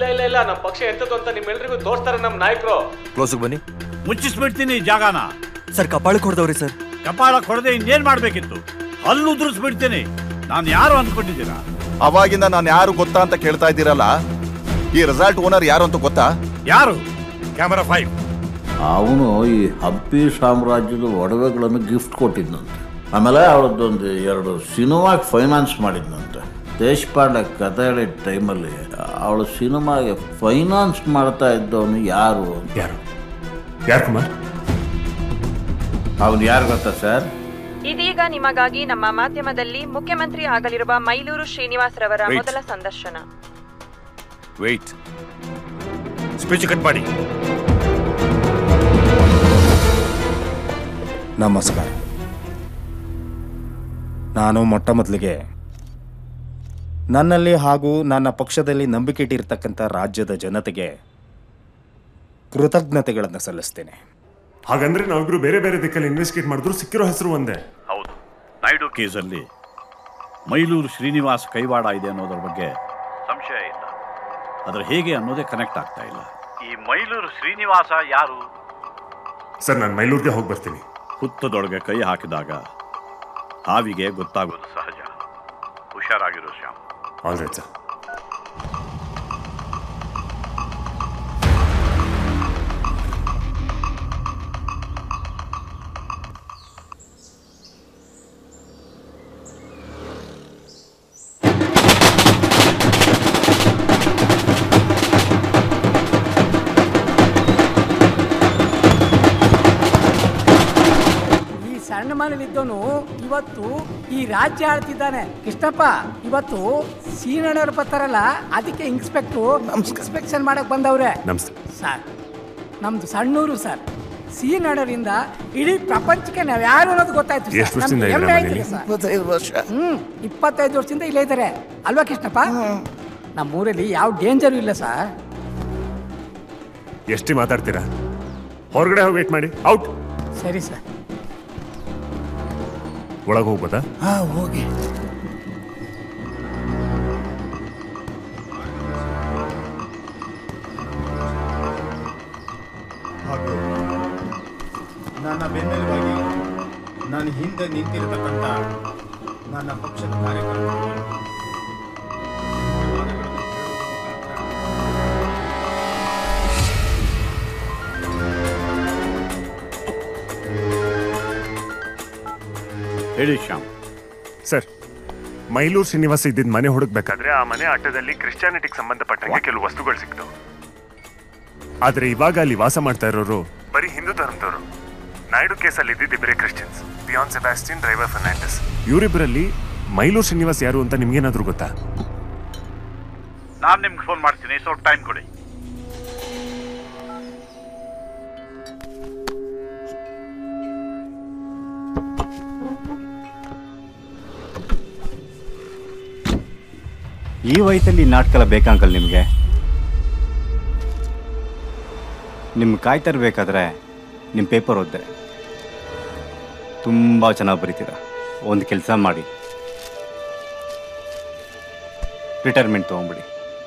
Speaker 9: ಇಲ್ಲ ಇಲ್ಲ ಇಲ್ಲ. ನಮ್ಮ ಪಕ್ಷ ಎಂತದ್ದು ಅಂತ ನಿಮ್ಮೆಲ್ರಿಗೂ ತೋರಿಸ್ತಾರೆ ನಮ್ಮ ನಾಯಕರು.
Speaker 37: ಕ್ಲೋಸ್ ಬನ್ನಿ.
Speaker 31: ಮುಚ್ಚಿಸ್ಬಿಡ್ತೀನಿ ಈ ಜಾಗನ.
Speaker 11: Sir ಕಪಾಳಕ್ಕೆ ಹೊಡೆದವ್ರಿ sir.
Speaker 31: ಕಪಾಳ ಕೊಡದೆ ಇನ್ನೇನ್ ಮಾಡ್ಬೇಕಿತ್ತು? ಹಲ್ಲು ಉದುರಿಸ್ಬಿಡ್ತೀನಿ. ನಾನು ಯಾರು ಅನ್ಕೊಂಡಿದ್ದೀರಾ
Speaker 10: ಅವಾಗಿಂದ ನಾನು ಯಾರು ಗೊತ್ತಾ ಅಂತ ಕೇಳ್ತಾ ಇದ್ದೀರಲ್ಲ? ಈ ರೆಸಾರ್ಟ್ ಓನರ್ ಯಾರು ಅಂತ ಗೊತ್ತಾ?
Speaker 31: ಯಾರು?
Speaker 37: ಕ್ಯಾಮರಾ ಫೈವ್
Speaker 4: ಅವನು ಈ ಹಂಪಿ ಸಾಮ್ರಾಜ್ಯದ ಒಡವೆಗಳನ್ನು ಗಿಫ್ಟ್ ಕೊಟ್ಟಿದ್ನಂತೆ. ಆಮೇಲೆ ಅವಳದ್ದೊಂದು ಎರಡು ಸಿನಿಮಾಗೆ ಫೈನಾನ್ಸ್ ಮಾಡಿದ್ನಂತೆ. ದೇಶಪಾಂಡೆ ಕತೆ ಹೇಳಿದ ಟೈಮಲ್ಲಿ ಅವಳು ಸಿನಿಮಾಗೆ ಫೈನಾನ್ಸ್ ಮಾಡ್ತಾ ಇದ್ದವನು ಯಾರು
Speaker 28: ಯಾರು? ಯಾರು ಕುಮಾರ್?
Speaker 4: ಅವನು ಯಾರು ಗೊತ್ತಾ ಸರ್?
Speaker 42: ಇದೀಗ ನಿಮಗಾಗಿ ನಮ್ಮ ಮಾಧ್ಯಮದಲ್ಲಿ ಮುಖ್ಯಮಂತ್ರಿ ಆಗಲಿರುವ ಮೈಲೂರು ಶ್ರೀನಿವಾಸ್ ರವರ
Speaker 37: Wait.
Speaker 42: ಮೊದಲ ಸಂದರ್ಶನ.
Speaker 37: ವೆಯ್ಟ್ ಸ್ಪೀಚ್ ಕಟ್ ಮಾಡಿ.
Speaker 25: ನಮಸ್ಕಾರ. ನಾನು ಮೊಟ್ಟ ಮೊದಲಿಗೆ ನನ್ನಲ್ಲಿ ಹಾಗೂ ನನ್ನ ಪಕ್ಷದಲ್ಲಿ ನಂಬಿಕೆ ಇಟ್ಟಿರ್ತಕ್ಕಂಥ ರಾಜ್ಯದ ಜನತೆಗೆ ಕೃತಜ್ಞತೆಗಳನ್ನು ಸಲ್ಲಿಸ್ತೇನೆ.
Speaker 28: ಹಾಗಂದ್ರೆ ನಾವಿಬ್ರು ಬೇರೆ ಬೇರೆ ದಿಕ್ಕಲ್ಲಿ ಇನ್ವೆಸ್ಟಿಗೇಟ್ ಮಾಡಿದ್ರು ಸಿಕ್ಕಿರೋ ಹೆಸರು ಒಂದೇ.
Speaker 31: ಹೌದು. ನಾಯ್ಡು ಕೇಸಲ್ಲಿ ಮೈಲೂರು ಶ್ರೀನಿವಾಸ್ ಕೈವಾಡ ಇದೆ ಅನ್ನೋದ್ರ ಬಗ್ಗೆ ಸಂಶಯ ಇಲ್ಲ. ಅದ್ರ ಹೇಗೆ ಅನ್ನೋದೇ ಕನೆಕ್ಟ್ ಆಗ್ತಾ ಇಲ್ಲ. ಈ ಮೈಲೂರು ಶ್ರೀನಿವಾಸ ಯಾರು?
Speaker 28: ಸರ್ ನಾನು ಮೈಲೂರಿಗೆ ಹೋಗಿ ಬರ್ತೀನಿ.
Speaker 31: ಹುತ್ತದೊಳಗೆ ಕೈ ಹಾಕಿದಾಗ ಹಾವಿಗೆ ಗೊತ್ತಾಗೋದು ಸಹಜ. ಹುಷಾರಾಗಿರೋ ಶ್ಯಾಮ್.
Speaker 28: ಸರ್
Speaker 43: ಈ ಸಣ್ಣ ಮನೇಲಿದ್ದವನು ಇವತ್ತು ಈ ರಾಜ್ಯ ಆಳ್ತಿದ್ದಾನೆ. ಕೃಷ್ಣಪ್ಪ ಇವತ್ತು ಸೀನಣ್ಣವ್ರು ಬರ್ತಾರಲ್ಲ ಅದಕ್ಕೆ ಇನ್ಸ್ಪೆಕ್ಟ್ರು ಇನ್ಸ್ಪೆಕ್ಷನ್ ಮಾಡಕ್ ಬಂದವ್ರೆ. ಸರ್
Speaker 8: ನಮ್ದು ಸಣ್ಣೂರು ಸರ್. ಸೀನಣ್ಣರಿಂದ ಇಡೀ ಪ್ರಪಂಚಕ್ಕೆ ನಾವು ಯಾರು ಅನ್ನೋದು ಗೊತ್ತಾಯ್ತು.
Speaker 44: ಇಪ್ಪತ್ತೈದು ವರ್ಷ.
Speaker 8: ಹ್ಮ್ ಇಪ್ಪತ್ತೈದು ವರ್ಷದಿಂದ ಇಲ್ಲೇ ಇದ್ದಾರೆ. ಅಲ್ವಾ ಕೃಷ್ಣಪ್ಪ? ನಮ್ಮೂರಲ್ಲಿ ಯಾವ ಡೇಂಜರ್ ಇಲ್ಲ ಸರ್.
Speaker 2: ಎಷ್ಟು ಮಾತಾಡ್ತೀರಾ? ಹೊರಗಡೆ ಹೋಗಿ ವೇಟ್ ಮಾಡಿ. ಔಟ್
Speaker 8: ಸರಿ ಸರ್.
Speaker 2: ಒಳಗೆ ಹೋಗ್ಬೋದಾ
Speaker 44: ಹಾ ಹೋಗಿ
Speaker 25: ನನ್ನ ಬೆನ್ನೆಲುಬಾಗಿ ನಾನು ಹಿಂದೆ ನಿಂತಿರತಕ್ಕಂಥ ನನ್ನ ಪಕ್ಷದ ಕಾರ್ಯಕರ್ತರು.
Speaker 31: ಹೇಳಿ ಶ್ಯಾಮ್.
Speaker 2: ಸರ್ ಮೈಲೂರು ಶ್ರೀನಿವಾಸ ಇದ್ದಿದ್ದ ಮನೆ ಹುಡುಕ್ಬೇಕಾದ್ರೆ ಆ ಮನೆ ಆಟದಲ್ಲಿ ಕ್ರಿಶ್ಚಿಯಾನಿಟಿಗೆ ಸಂಬಂಧಪಟ್ಟಂಗೆ ಕೆಲವು ವಸ್ತುಗಳು ಸಿಕ್ತು. ಆದ್ರೆ ಇವಾಗ ಅಲ್ಲಿ ವಾಸ ಮಾಡ್ತಾ ಇರೋರು ಬರೀ ಹಿಂದೂ ಧರ್ಮದವರು. ನಾಯ್ಡು ಕೇಸಲ್ಲಿ ಇದ್ದಿದ್ದು ಇಬ್ಬರೇ ಕ್ರಿಶ್ಚಿಯನ್ಸ್. ಬಿಯಾನ್ ಸೆಬಾಸ್ಟಿನ್ ಡ್ರೈವರ್ ಫರ್ನಾಂಡಸ್ ಇವರಿಬ್ಬರಲ್ಲಿ ಮೈಲೂರು ಶ್ರೀನಿವಾಸ್ ಯಾರು ಅಂತ ನಿಮ್ಗೇನಾದ್ರೂ ಗೊತ್ತಾ?
Speaker 31: ನಾನು ನಿಮ್ಗೆ ಫೋನ್ ಮಾಡ್ತೀನಿ ಸ್ವಲ್ಪ ಟೈಮ್ ಕೊಡಿ.
Speaker 45: ಈ ವಯಸ್ಸಲ್ಲಿ ನಾಟಕಲ್ಲ ಬೇಕಂಕಲ್ ನಿಮಗೆ? ನಿಮ್ಗೆ ಕಾಯ್ತಾ ಇರಬೇಕಾದ್ರೆ ನಿಮ್ಮ ಪೇಪರ್ ಓದ್ದೆ. ತುಂಬ ಚೆನ್ನಾಗಿ ಬರೀತೀರ. ಒಂದು ಕೆಲಸ ಮಾಡಿ. ರಿಟೈರ್ಮೆಂಟ್ ತೊಗೊಂಬಿಡಿ.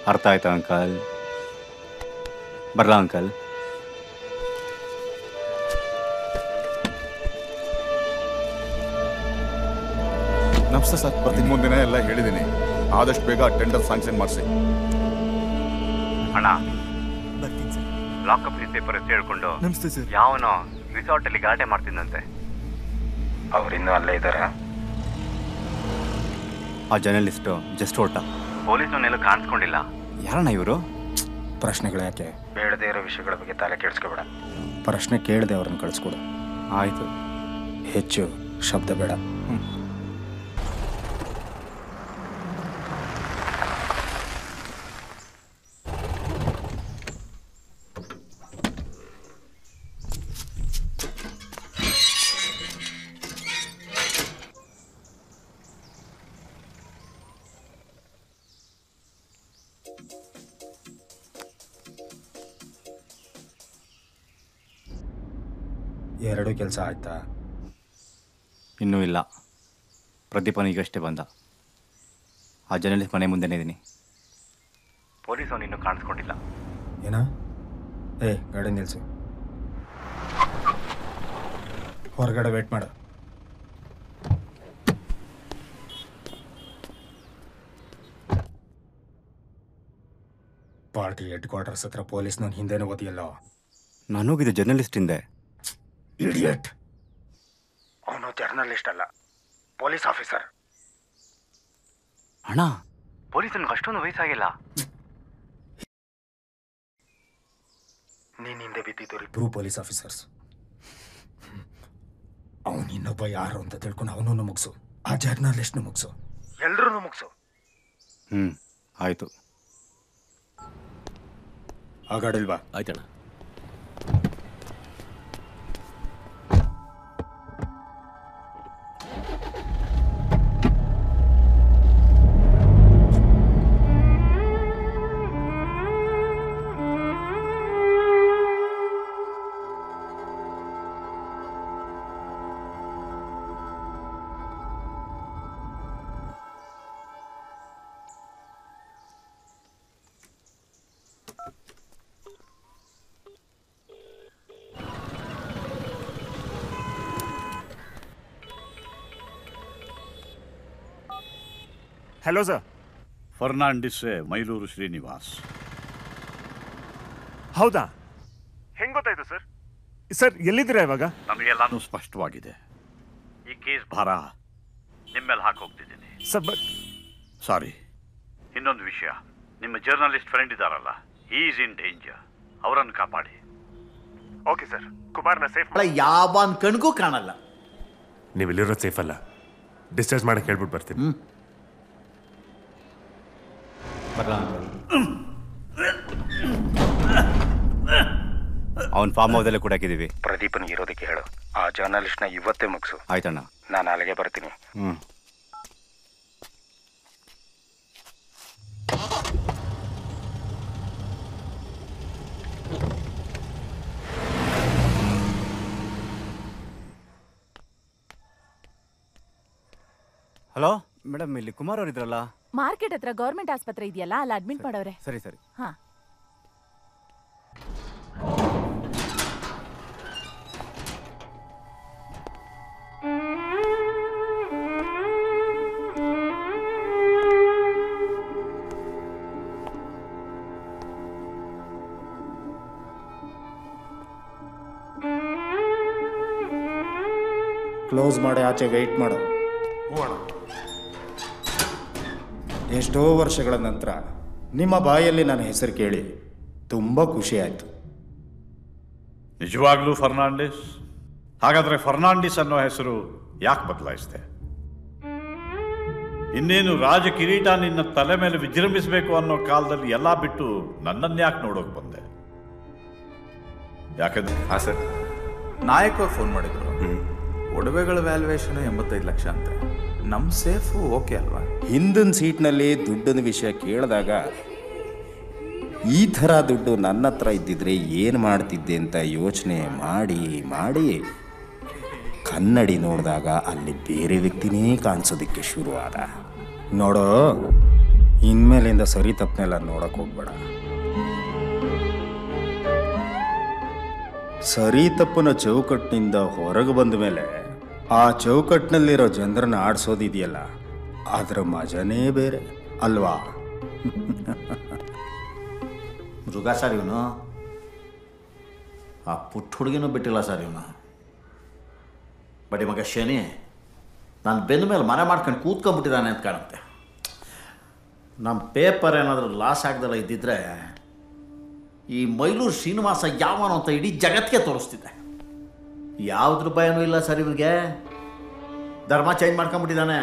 Speaker 45: ಅರ್ಥ ಆಯ್ತಾ ಅಂಕಲ್? ಬರಲಾ ಅಂಕಲ್?
Speaker 10: ನಮಸ್ತೆ ಸರ್ ಪ್ರತಿ ಮುಂದಿನ ಎಲ್ಲ ಹೇಳಿದ್ದೀನಿ ಆದಷ್ಟು ಬೇಗ ಟೆಂಡರ್ ಸ್ಯಾಂಕ್ಷನ್ ಮಾಡಿಸಿ.
Speaker 45: ಅಣ್ಣ ಬರ್ತೀನಿ ಲಾಕಪ್ ನ್ಯೂಸ್ ಪೇಪರ್ ಹೇಳ್ಕೊಂಡು
Speaker 10: ನಮಸ್ತೆ ಸರ್.
Speaker 45: ಯಾವನೋ ರಿಸಾರ್ಟ್ ಅಲ್ಲಿ ಗಲಾಟೆ ಮಾಡ್ತಿದ್ದಂತೆ
Speaker 25: ಅವರಿನ್ನೂ ಅಲ್ಲೇ ಇದ್ದಾರೆ?
Speaker 45: ಆ ಜರ್ನಲಿಸ್ಟ್ ಜಸ್ಟ್ ಹೊರಟ. ಪೊಲೀಸ್ನವನ್ನೆಲ್ಲ ಕಾಣಿಸ್ಕೊಂಡಿಲ್ಲ. ಯಾರಣ್ಣ ಇವರು?
Speaker 25: ಪ್ರಶ್ನೆಗಳು ಯಾಕೆ? ಬೇಡದೇ ಇರೋ ವಿಷಯಗಳ ಬಗ್ಗೆ ತಲೆ ಕೆಡಿಸ್ಕೋಬೇಡ. ಪ್ರಶ್ನೆ ಕೇಳದೆ ಅವ್ರನ್ನ ಕಳಿಸ್ಕೊಡು.
Speaker 45: ಆಯಿತು.
Speaker 25: ಹೆಚ್ಚು ಶಬ್ದ ಬೇಡ. ಕೆಲಸ ಆಯ್ತಾ?
Speaker 45: ಇನ್ನೂ ಇಲ್ಲ. ಪ್ರದೀಪನ ಈಗಷ್ಟೇ ಬಂದ. ಆ ಜರ್ನಲಿಸ್ಟ್ ಮನೆ ಮುಂದೆನೇ ಇದ್ದೀನಿ. ಪೊಲೀಸ್ ಅವನು ಇನ್ನೂ ಕಾಣಿಸ್ಕೊಂಡಿಲ್ಲ.
Speaker 25: ಏನ? ಏ ಗಾಡಿ ನಿಲ್ಸು. ಹೊರಗಡೆ ವೇಟ್ ಮಾಡು. ಪಾರ್ಟಿ ಹೆಡ್ ಕ್ವಾರ್ಟರ್ಸ್ ಹತ್ರ ಪೊಲೀಸ್ನವ್ನು ಹಿಂದೆನೂ ಓದಿಯಲ್ಲ?
Speaker 45: ನಾನು ಹೋಗಿದ್ದೆ ಜರ್ನಲಿಸ್ಟ್ ಹಿಂದೆ.
Speaker 25: ಇಡಿಯಟ್. ಅವನು ಜರ್ನಲಿಸ್ಟ್ ಅಲ್ಲ ಪೊಲೀಸ್ ಆಫೀಸರ್.
Speaker 45: ಅಣ್ಣ ಪೊಲೀಸನ್ಗೆ ಅಷ್ಟೊಂದು ವಯಸ್ಸಾಗಿಲ್ಲ.
Speaker 25: ನೀನ್ ಹಿಂದೆ ಬಿದ್ದಿದ್ದವ್ರು ಇಬ್ರು ಪೊಲೀಸ್ ಆಫೀಸರ್ಸ್. ಅವನು ಇನ್ನೊಬ್ಬ ಯಾರು ಅಂತ ತಿಳ್ಕೊಂಡು ಅವನನ್ನು ಮುಗಿಸು. ಆ ಜರ್ನಲಿಸ್ಟ್ ಮುಗಿಸು. ಎಲ್ರೂ ಮುಗಿಸು.
Speaker 45: ಹ್ಮ್ ಆಯ್ತು.
Speaker 25: ಆಗಾಡಿಲ್ವಾ? ಗಾಡಿಲ್ವಾ
Speaker 46: ಆಯ್ತಣ್ಣ.
Speaker 2: Hello sir
Speaker 31: Fernandes Mailuru Srinivas.
Speaker 2: ಹೌದಾ? ಹೆಂಗ್ ಗೊತ್ತಾಯ್ತು ಸರ್? ಸರ್ ಎಲ್ಲಿದ್ದೀರಾ ಇವಾಗ?
Speaker 31: ನಮಗೆಲ್ಲಾನು ಸ್ಪಷ್ಟವಾಗಿದೆ. ಈ ಕೇಸ್ ಭಾರ ನಿಮ್ಮೇಲೆ ಹಾಕೋಗ್ತಿದ್ದೀನಿ
Speaker 2: ಸರ್ ಬಟ್
Speaker 31: ಸಾರಿ. ಇನ್ನೊಂದು ವಿಷಯ. ನಿಮ್ಮ ಜರ್ನಲಿಸ್ಟ್ ಫ್ರೆಂಡ್ ಇದ್ದಾರಲ್ಲ ಈಸ್ ಇನ್ ಡೇಂಜರ್ ಅವರನ್ನು ಕಾಪಾಡಿ.
Speaker 2: Okay sir. ಕುಮಾರ್ನ ಸೇಫ್
Speaker 4: ಯಾವ ಕಣ್ಗೂ ಕಾಣಲ್ಲ.
Speaker 2: ನೀವು ಇಲ್ಲಿರೋದು ಸೇಫ್ ಅಲ್ಲ. ಡಿಸ್ಚಾರ್ಜ್ ಮಾಡಕ್ಕೆ ಹೇಳ್ಬಿಟ್ಟು ಬರ್ತೀನಿ.
Speaker 45: ಅವ್ನ ಫಾರ್ಮ್ ಹೌದಲ್ಲೇ ಕೂಡ ಹಾಕಿದೀವಿ
Speaker 25: ಪ್ರದೀಪನಿಗೆ ಇರೋದಕ್ಕೆ ಹೇಳು. ಆ ಜರ್ನಲಿಸ್ಟ್ನ ಇವತ್ತೇ ಮುಗಿಸು.
Speaker 45: ಆಯ್ತಣ್ಣ.
Speaker 25: ನಾನು ಅಲ್ಲಿಗೆ ಬರ್ತೀನಿ.
Speaker 45: ಹ್ಮ್. ಹಲೋ? ಮೇಡಮ್ ಇಲ್ಲಿ ಕುಮಾರ್ ಅವರಿದ್ರಲ್ಲ? ಇದ್ರಲ್ಲ
Speaker 8: ಮಾರ್ಕೆಟ್ ಹತ್ರ ಗೌರ್ಮೆಂಟ್ ಆಸ್ಪತ್ರೆ ಇದೆಯಲ್ಲ ಅಲ್ಲಿ ಅಡ್ಮಿಟ್ ಮಾಡವ್ರೆ
Speaker 45: ಸರಿ ಸರಿ.
Speaker 8: ಹಾ.
Speaker 25: ಕ್ಲೋಸ್ ಮಾಡಿ ಆಚೆ ವೆಯ್ಟ್ ಮಾಡು. ಎಷ್ಟೋ ವರ್ಷಗಳ ನಂತರ ನಿಮ್ಮ ಬಾಯಲ್ಲಿ ನನ್ನ ಹೆಸರು ಕೇಳಿ ತುಂಬ ಖುಷಿ ಆಯಿತು
Speaker 31: ನಿಜವಾಗ್ಲೂ ಫರ್ನಾಂಡಿಸ್? ಹಾಗಾದ್ರೆ ಫರ್ನಾಂಡಿಸ್ ಅನ್ನೋ ಹೆಸರು ಯಾಕೆ ಬದಲಾಯಿಸಿದೆ? ಇನ್ನೇನು ರಾಜ ಕಿರೀಟ ನಿನ್ನ ತಲೆ ಮೇಲೆ ವಿಜೃಂಭಿಸಬೇಕು ಅನ್ನೋ ಕಾಲದಲ್ಲಿ ಎಲ್ಲ ಬಿಟ್ಟು ನನ್ನನ್ನು ಯಾಕೆ ನೋಡೋಕೆ ಬಂದೆ? ಯಾಕಂದ್ರೆ
Speaker 47: ಹಾಂ ಸರ್. ನಾಯಕ ಫೋನ್ ಮಾಡಿದ್ರು. ಒಡವೆಗಳ ವ್ಯಾಲ್ಯೂಯೇಷನ್ ಎಂಬತ್ತೈದು ಲಕ್ಷ ಅಂತೆ. ನಮ್ಮ ಸೇಫು ಓಕೆ ಅಲ್ವಾ?
Speaker 25: ಹಿಂದಿನ ಸೀಟ್ನಲ್ಲಿ ದುಡ್ಡಿನ ವಿಷಯ ಕೇಳಿದಾಗ, ಈ ಥರ ದುಡ್ಡು ನನ್ನ ಹತ್ರ ಇದ್ದಿದ್ರೆ ಏನು ಮಾಡ್ತಿದ್ದೆ ಅಂತ ಯೋಚನೆ ಮಾಡಿ ಮಾಡಿ ಕನ್ನಡಿ ನೋಡಿದಾಗ ಅಲ್ಲಿ ಬೇರೆ ವ್ಯಕ್ತಿನೇ ಕಾಣಿಸೋದಕ್ಕೆ ಶುರುವಾದ. ನೋಡೋ, ಇನ್ಮೇಲಿಂದ ಸರಿ ತಪ್ಪನೆಲ್ಲ ನೋಡೋಕೆ ಹೋಗ್ಬೇಡ. ಸರಿ ತಪ್ಪನ ಚೌಕಟ್ಟಿನಿಂದ ಹೊರಗೆ ಬಂದ ಮೇಲೆ ಆ ಚೌಕಟ್ಟಿನಲ್ಲಿರೋ ಜನರನ್ನ ಆಡಿಸೋದಿದೆಯಲ್ಲ, ಅದರ ಮಜನೇ ಬೇರೆ, ಅಲ್ವಾ?
Speaker 4: ಮೃಗ ಸರ್ ಇವನು. ಆ ಪುಟ್ಟ ಹುಡುಗಿನೂ ಬಿಟ್ಟಿಲ್ಲ ಸರ್ ಇವನು. ಬಡಿ ಮಗ ಶನಿ, ನಾನು ಬೆನ್ನ ಮೇಲೆ ಮನೆ ಮಾಡ್ಕೊಂಡು ಕೂತ್ಕೊಂಡ್ಬಿಟ್ಟಿದ್ದಾನೆ ಅಂತ ಕಾಣುತ್ತೆ. ನಮ್ಮ ಪೇಪರ್ ಏನಾದರೂ ಲಾಸ್ ಆಗ್ದಲ್ಲ ಇದ್ದಿದ್ರೆ ಈ ಮೈಲೂರು ಶ್ರೀನಿವಾಸ ಯಾವನು ಅಂತ ಇಡೀ ಜಗತ್ತಿಗೆ ತೋರಿಸ್ತಿದ್ದೆ. ಯಾವ್ದ್ರ ಭಯನೂ ಇಲ್ಲ ಸರ್ ಇವ್ರಿಗೆ. ಧರ್ಮ ಚೇಂಜ್ ಮಾಡ್ಕೊಂಬಿಟ್ಟಿದ್ದಾನೆ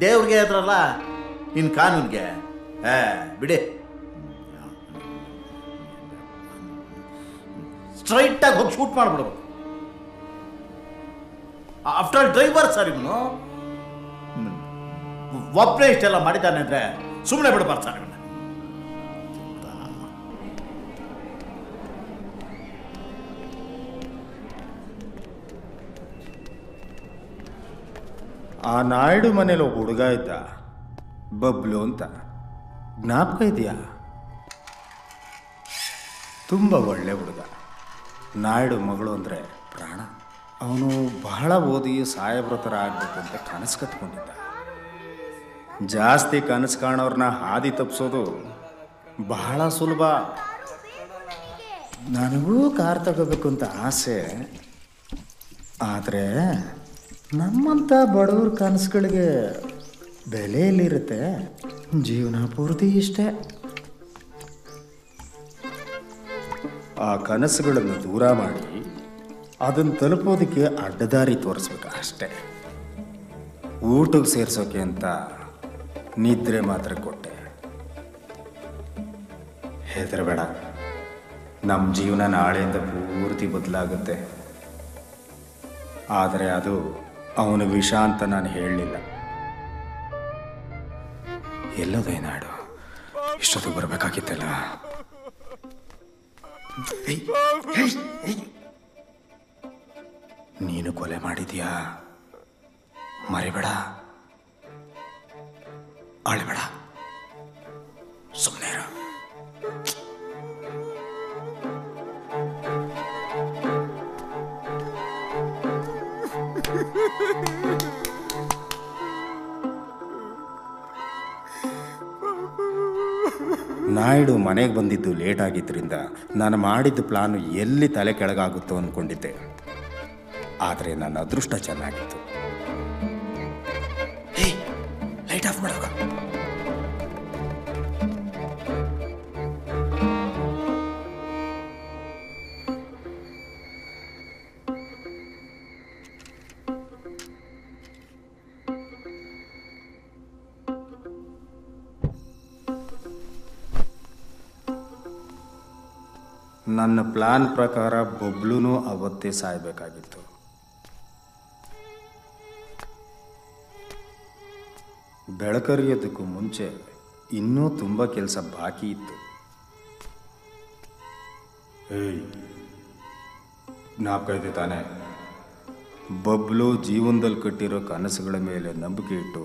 Speaker 4: ದೇವ್ರಿಗೆ ಹೇಳ್ತಾರಲ್ಲ ನಿನ್ನ ಕಾನೂನ್ಗೆ. ಏ ಬಿಡಿ. ಸ್ಟ್ರೈಟಾಗಿ ಹೋಗಿ ಶೂಟ್ ಮಾಡ್ಬಿಡ್ಬೇಕು. ಆಫ್ಟರ್ ಡ್ರೈವರ್ ಸರ್ ಇವನು ಒಬ್ಬನೇ ಇಷ್ಟೆಲ್ಲ ಮಾಡಿದ್ದಾನೆ ಅಂದರೆ ಸುಮ್ಮನೆ ಬಿಡಬಾರ್ದು ಸರ್ ಇವನ್ನ
Speaker 25: ಆ ನಾಯ್ಡು ಮನೇಲಿ ಒಬ್ಬ ಹುಡುಗ ಇದ್ದ. ಬಬ್ಲು ಅಂತ. ಜ್ಞಾಪಕ ಇದೆಯಾ? ತುಂಬ ಒಳ್ಳೆ ಹುಡುಗ. ನಾಯ್ಡು ಮಗಳು ಅಂದರೆ ಪ್ರಾಣ. ಅವನು ಬಹಳ ಓದಿ ಸಾಹೇಬ್ರ ಥರ ಆಗ್ಬೇಕು ಅಂತ ಕನಸು ಕಟ್ಕೊಂಡಿದ್ದ. ಜಾಸ್ತಿ ಕನಸು ಕಾಣೋರನ್ನ ಹಾದಿ ತಪ್ಪಿಸೋದು ಬಹಳ ಸುಲಭ. ನನಗೂ ಕಾರ್ ತಗೋಬೇಕು ಅಂತ ಆಸೆ. ಆದರೆ ನಮ್ಮಂಥ ಬಡವ್ರ ಕನಸುಗಳಿಗೆ ಬೆಲೆ ಎಲ್ಲಿರುತ್ತೆ ಜೀವನ ಪೂರ್ತಿ ಇಷ್ಟೇ. ಆ ಕನಸುಗಳನ್ನು ದೂರ ಮಾಡಿ ಅದನ್ನು ತಲುಪೋದಕ್ಕೆ ಅಡ್ಡದಾರಿ ತೋರಿಸ್ಬೇಕು ಅಷ್ಟೇ. ಊಟಕ್ಕೆ ಸೇರಿಸೋಕೆ ಅಂತ ನಿದ್ರೆ ಮಾತ್ರ ಕೊಟ್ಟೆ. ಹೆದರಬೇಡ. ನಮ್ಮ ಜೀವನ ನಾಳೆಯಿಂದ ಪೂರ್ತಿ ಬದಲಾಗುತ್ತೆ. ಆದರೆ ಅದು ಅವನ ವಿಷ ಅಂತ ನಾನು ಹೇಳಲಿಲ್ಲ. ಎಲ್ಲೋದೇ ನಾಡು. ಇಷ್ಟೊತ್ತಿಗೆ ಬರಬೇಕಾಗಿತ್ತಲ್ಲ. ನೀನು ಕೊಲೆ ಮಾಡಿದ್ಯಾ? ಮರಿಬೇಡ. ಅಳಬೇಡ ಸುಮ್ಮನೆ ನಾಯ್ಡು ಮನೆಗೆ ಬಂದಿದ್ದು ಲೇಟ್ ಆಗಿದ್ದರಿಂದ ನಾನು ಮಾಡಿದ್ದ ಪ್ಲಾನು ಎಲ್ಲಿ ತಲೆ ಕೆಳಗಾಗುತ್ತೋ ಅಂದ್ಕೊಂಡಿದ್ದೆ ಆದರೆ ನನ್ನ ಅದೃಷ್ಟ ಚೆನ್ನಾಗಿತ್ತು. ಲೈಟ್ ಆಫ್ ಮಾಡೋಗ ಪ್ಲಾನ್ ಪ್ರಕಾರ ಬೊಬ್ಲೂ ಅವತ್ತೇ ಸಾಯಬೇಕಾಗಿತ್ತು. ಬೆಳಕರಿಯೋದಕ್ಕೂ ಮುಂಚೆ ಇನ್ನೂ ತುಂಬ ಕೆಲಸ ಬಾಕಿ ಇತ್ತು. ಏಯ್ ಜ್ಞಾಪಕ ಇದೆ ತಾನೆ. ಬಬ್ಲು ಜೀವನದಲ್ಲಿ ಕಟ್ಟಿರೋ ಕನಸುಗಳ ಮೇಲೆ ನಂಬಿಕೆ ಇಟ್ಟು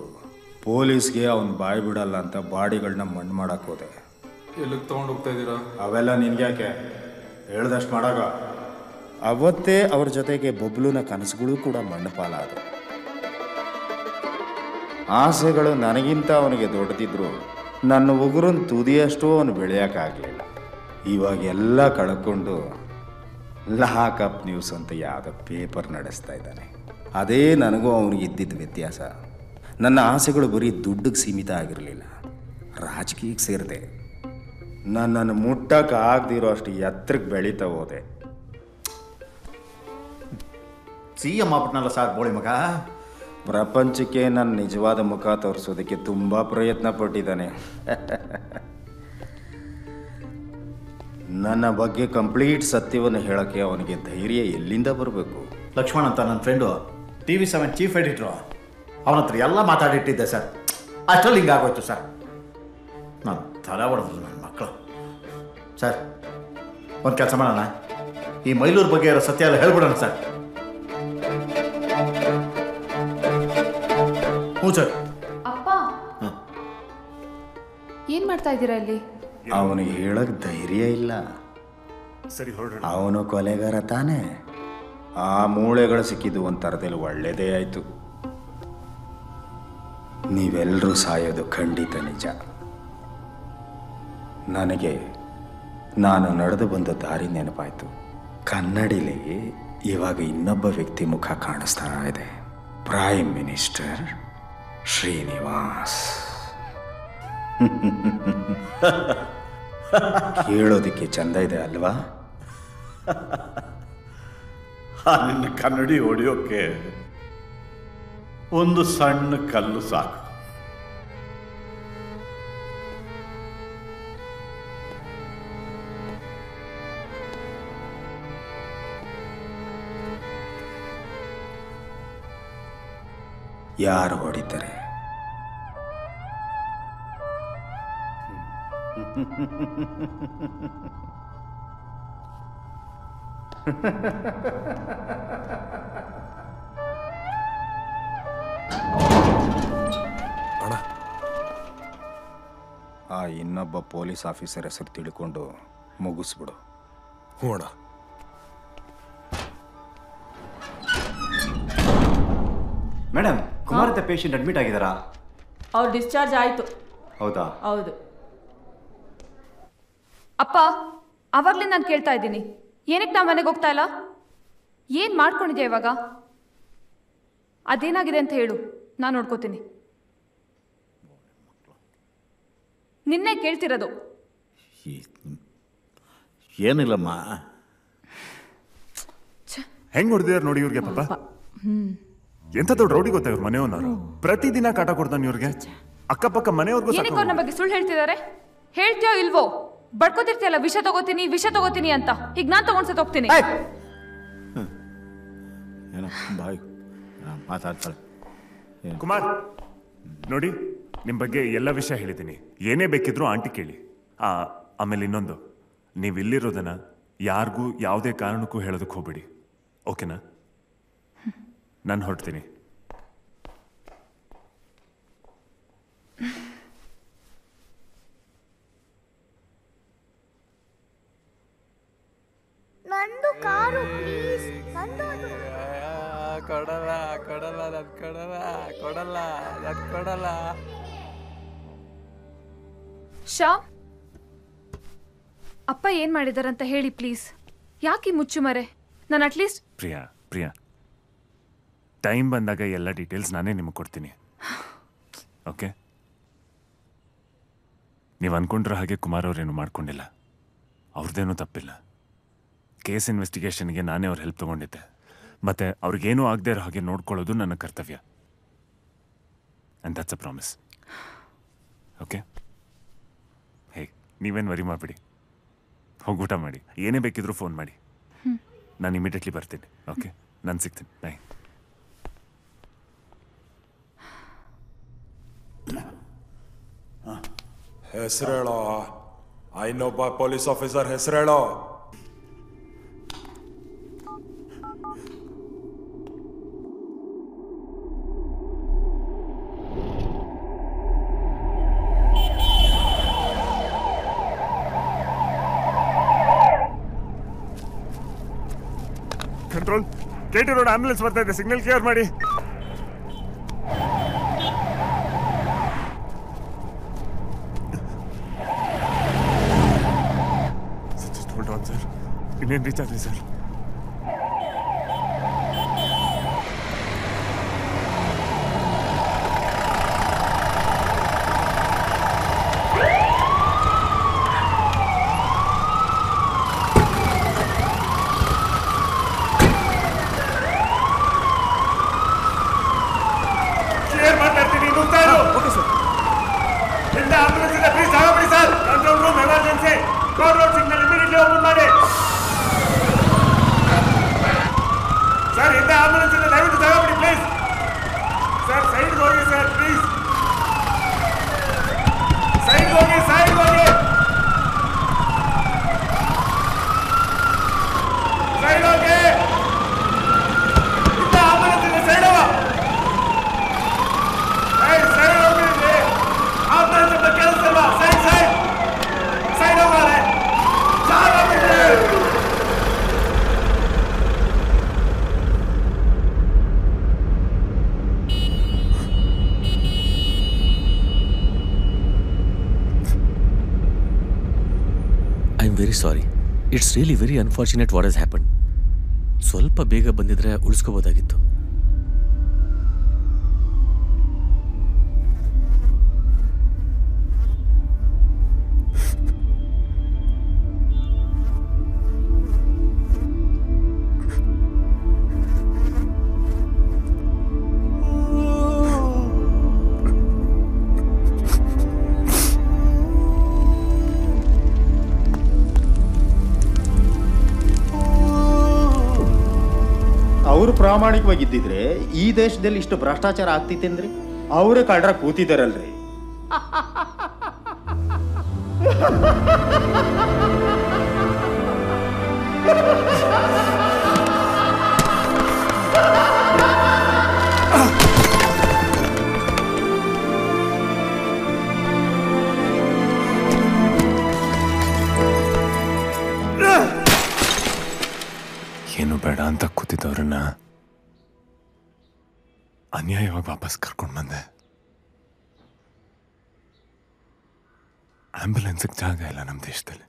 Speaker 25: ಪೊಲೀಸ್ಗೆ ಅವನು ಬಾಯಿ ಬಿಡಲ್ಲ ಅಂತ ಬಾಡಿಗಳನ್ನ ಮಣ್ಣು ಮಾಡಕ್ ಹೋದೆ.
Speaker 47: ಎಲ್ಲಿಗೆ ತೊಗೊಂಡು ಹೋಗ್ತಾ ಇದ್ದೀರಾ
Speaker 25: ಅವೆಲ್ಲ ನಿನ್ಗ್ಯಾಕೆ? ಹೇಳ್ದಷ್ಟು ಮಾಡಾಗ ಅವತ್ತೇ ಅವ್ರ ಜೊತೆಗೆ ಬೊಬ್ಲುನ ಕನಸುಗಳು ಕೂಡ ಮಣ್ಣು ಪಾಲಾದವು ಆಸೆಗಳು ನನಗಿಂತ ಅವನಿಗೆ ದೊಡ್ಡದಿದ್ರು ನನ್ನ ಉಗುರನ್ ತುದಿಯಷ್ಟು ಅವನು ಬೆಳೆಯೋಕ್ಕಾಗಲಿಲ್ಲ ಇವಾಗ ಎಲ್ಲ ಕಳ್ಕೊಂಡು ಲಾಕಪ್ ನ್ಯೂಸ್ ಅಂತ ಯಾವುದೋ ಪೇಪರ್ ನಡೆಸ್ತಾ ಇದ್ದಾನೆ. ಅದೇ ನನಗೂ ಅವನಿಗೆ ಇದ್ದಿದ್ದ ವ್ಯತ್ಯಾಸ. ನನ್ನ ಆಸೆಗಳು ಬರೀ ದುಡ್ಡಿಗೆ ಸೀಮಿತ ಆಗಿರಲಿಲ್ಲ. ರಾಜಕೀಯಕ್ಕೆ ಸೇರಿದೆ. ನನ್ನನ್ನು ಮುಟ್ಟಕ್ಕೆ ಆಗದಿರೋ ಅಷ್ಟು ಎತ್ತರಕ್ಕೆ ಬೆಳೀತಾ ಹೋದೆ.
Speaker 4: ಸಿ ಎಂ ಆಗ್ಬಿಟ್ನಲ್ಲ ಸರ್ ಬೋಳಿ ಮಗ?
Speaker 25: ಪ್ರಪಂಚಕ್ಕೆ ನನ್ನ ನಿಜವಾದ ಮುಖ ತೋರಿಸೋದಕ್ಕೆ ತುಂಬ ಪ್ರಯತ್ನ ಪಟ್ಟಿದ್ದಾನೆ. ನನ್ನ ಬಗ್ಗೆ ಕಂಪ್ಲೀಟ್ ಸತ್ಯವನ್ನು ಹೇಳೋಕ್ಕೆ ಅವನಿಗೆ ಧೈರ್ಯ ಎಲ್ಲಿಂದ ಬರಬೇಕು?
Speaker 4: ಲಕ್ಷ್ಮಣ್ ಅಂತ ನನ್ನ friend T V seven chief editor ಅವನ ಹತ್ರ ಎಲ್ಲ ಮಾತಾಡಿಟ್ಟಿದ್ದೆ ಸರ್. ಅಷ್ಟರಲ್ಲಿ ಹಿಂಗಾಗೋಯ್ತು ಸರ್. ನಾನು ತಲೆ ಹೊಡೆದ್ರು ಮಕ್ಕಳು ಸರ್ ಒಂದು ಕೆಲಸ ಮಾಡೋಣ. ಈ ಮೈಲೂರು ಬಗ್ಗೆ ಇರೋ ಸತ್ಯ ಎಲ್ಲ ಹೇಳ್ಬಿಡೋಣ ಸರ್. ಹ್ಞೂ ಸರ್.
Speaker 34: ಅಪ್ಪ. ಏನ್ ಮಾಡ್ತಾ ಇದ್ದೀರಾ ಇಲ್ಲಿ?
Speaker 25: ಅವನಿಗೆ ಹೇಳಕ್ ಧೈರ್ಯ ಇಲ್ಲ.
Speaker 28: ಸರಿ
Speaker 25: ಅವನು ಕೊಲೆಗಾರ ತಾನೇ. ಆ ಮೂಳೆಗಳು ಸಿಕ್ಕಿದ್ದು ಒಂದು ಥರದಲ್ಲಿ ಒಳ್ಳೆಯದೇ ಆಯಿತು. ನೀವೆಲ್ಲರೂ ಸಾಯೋದು ಖಂಡಿತ ನಿಜ. ನನಗೆ ನಾನು ನಡೆದು ಬಂದ ದಾರಿ ನೆನಪಾಯಿತು. ಕನ್ನಡಿಲಿ ಇವಾಗ ಇನ್ನೊಬ್ಬ ವ್ಯಕ್ತಿ ಮುಖ ಕಾಣಿಸ್ತಾ ಇದೆ. Prime minister Srinivas. ಕೇಳೋದಕ್ಕೆ ಚಂದ ಇದೆ ಅಲ್ವಾ?
Speaker 31: ನಿನ್ನ ಕನ್ನಡಿ ಹೊಡೆಯೋಕೆ ಒಂದು ಸಣ್ಣ ಕಲ್ಲು ಸಾಕು.
Speaker 25: ಯಾರು ಹೊಡಿತಾರೆ?
Speaker 28: ಅಣ್ಣ
Speaker 25: ಆ ಇನ್ನೊಬ್ಬ ಪೊಲೀಸ್ ಆಫೀಸರ್ ಹೆಸರು ತಿಳ್ಕೊಂಡು ಮುಗಿಸ್ಬಿಡು.
Speaker 28: ಹ್ಞೂ ಅಣ್ಣ.
Speaker 45: ಮೇಡಮ್ ಕುಮಾರ್ ಅಂತ ಪೇಷಂಟ್ ಅಡ್ಮಿಟ್ ಆಗಿದ್ದಾರಾ?
Speaker 8: ಅವ್ರು ಡಿಸ್ಚಾರ್ಜ್ ಆಯ್ತು.
Speaker 45: ಹೌದಾ?
Speaker 8: ಹೌದು.
Speaker 34: ಅಪ್ಪ ಅವಾಗಲೇ ನಾನು ಕೇಳ್ತಾ ಇದ್ದೀನಿ. ಏನಕ್ಕೆ ನಾವು ಮನೆಗೆ ಹೋಗ್ತಾ ಇಲ್ಲ? ಏನು ಮಾಡ್ಕೊಂಡಿದ್ಯಾ ಇವಾಗ? ಅದೇನಾಗಿದೆ ಅಂತ ಹೇಳು. ನಾನು ನೋಡ್ಕೋತೀನಿ. ನಿನ್ನೆ ಕೇಳ್ತಿರೋದು.
Speaker 4: ಏನಿಲ್ಲಮ್ಮ.
Speaker 2: ಹೆಂಗ್ ಹೊಡೆದಿದ್ದಾರೆ ನೋಡಿ ಇವ್ರಿಗೆ ಪಾಪ? ಎಂತ ದೊಡ್ಡ ರೌಡಿ ಗೊತ್ತಾ ಇವ್ರ ಮನೆಯವನವರು? ಪ್ರತಿದಿನ ಕಾಟ ಕೊಡ್ತಾನೆ ಇವ್ರಿಗೆ. ಅಕ್ಕಪಕ್ಕ ಮನೆಯವ್ರಿಗೂ
Speaker 34: ಏನಕ್ಕೆ ಅವ್ರ ನಮ್ಮ ಬಗ್ಗೆ ಸುಳ್ಳು ಹೇಳ್ತಿದ್ದಾರೆ? ಹೇಳ್ತೀಯೋ ಇಲ್ವೋ? ಬಡ್ಕೋತಿರ್ತೀಯಲ್ಲ ವಿಷ ತಗೋತೀನಿ ವಿಷ ತಗೋತೀನಿ ಅಂತ. ಈಗ ನಾನು ತಗೊಂಡ್ಸತ್ ಹೋಗ್ತೀನಿ.
Speaker 4: ಏನೋ ಬಾಯ್. ಮಾತಾಡ್ತಾಳೆ.
Speaker 2: ಕುಮಾರ್ ನೋಡಿ ನಿಮ್ ಬಗ್ಗೆ ಎಲ್ಲ ವಿಷಯ ಹೇಳಿದ್ದೀನಿ. ಏನೇ ಬೇಕಿದ್ರು ಆಂಟಿ ಕೇಳಿ. ಆ ಆಮೇಲೆ ಇನ್ನೊಂದು. ನೀವು ಇಲ್ಲಿರೋದನ್ನ ಯಾರಿಗೂ ಯಾವುದೇ ಕಾರಣಕ್ಕೂ ಹೇಳೋದಕ್ಕೆ ಹೋಗ್ಬೇಡಿ. ಓಕೆನಾ? ನಾನು ಹೊರಡ್ತೀನಿ.
Speaker 48: ನಂದು ಕಾರು ಪ್ಲೀಸ್ ನಂದು
Speaker 9: ಕೊಡಲ್ಲ ಕೊಡಲ್ಲ ನನ್ ಕೊಡಲ್ಲ ಕೊಡಲ್ಲ ನನ್ ಕೊಡಲ್ಲ.
Speaker 34: ಶ್ಯಾಮ್ ಅಪ್ಪ ಏನ್ ಮಾಡಿದಾರಂತ ಹೇಳಿ ಪ್ಲೀಸ್ ಯಾಕೆ ಮುಚ್ಚು ಮರೆ ನಾನು ಅಟ್ಲೀಸ್ಟ್
Speaker 2: ಪ್ರಿಯಾ ಪ್ರಿಯಾ ಟೈಮ್ ಬಂದಾಗ ಎಲ್ಲ ಡೀಟೇಲ್ಸ್ ನಾನೇ ನಿಮಗೆ ಕೊಡ್ತೀನಿ. ಓಕೆ? ನೀವು ಅಂದ್ಕೊಂಡಿರೋ ಹಾಗೆ ಕುಮಾರ್ ಅವ್ರೇನು ಮಾಡ್ಕೊಂಡಿಲ್ಲ. ಅವ್ರದ್ದೇನೂ ತಪ್ಪಿಲ್ಲ. ಕೇಸ್ ಇನ್ವೆಸ್ಟಿಗೇಷನ್ಗೆ ನಾನೇ ಅವ್ರ ಹೆಲ್ಪ್ ತೊಗೊಂಡಿದ್ದೆ. ಮತ್ತೆ ಅವ್ರಿಗೇನೂ ಆಗದೆ ಇರೋ ಹಾಗೆ ನೋಡ್ಕೊಳ್ಳೋದು ನನ್ನ ಕರ್ತವ್ಯ. And that's a promise okay? Hey, ನೀವೇನು ವರಿ ಮಾಡಿಬಿಡಿ.
Speaker 28: ಹೋಗಿ ಊಟ ಮಾಡಿ. ಏನೇ ಬೇಕಿದ್ರೂ ಫೋನ್ ಮಾಡಿ. ನಾನು ಇಮಿಡಿಯೇಟ್ಲಿ ಬರ್ತೀನಿ. ಓಕೆ? ನಾನು ಸಿಗ್ತೀನಿ. ಬಾಯ್
Speaker 49: ಹೆಸರೇಳೋ ಇನ್ನೊಬ್ಬ police officer ಹೆಸರೇಳೋ.
Speaker 2: Control K T road ambulance ಬರ್ತಾ ಇದೆ. ಸಿಗ್ನಲ್ ಕ್ಲಿಯರ್ ಮಾಡಿ ಜಸ್ಟ್ ಹೋಲ್ಡ್ ಆನ್ ಸರ್ ಇನ್ನೇನು ರೀಚ್ ಆದ್ರಿ ಸರ್ ಕ್ಲಿಯರ್ ಮಾತಾಡ್ತೀನಿ ನುಗ್ತಾ ಇರು ಓಕೆ ಸರ್ ಹಿಂದೆ ಆಂಬುಲೆನ್ಸ್ ಇದೆ ಪ್ಲೀಸ್ ಜಾಗ ಬಿಡಿ sir control room emergency road road signal immediately open ಮಾಡಿ ಸರ್ ಹಿಂದೆ ಆಂಬುಲೆನ್ಸ್ ಇದೆ ದಯವಿಟ್ಟು ಜಾಗ ಬಿಡಿ ಪ್ಲೀಸ್ ಸರ್ ಸೈಡ್ ಹೋಗಿ ಸರ್ ಪ್ಲೀಸ್ ಸೈಡ್ ಹೋಗಿ ಸೈಡ್ ಹೋಗಿ ಸೈಡ್ ಹೋಗಿ ಹಿಂದೆ ಆಂಬುಲೆನ್ಸ್ ಇದೆ ಸೈಡ್ ಹೋಗ ಸೈಡ್ ಸೈಡ್ ಹೋಗಿ ಆಂಬುಲೆನ್ಸ್ ಅಂತ ಕೆಲಸ ಸೈಡ್ ಸೈಡ್ ಸೈಡ್ ಹೋಗಾರೆ ಜಾಗ ಬಿಡಿ
Speaker 9: I am very sorry it's really very unfortunate what happen ಸ್ವಲ್ಪ ಬೇಗ ಬಂದಿದ್ರೆ ಉಳಿಸ್ಕೋಬೋದಾಗಿತ್ತು.
Speaker 25: ಪ್ರಾಮಾಣಿಕವಾಗಿದ್ದಿದ್ರೆ ಈ ದೇಶದಲ್ಲಿ ಇಷ್ಟು ಭ್ರಷ್ಟಾಚಾರ ಆಗ್ತಿತ್ತೇನ್ರಿ? ಅವರೇ ಕಳ್ರ ಕೂತಿದ್ದಾರಲ್ರಿ.
Speaker 28: ಏನು ಬೇಡ ಅಂತ ಕೂತಿದ್ದವ್ರನ್ನ ಅನ್ಯಾಯವಾಗಿ ವಾಪಸ್ ಕರ್ಕೊಂಡು ಬಂದೆ. ಆಂಬ್ಯುಲೆನ್ಸ್ಗೆ ಜಾಗ ಇಲ್ಲ ನಮ್ಮ ದೇಶದಲ್ಲಿ.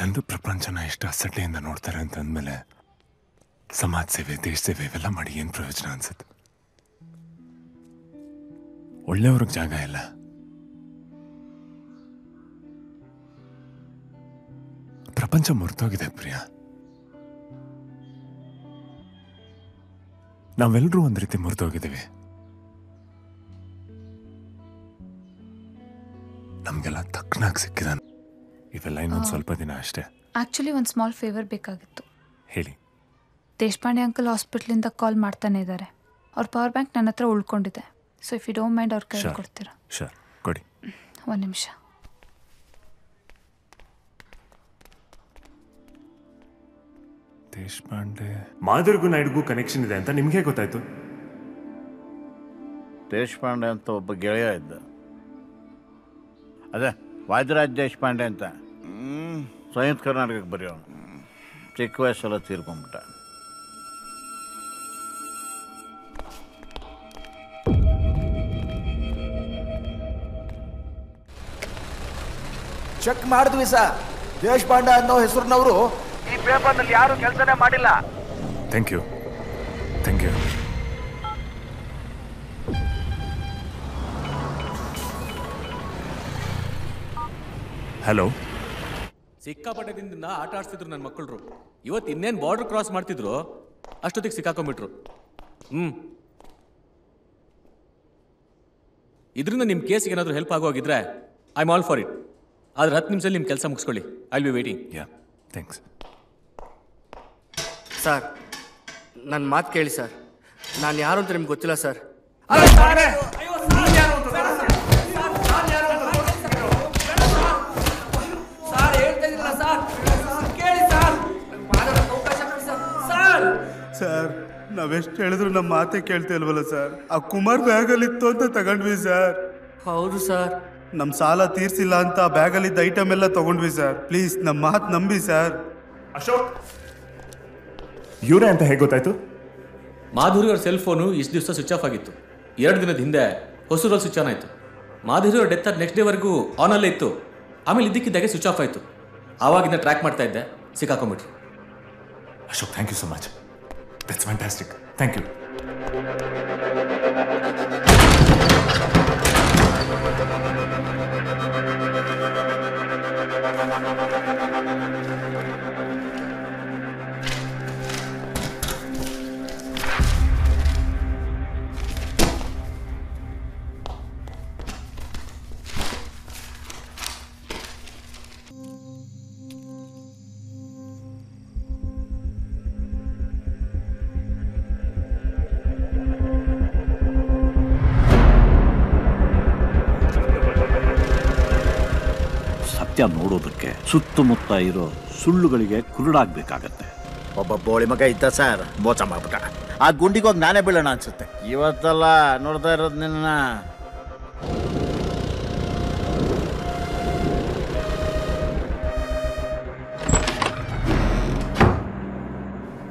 Speaker 28: ಜನರು ಪ್ರಪಂಚನ ಎಷ್ಟು ಅಸಡ್ಡೆಯಿಂದ ನೋಡ್ತಾರೆ ಅಂತ ಅಂದಮೇಲೆ ಸಮಾಜ ಸೇವೆ, ದೇಶ ಸೇವೆ ಇವೆಲ್ಲ ಮಾಡಿ ಏನು ಪ್ರಯೋಜನ ಅನ್ಸುತ್ತೆ? ಒಳ್ಳೆಯವ್ರಿಗೆ ಜಾಗ ಇಲ್ಲ. ಪ್ರಪಂಚ ಮುರಿದೋಗಿದೆ ಪ್ರಿಯಾ. ನಾವೆಲ್ಲರೂ ಒಂದು ರೀತಿ ಮುರಿದೋಗಿದ್ದೀವಿ. ನಮಗೆಲ್ಲ ತಕ್ಕನಾಗಿ ಸಿಕ್ಕಿದ ಇವೆಲ್ಲ ಇನ್ನೊಂದು ಸ್ವಲ್ಪ ದಿನ ಅಷ್ಟೇ.
Speaker 34: ಆ್ಯಕ್ಚುಲಿ ಒಂದು ಸ್ಮಾಲ್ ಫೇವರ್ ಬೇಕಾಗಿತ್ತು.
Speaker 28: ಹೇಳಿ.
Speaker 34: ದೇಶಪಾಂಡೆ ಅಂಕಲ್ ಹಾಸ್ಪಿಟ್ಲಿಂದ ಕಾಲ್ ಮಾಡ್ತಾನೆ ಇದ್ದಾರೆ ಅವ್ರ ಪವರ್ ಬ್ಯಾಂಕ್ ನನ್ನ ಹತ್ರ ಉಳ್ಕೊಂಡಿದೆ. So if you don't mind ಅವ್ರ ಕೈ. ಕೊಡ್ತೀರಾ?
Speaker 28: ಶೋರ್ ಕೊಡಿ.
Speaker 34: ಒಂದು ನಿಮಿಷ.
Speaker 28: ದೇಶಪಾಂಡೆ ಮಾದರಿಗೂ ನಾಯ್ಡುಗೂ ಕನೆಕ್ಷನ್ ಇದೆ ಅಂತ ನಿಮ್ಗೆ ಗೊತ್ತಾಯ್ತು?
Speaker 4: ದೇಶಪಾಂಡೆ ಅಂತ ಒಬ್ಬ ಗೆಳೆಯ ಇದ್ದ. ಅದೇ ವಾದಿರಾಜ್ ದೇಶಪಾಂಡೆ ಅಂತ. ಸಂಯುಕ್ತ ಕರ್ನಾಟಕಕ್ಕೆ ಬರೆಯೋನು. ಚಿಕ್ಕ ವಯಸ್ಸೆಲ್ಲ ತೀರ್ಕೊಂಬಿಟ್ಟ.
Speaker 50: ಚೆಕ್ ಮಾಡಿದ್ವಿ ಸರ್. ದೇಶಪಾಂಡೆ ಅನ್ನೋ ಹೆಸರಿನವರು ಈ ಪೇಪರ್ನಲ್ಲಿ ಯಾರು ಕೆಲಸನೇ ಮಾಡಿಲ್ಲ.
Speaker 28: Thank you thank you hello
Speaker 9: ಸಿಕ್ಕಾಪಟ್ಟೆ ದಿನದಿಂದ ಆಟ ಆಡ್ತಿದ್ರು ನನ್ನ ಮಕ್ಕಳು ಇವತ್ತು ಇನ್ನೇನು ಬಾರ್ಡರ್ ಕ್ರಾಸ್ ಮಾಡ್ತಿದ್ರು? ಅಷ್ಟೊತ್ತಿಗೆ ಸಿಕ್ಕಾಕೊಂಡ್ಬಿಟ್ರು ಹ್ಞೂ ಇದರಿಂದ ನಿಮ್ಮ ಕೇಸಿಗೆ ಏನಾದರೂ ಹೆಲ್ಪ್ ಆಗೋಗಿದ್ರೆ ಐ ಆಲ್ ಫಾರ್ ಇಟ್ ಆದ್ರೆ ಹತ್ತು ನಿಮಿಷದಲ್ಲಿ ನಿಮ್ಮ ಕೆಲಸ ಮುಗಿಸ್ಕೊಳ್ಳಿ. I be waiting
Speaker 51: yeah thanks
Speaker 52: sir ನನ್ನ ಮಾತು ಕೇಳಿ ಸರ್. ನಾನು ಯಾರು ಅಂತ ನಿಮ್ಗೆ ಗೊತ್ತಿಲ್ಲ ಸರ್.
Speaker 53: ಸರ್ ಹೇಳ್ತಾ ಇದ್ದೀರಲ್ಲ ಸರ್ ಕೇಳಿ ಸರ್ ಮಾತಾಡೋಕೆ ಅವಕಾಶ ಕೊಡಿ ಸರ್ ಸರ್
Speaker 19: ಸರ್ ನಾವೆಷ್ಟು ಹೇಳಿದ್ರು ನಮ್ಮ ಮಾತೇ ಕೇಳ್ತಾ ಇಲ್ವಲ್ಲ ಸರ್. ಆ ಕುಮಾರ್ ಬ್ಯಾಗಲ್ಲಿತ್ತು ಅಂತ ತಗೊಂಡ್ವಿ ಸರ್.
Speaker 52: ಹೌದು ಸರ್.
Speaker 19: ನಮ್ಮ ಸಾಲ ತೀರ್ಸಿಲ್ಲ ಅಂತ ಬ್ಯಾಗಲ್ಲಿದ್ದ ಐಟಮ್ ಎಲ್ಲ ತಗೊಂಡ್ವಿ ಸರ್. ಪ್ಲೀಸ್ ನಮ್ಮ ಮಾತು ನಂಬಿ ಸರ್.
Speaker 54: ಅಶೋಕ್ ಇವರೇ ಅಂತ ಹೇಗೆ ಗೊತ್ತಾಯ್ತು?
Speaker 9: ಮಾಧುರಿ ಅವ್ರ ಸೆಲ್ ಫೋನು ಇಷ್ಟು ದಿವಸ ಸ್ವಿಚ್ ಆಫ್ ಆಗಿತ್ತು. ಎರಡು ದಿನದ ಹಿಂದೆ ಹೊಸೂರಲ್ಲಿ ಸ್ವಿಚ್ ಆನ್ ಆಯಿತು. ಮಾಧುರಿ ಅವ್ರ ಡೆತ್ ನೆಕ್ಸ್ಟ್ ಡೇವರೆಗೂ ಆನಲ್ಲೇ ಇತ್ತು. ಆಮೇಲೆ ಇದ್ದಕ್ಕಿದ್ದಾಗೆ ಸ್ವಿಚ್ ಆಫ್ ಆಯಿತು. ಆವಾಗಿಂದ ಟ್ರ್ಯಾಕ್ ಮಾಡ್ತಾ ಇದ್ದೆ. ಸಿಕ್ಕಾಕೊಂಬಿಟ್ರು
Speaker 51: Ashok thank you so much that's fantastic thank you
Speaker 31: ಸುತ್ತಮುತ್ತ ಇರೋ ಸುಳ್ಳುಗಳಿಗೆ ಕುರುಡಾಗಬೇಕಾಗತ್ತೆ.
Speaker 4: ಒಬ್ಬ ಬೋಳಿ ಮಗ ಇದ್ದ ಸರ್ ಮೋಸ ಮಾಡ್ಬಿಟ್ಟ. ಆ ಗುಂಡಿಗೋಗಿ ನಾನೇ ಬೀಳೋಣ ಅನ್ಸುತ್ತೆ. ಇವತ್ತಲ್ಲ ನೋಡ್ತಾ ಇರೋದು ನಿನ್ನ.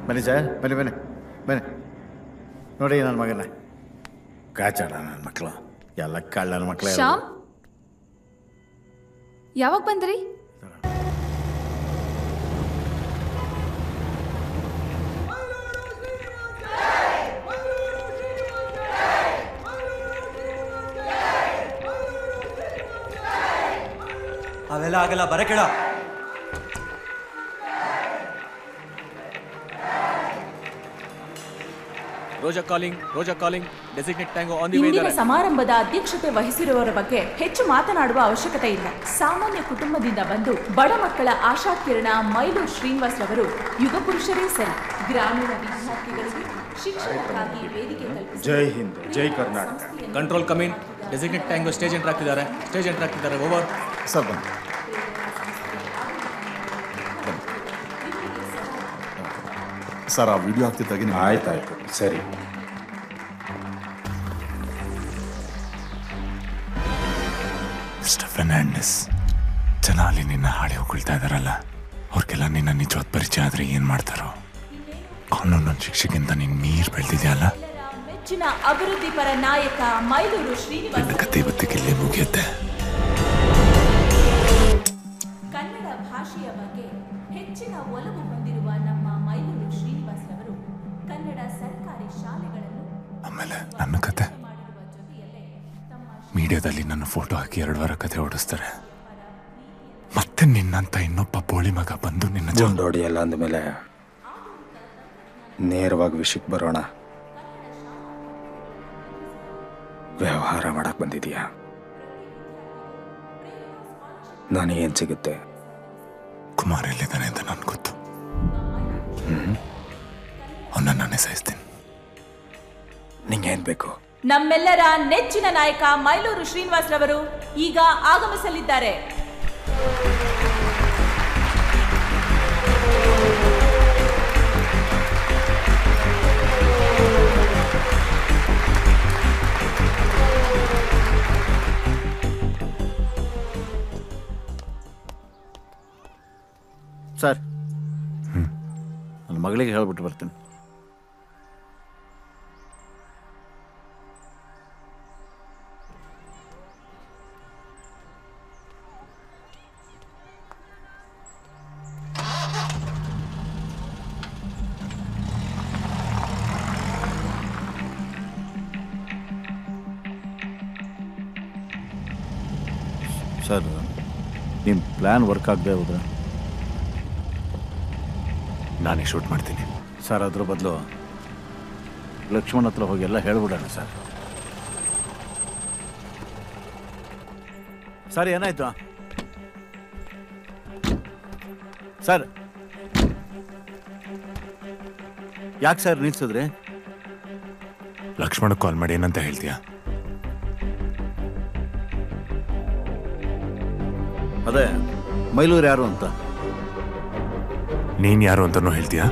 Speaker 4: ಬನ್ನಿ ಸರ್ ಬನ್ನಿ ಬನ್ನಿ ಬನ್ನಿ. ನೋಡಿ ನನ್ನ ಮಗನ. ಕಾಚಾಡ ನನ್ನ ಮಕ್ಕಳು ಎಲ್ಲ ಕಳ್ಳನ ಮಕ್ಕಳು
Speaker 34: ಯಾವಾಗ ಬಂದ್ರಿ
Speaker 45: ಅವೆಲ್ಲ ಆಗಲ್ಲ ಬರ ಕೇಳ.
Speaker 9: Roja calling Roja calling designate tango on the way
Speaker 8: ಇಂದಿನ ಸಮಾರಂಭದ ಅಧ್ಯಕ್ಷತೆ ವಹಿಸಿರುವವರ ಬಗ್ಗೆ ಹೆಚ್ಚು ಮಾತನಾಡುವ ಅವಶ್ಯಕತೆ ಇಲ್ಲ. ಸಾಮಾನ್ಯ ಕುಟುಂಬದಿಂದ ಬಂದು ಬಡ ಮಕ್ಕಳ ಆಶಾಕಿರಣ ಮೈಲೂರು ಶ್ರೀನಿವಾಸ್ ಅವರು ಯುಗ ಪುರುಷರೇ ಸರಿ. ಗ್ರಾಮೀಣ ವಿದ್ಯಾರ್ಥಿಗಳಿಗೆ ಶಿಕ್ಷಣಕ್ಕಾಗಿ ವೇದಿಕೆ ಕಲ್ಪಿಸಿ
Speaker 51: Jai Hind Jai Karnataka.
Speaker 9: Control come in designate tango stage enter ಆಗ್ತಿದ್ದಾರೆ ಸ್ಟೇಜ್ ಎಂಟರ್ ಆಗ್ತಿದ್ದಾರೆ ಓವರ್
Speaker 51: ಸರ್ ಬನ್ನಿ
Speaker 22: ಸರ್ ಆ ವಿಡಿಯೋ ಆಗ್ತಿದ್ದಾಗೆ
Speaker 51: ಆಯ್ತಾಯ್ತು ಸರಿ.
Speaker 2: ಮಿಸ್ಟರ್ ಫೆರ್ನಾಂಡಸ್ ಜನ ಅಲ್ಲಿ ನಿನ್ನ ಹಾಡಿ ಹೊಗಳ್ತಾ ಇದಾರಲ್ಲ? ಅವ್ರಿಗೆಲ್ಲ ನಿನ್ನ ನಿಜವಾದ ಪರಿಚಯ ಆದ್ರೆ ಏನ್ ಮಾಡ್ತಾರೋ? ಕಾನೂನು ಶಿಕ್ಷೆಗಿಂತ ನೀನ್ ನೀರ್ ಬೆಳೆದಿದ್ಯಲ್ಲ
Speaker 8: ಮೆಚ್ಚಿನ ಅಭಿವೃದ್ಧಿ ಪರ ನಾಯಕ ಮೈಲೂರು ಶ್ರೀನಿವಾಸ
Speaker 2: ಕತೆ ಇವತ್ತಿಗೆ ಇಲ್ಲೇ ಮುಗಿಯುತ್ತೆ. ಮೀಡಿಯಾದಲ್ಲಿ ನನ್ನ ಫೋಟೋ ಹಾಕಿ ಎರಡು ವಾರ ಕತೆ ಓಡಿಸ್ತಾರೆ. ಮತ್ತೆ ನಿನ್ನಂತ ಇನ್ನೊಬ್ಬ ಬೋಳಿ ಮಗ ಬಂದು ನಿನ್ನ ಜೊ-
Speaker 25: ಎಲ್ಲ ಅಂದಮೇಲೆ ನೇರವಾಗಿ ವಿಷಯಕ್ಕೆ ಬರೋಣ. ವ್ಯವಹಾರ ಮಾಡಕ್ ಬಂದಿದೀಯಾ? ನನಗೇನ್ ಸಿಗುತ್ತೆ?
Speaker 2: ಕುಮಾರ್ ಎಲ್ಲಿದ್ದಾನೆ ಅಂತ ನನ್ಗೆ ಗೊತ್ತು. ಅವನ್ನ ನಾನೇ ಸಾಯಿಸ್ತೀನಿ
Speaker 25: ನಿಂಗೇನು ಬೇಕು?
Speaker 8: ನಮ್ಮೆಲ್ಲರ ನೆಚ್ಚಿನ ನಾಯಕ ಮೈಲೂರು ಶ್ರೀನಿವಾಸ್ ರವರು ಈಗ ಆಗಮಿಸಲಿದ್ದಾರೆ.
Speaker 4: ಸರ್ ನನ್ನ ಮಗಳಿಗೆ ಹೇಳ್ಬಿಟ್ಟು ಬರ್ತೀನಿ.
Speaker 31: ಸರ್ ನಿಮ್ಮ ಪ್ಲ್ಯಾನ್ ವರ್ಕ್ ಆಗದೆ ಹೋದ್ರೆ.
Speaker 2: ನಾನೇ ಶೂಟ್ ಮಾಡ್ತೀನಿ.
Speaker 31: ಸರ್ ಅದ್ರ ಬದಲು ಲಕ್ಷ್ಮಣ್ ಹತ್ರ ಹೋಗಿ ಎಲ್ಲ ಹೇಳ್ಬಿಡೋಣ ಸರ್.
Speaker 4: ಸರ್ ಏನಾಯ್ತು? ಸರ್. ಯಾಕೆ ಸರ್ ನಿಲ್ಸಿದ್ರಿ?
Speaker 2: ಲಕ್ಷ್ಮಣ ಕಾಲ್ ಮಾಡಿ ಏನಂತ ಹೇಳ್ತೀಯಾ?
Speaker 4: ಅದೇ ಮೈಲೂರು ಯಾರು ಅಂತ?
Speaker 2: ನೀನ್ ಯಾರು ಅಂತನೂ ಹೇಳ್ತೀಯಾ?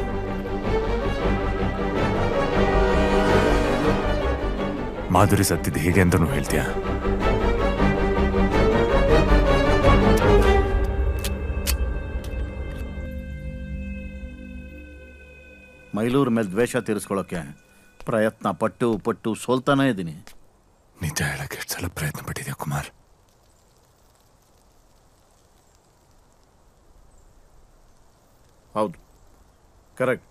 Speaker 2: ಮಾಧುರಿ ಸತ್ತಿದ್ದು ಹೇಗೆ ಅಂತನೂ ಹೇಳ್ತೀಯಾ?
Speaker 4: ಮೈಲೂರ್ ಮೇಲೆ ದ್ವೇಷ ತೀರಿಸ್ಕೊಳ್ಳೋಕೆ ಪ್ರಯತ್ನ ಪಟ್ಟು ಪಟ್ಟು ಸೋಲ್ತಾನೇ ಇದ್ದೀನಿ.
Speaker 2: ನಿಜ ಹೇಳಕ್ಕೆ ಎಷ್ಟು ಸಲ ಪ್ರಯತ್ನ ಪಟ್ಟಿದ್ಯಾ ಕುಮಾರ್?
Speaker 4: ಹೌದು. ಕರೆಕ್ಟ್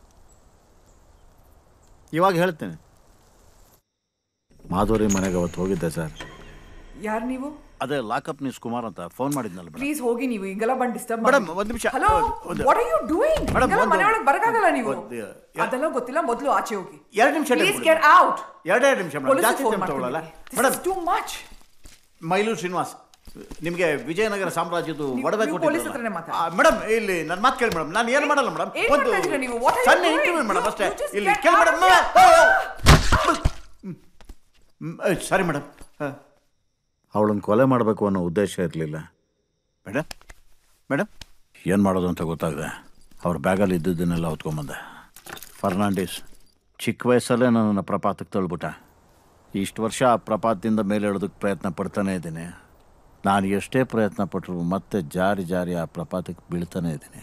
Speaker 4: ಇವಾಗ ಹೇಳ್ತೇನೆ. ಮಾಧುರಿ ಮನೆಗೆ ಅವತ್ತು ಹೋಗಿದ್ದೆ ಸರ್.
Speaker 35: ಯಾರು ನೀವು?
Speaker 4: ಅದೇ ಲಾಕಪ್ ನ್ಯೂಸ್ ಕುಮಾರ್ ಅಂತ ಫೋನ್ ಮಾಡಿದ್ನಲ್ಲ
Speaker 35: ಪ್ಲೀಸ್ ಹೋಗಿ ನೀವು ಹಿಂಗೆಲ್ಲ ಬಂದು ಡಿಸ್ಟರ್ಬ್
Speaker 4: ಮೇಡಮ್, ಒಂದು ನಿಮಿಷ.
Speaker 35: Hello what are you doing
Speaker 4: madam,
Speaker 35: ಮನೆಯೊಳಗೆ ಬರಕಾಗಲ್ಲ ನೀವು. ಅದಲ್ಲ ಗೊತ್ತಿಲ್ಲ ಮೊದಲು ಆಚೆ ಹೋಗಿ.
Speaker 4: ಎರಡು ನಿಮಿಷ
Speaker 35: ಪ್ಲೀಸ್ ಗೆಟ್ ಔಟ್
Speaker 4: ಎರಡು ನಿಮಿಷ ಮೇಡಮ್. ಜಾಸ್ತಿ ಟೈಮ್ ತಗೊಳ್ಳಲ್ಲ madam.
Speaker 35: Too much
Speaker 4: Mailuru Srinivas. ನಿಮಗೆ ವಿಜಯನಗರ ಸಾಮ್ರಾಜ್ಯದ
Speaker 35: ನೀವು-
Speaker 4: ಒಡವೆ. ಮೇಡಮ್ ಇಲ್ಲಿ ನನ್ನ ಮಾತು ಕೇಳಿ ಮೇಡಮ್ ನಾನು ಏನು ಮಾಡಲ್ಲ ಮೇಡಮ್
Speaker 35: ಒಂದು
Speaker 4: ಸಣ್ಣ? ಇಂಟರ್ವ್ಯೂ ಮೇಡಮ್ ಅಷ್ಟೇ. ಇಲ್ಲಿ ಕೇಳಿ ಮೇಡಮ್ ಸರಿ ಮೇಡಮ್ ಅವಳನ್ನು ಕೊಲೆ ಮಾಡಬೇಕು ಅನ್ನೋ ಉದ್ದೇಶ ಇರಲಿಲ್ಲ. ಮೇಡಮ್ ಮೇಡಮ್ ಏನು ಮಾಡೋದು ಅಂತ ಗೊತ್ತಾಗಿದೆ. ಅವ್ರ ಬ್ಯಾಗಲ್ಲಿ ಇದ್ದಿದ್ದನ್ನೆಲ್ಲ ಹೊತ್ಕೊಂಬಂದೆ ಫರ್ನಾಂಡಿಸ್ ಚಿಕ್ಕ ವಯಸ್ಸಲ್ಲೇ ನನ್ನನ್ನು ಪ್ರಪಾತಕ್ಕೆ ತಳ್ಬಿಟ್ಟ. ಇಷ್ಟು ವರ್ಷ ಆ ಪ್ರಪಾತದಿಂದ ಮೇಲೆ ಇಳೋದಕ್ಕೆ ಪ್ರಯತ್ನ ಪಡ್ತಾನೇ ಇದ್ದೀನಿ. ನಾನು ಎಷ್ಟೇ ಪ್ರಯತ್ನ ಪಟ್ಟರು ಮತ್ತೆ ಜಾರಿ ಜಾರಿ ಆ ಪ್ರಪಾತಕ್ಕೆ ಬೀಳ್ತಾನೆ ಇದ್ದೀನಿ.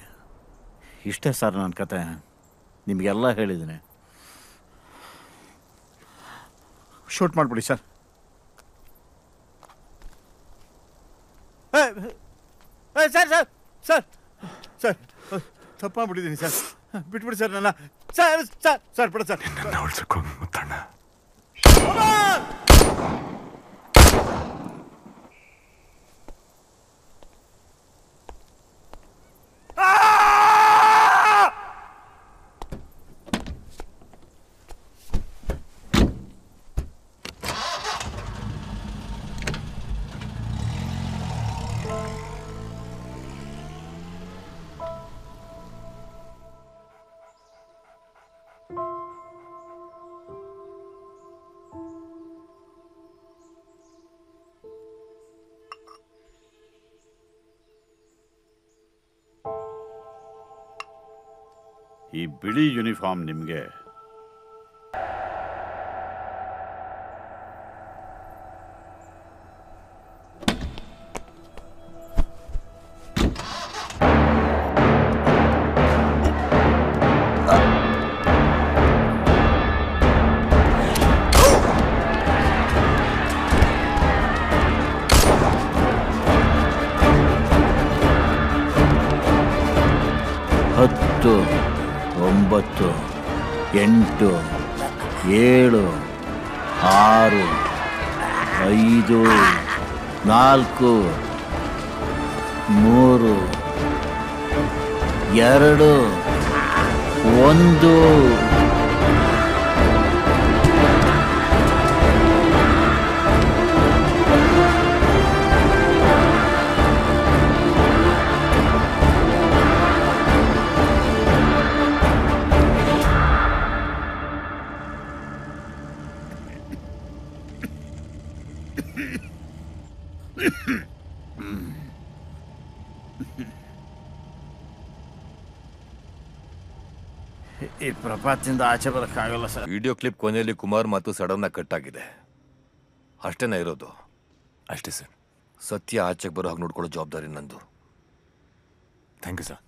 Speaker 4: ಇಷ್ಟೇ ಸರ್ ನನ್ನ ಕತೆ. ನಿಮಗೆಲ್ಲ ಹೇಳಿದ್ದೀನಿ. ಶೂಟ್ ಮಾಡಿಬಿಡಿ sir. Sir sir sir sir ತಪ್ಪು ಮಾಡ್ಬಿಟ್ಟಿದ್ದೀನಿ ಸರ್. ಬಿಟ್ಬಿಡಿ ಸರ್ ನನ್ನ. ಸರ್ ಸರ್ ಸರ್ ಬಿಡ ಸರ್.
Speaker 2: ನನ್ನ ಮುತ್ತಣ್ಣ.
Speaker 4: ಬಿಳಿ ಯೂನಿಫಾರ್ಮ್ ನಿಮಗೆ. ನಾಲ್ಕು ಮೂರು ಎರಡು ಒಂದು. ಪ್ರಪಾತದಿಂದ ಆಚೆ ಬರೋಕ್ಕಾಗಲ್ಲ ಸರ್.
Speaker 37: ವಿಡಿಯೋ ಕ್ಲಿಪ್ ಕೊನೆಯಲ್ಲಿ ಕುಮಾರ್ ಮತ್ತು ಸಡನ್ನ ಕಟ್ ಆಗಿದೆ ಅಷ್ಟೇನ ಇರೋದು?
Speaker 2: ಅಷ್ಟೇ ಸರ್.
Speaker 37: ಸತ್ಯ ಆಚೆಗೆ ಬರೋ ಹಾಗೆ ನೋಡ್ಕೊಳ್ಳೋ ಜವಾಬ್ದಾರಿ ನಂದು.
Speaker 2: Thank you sir.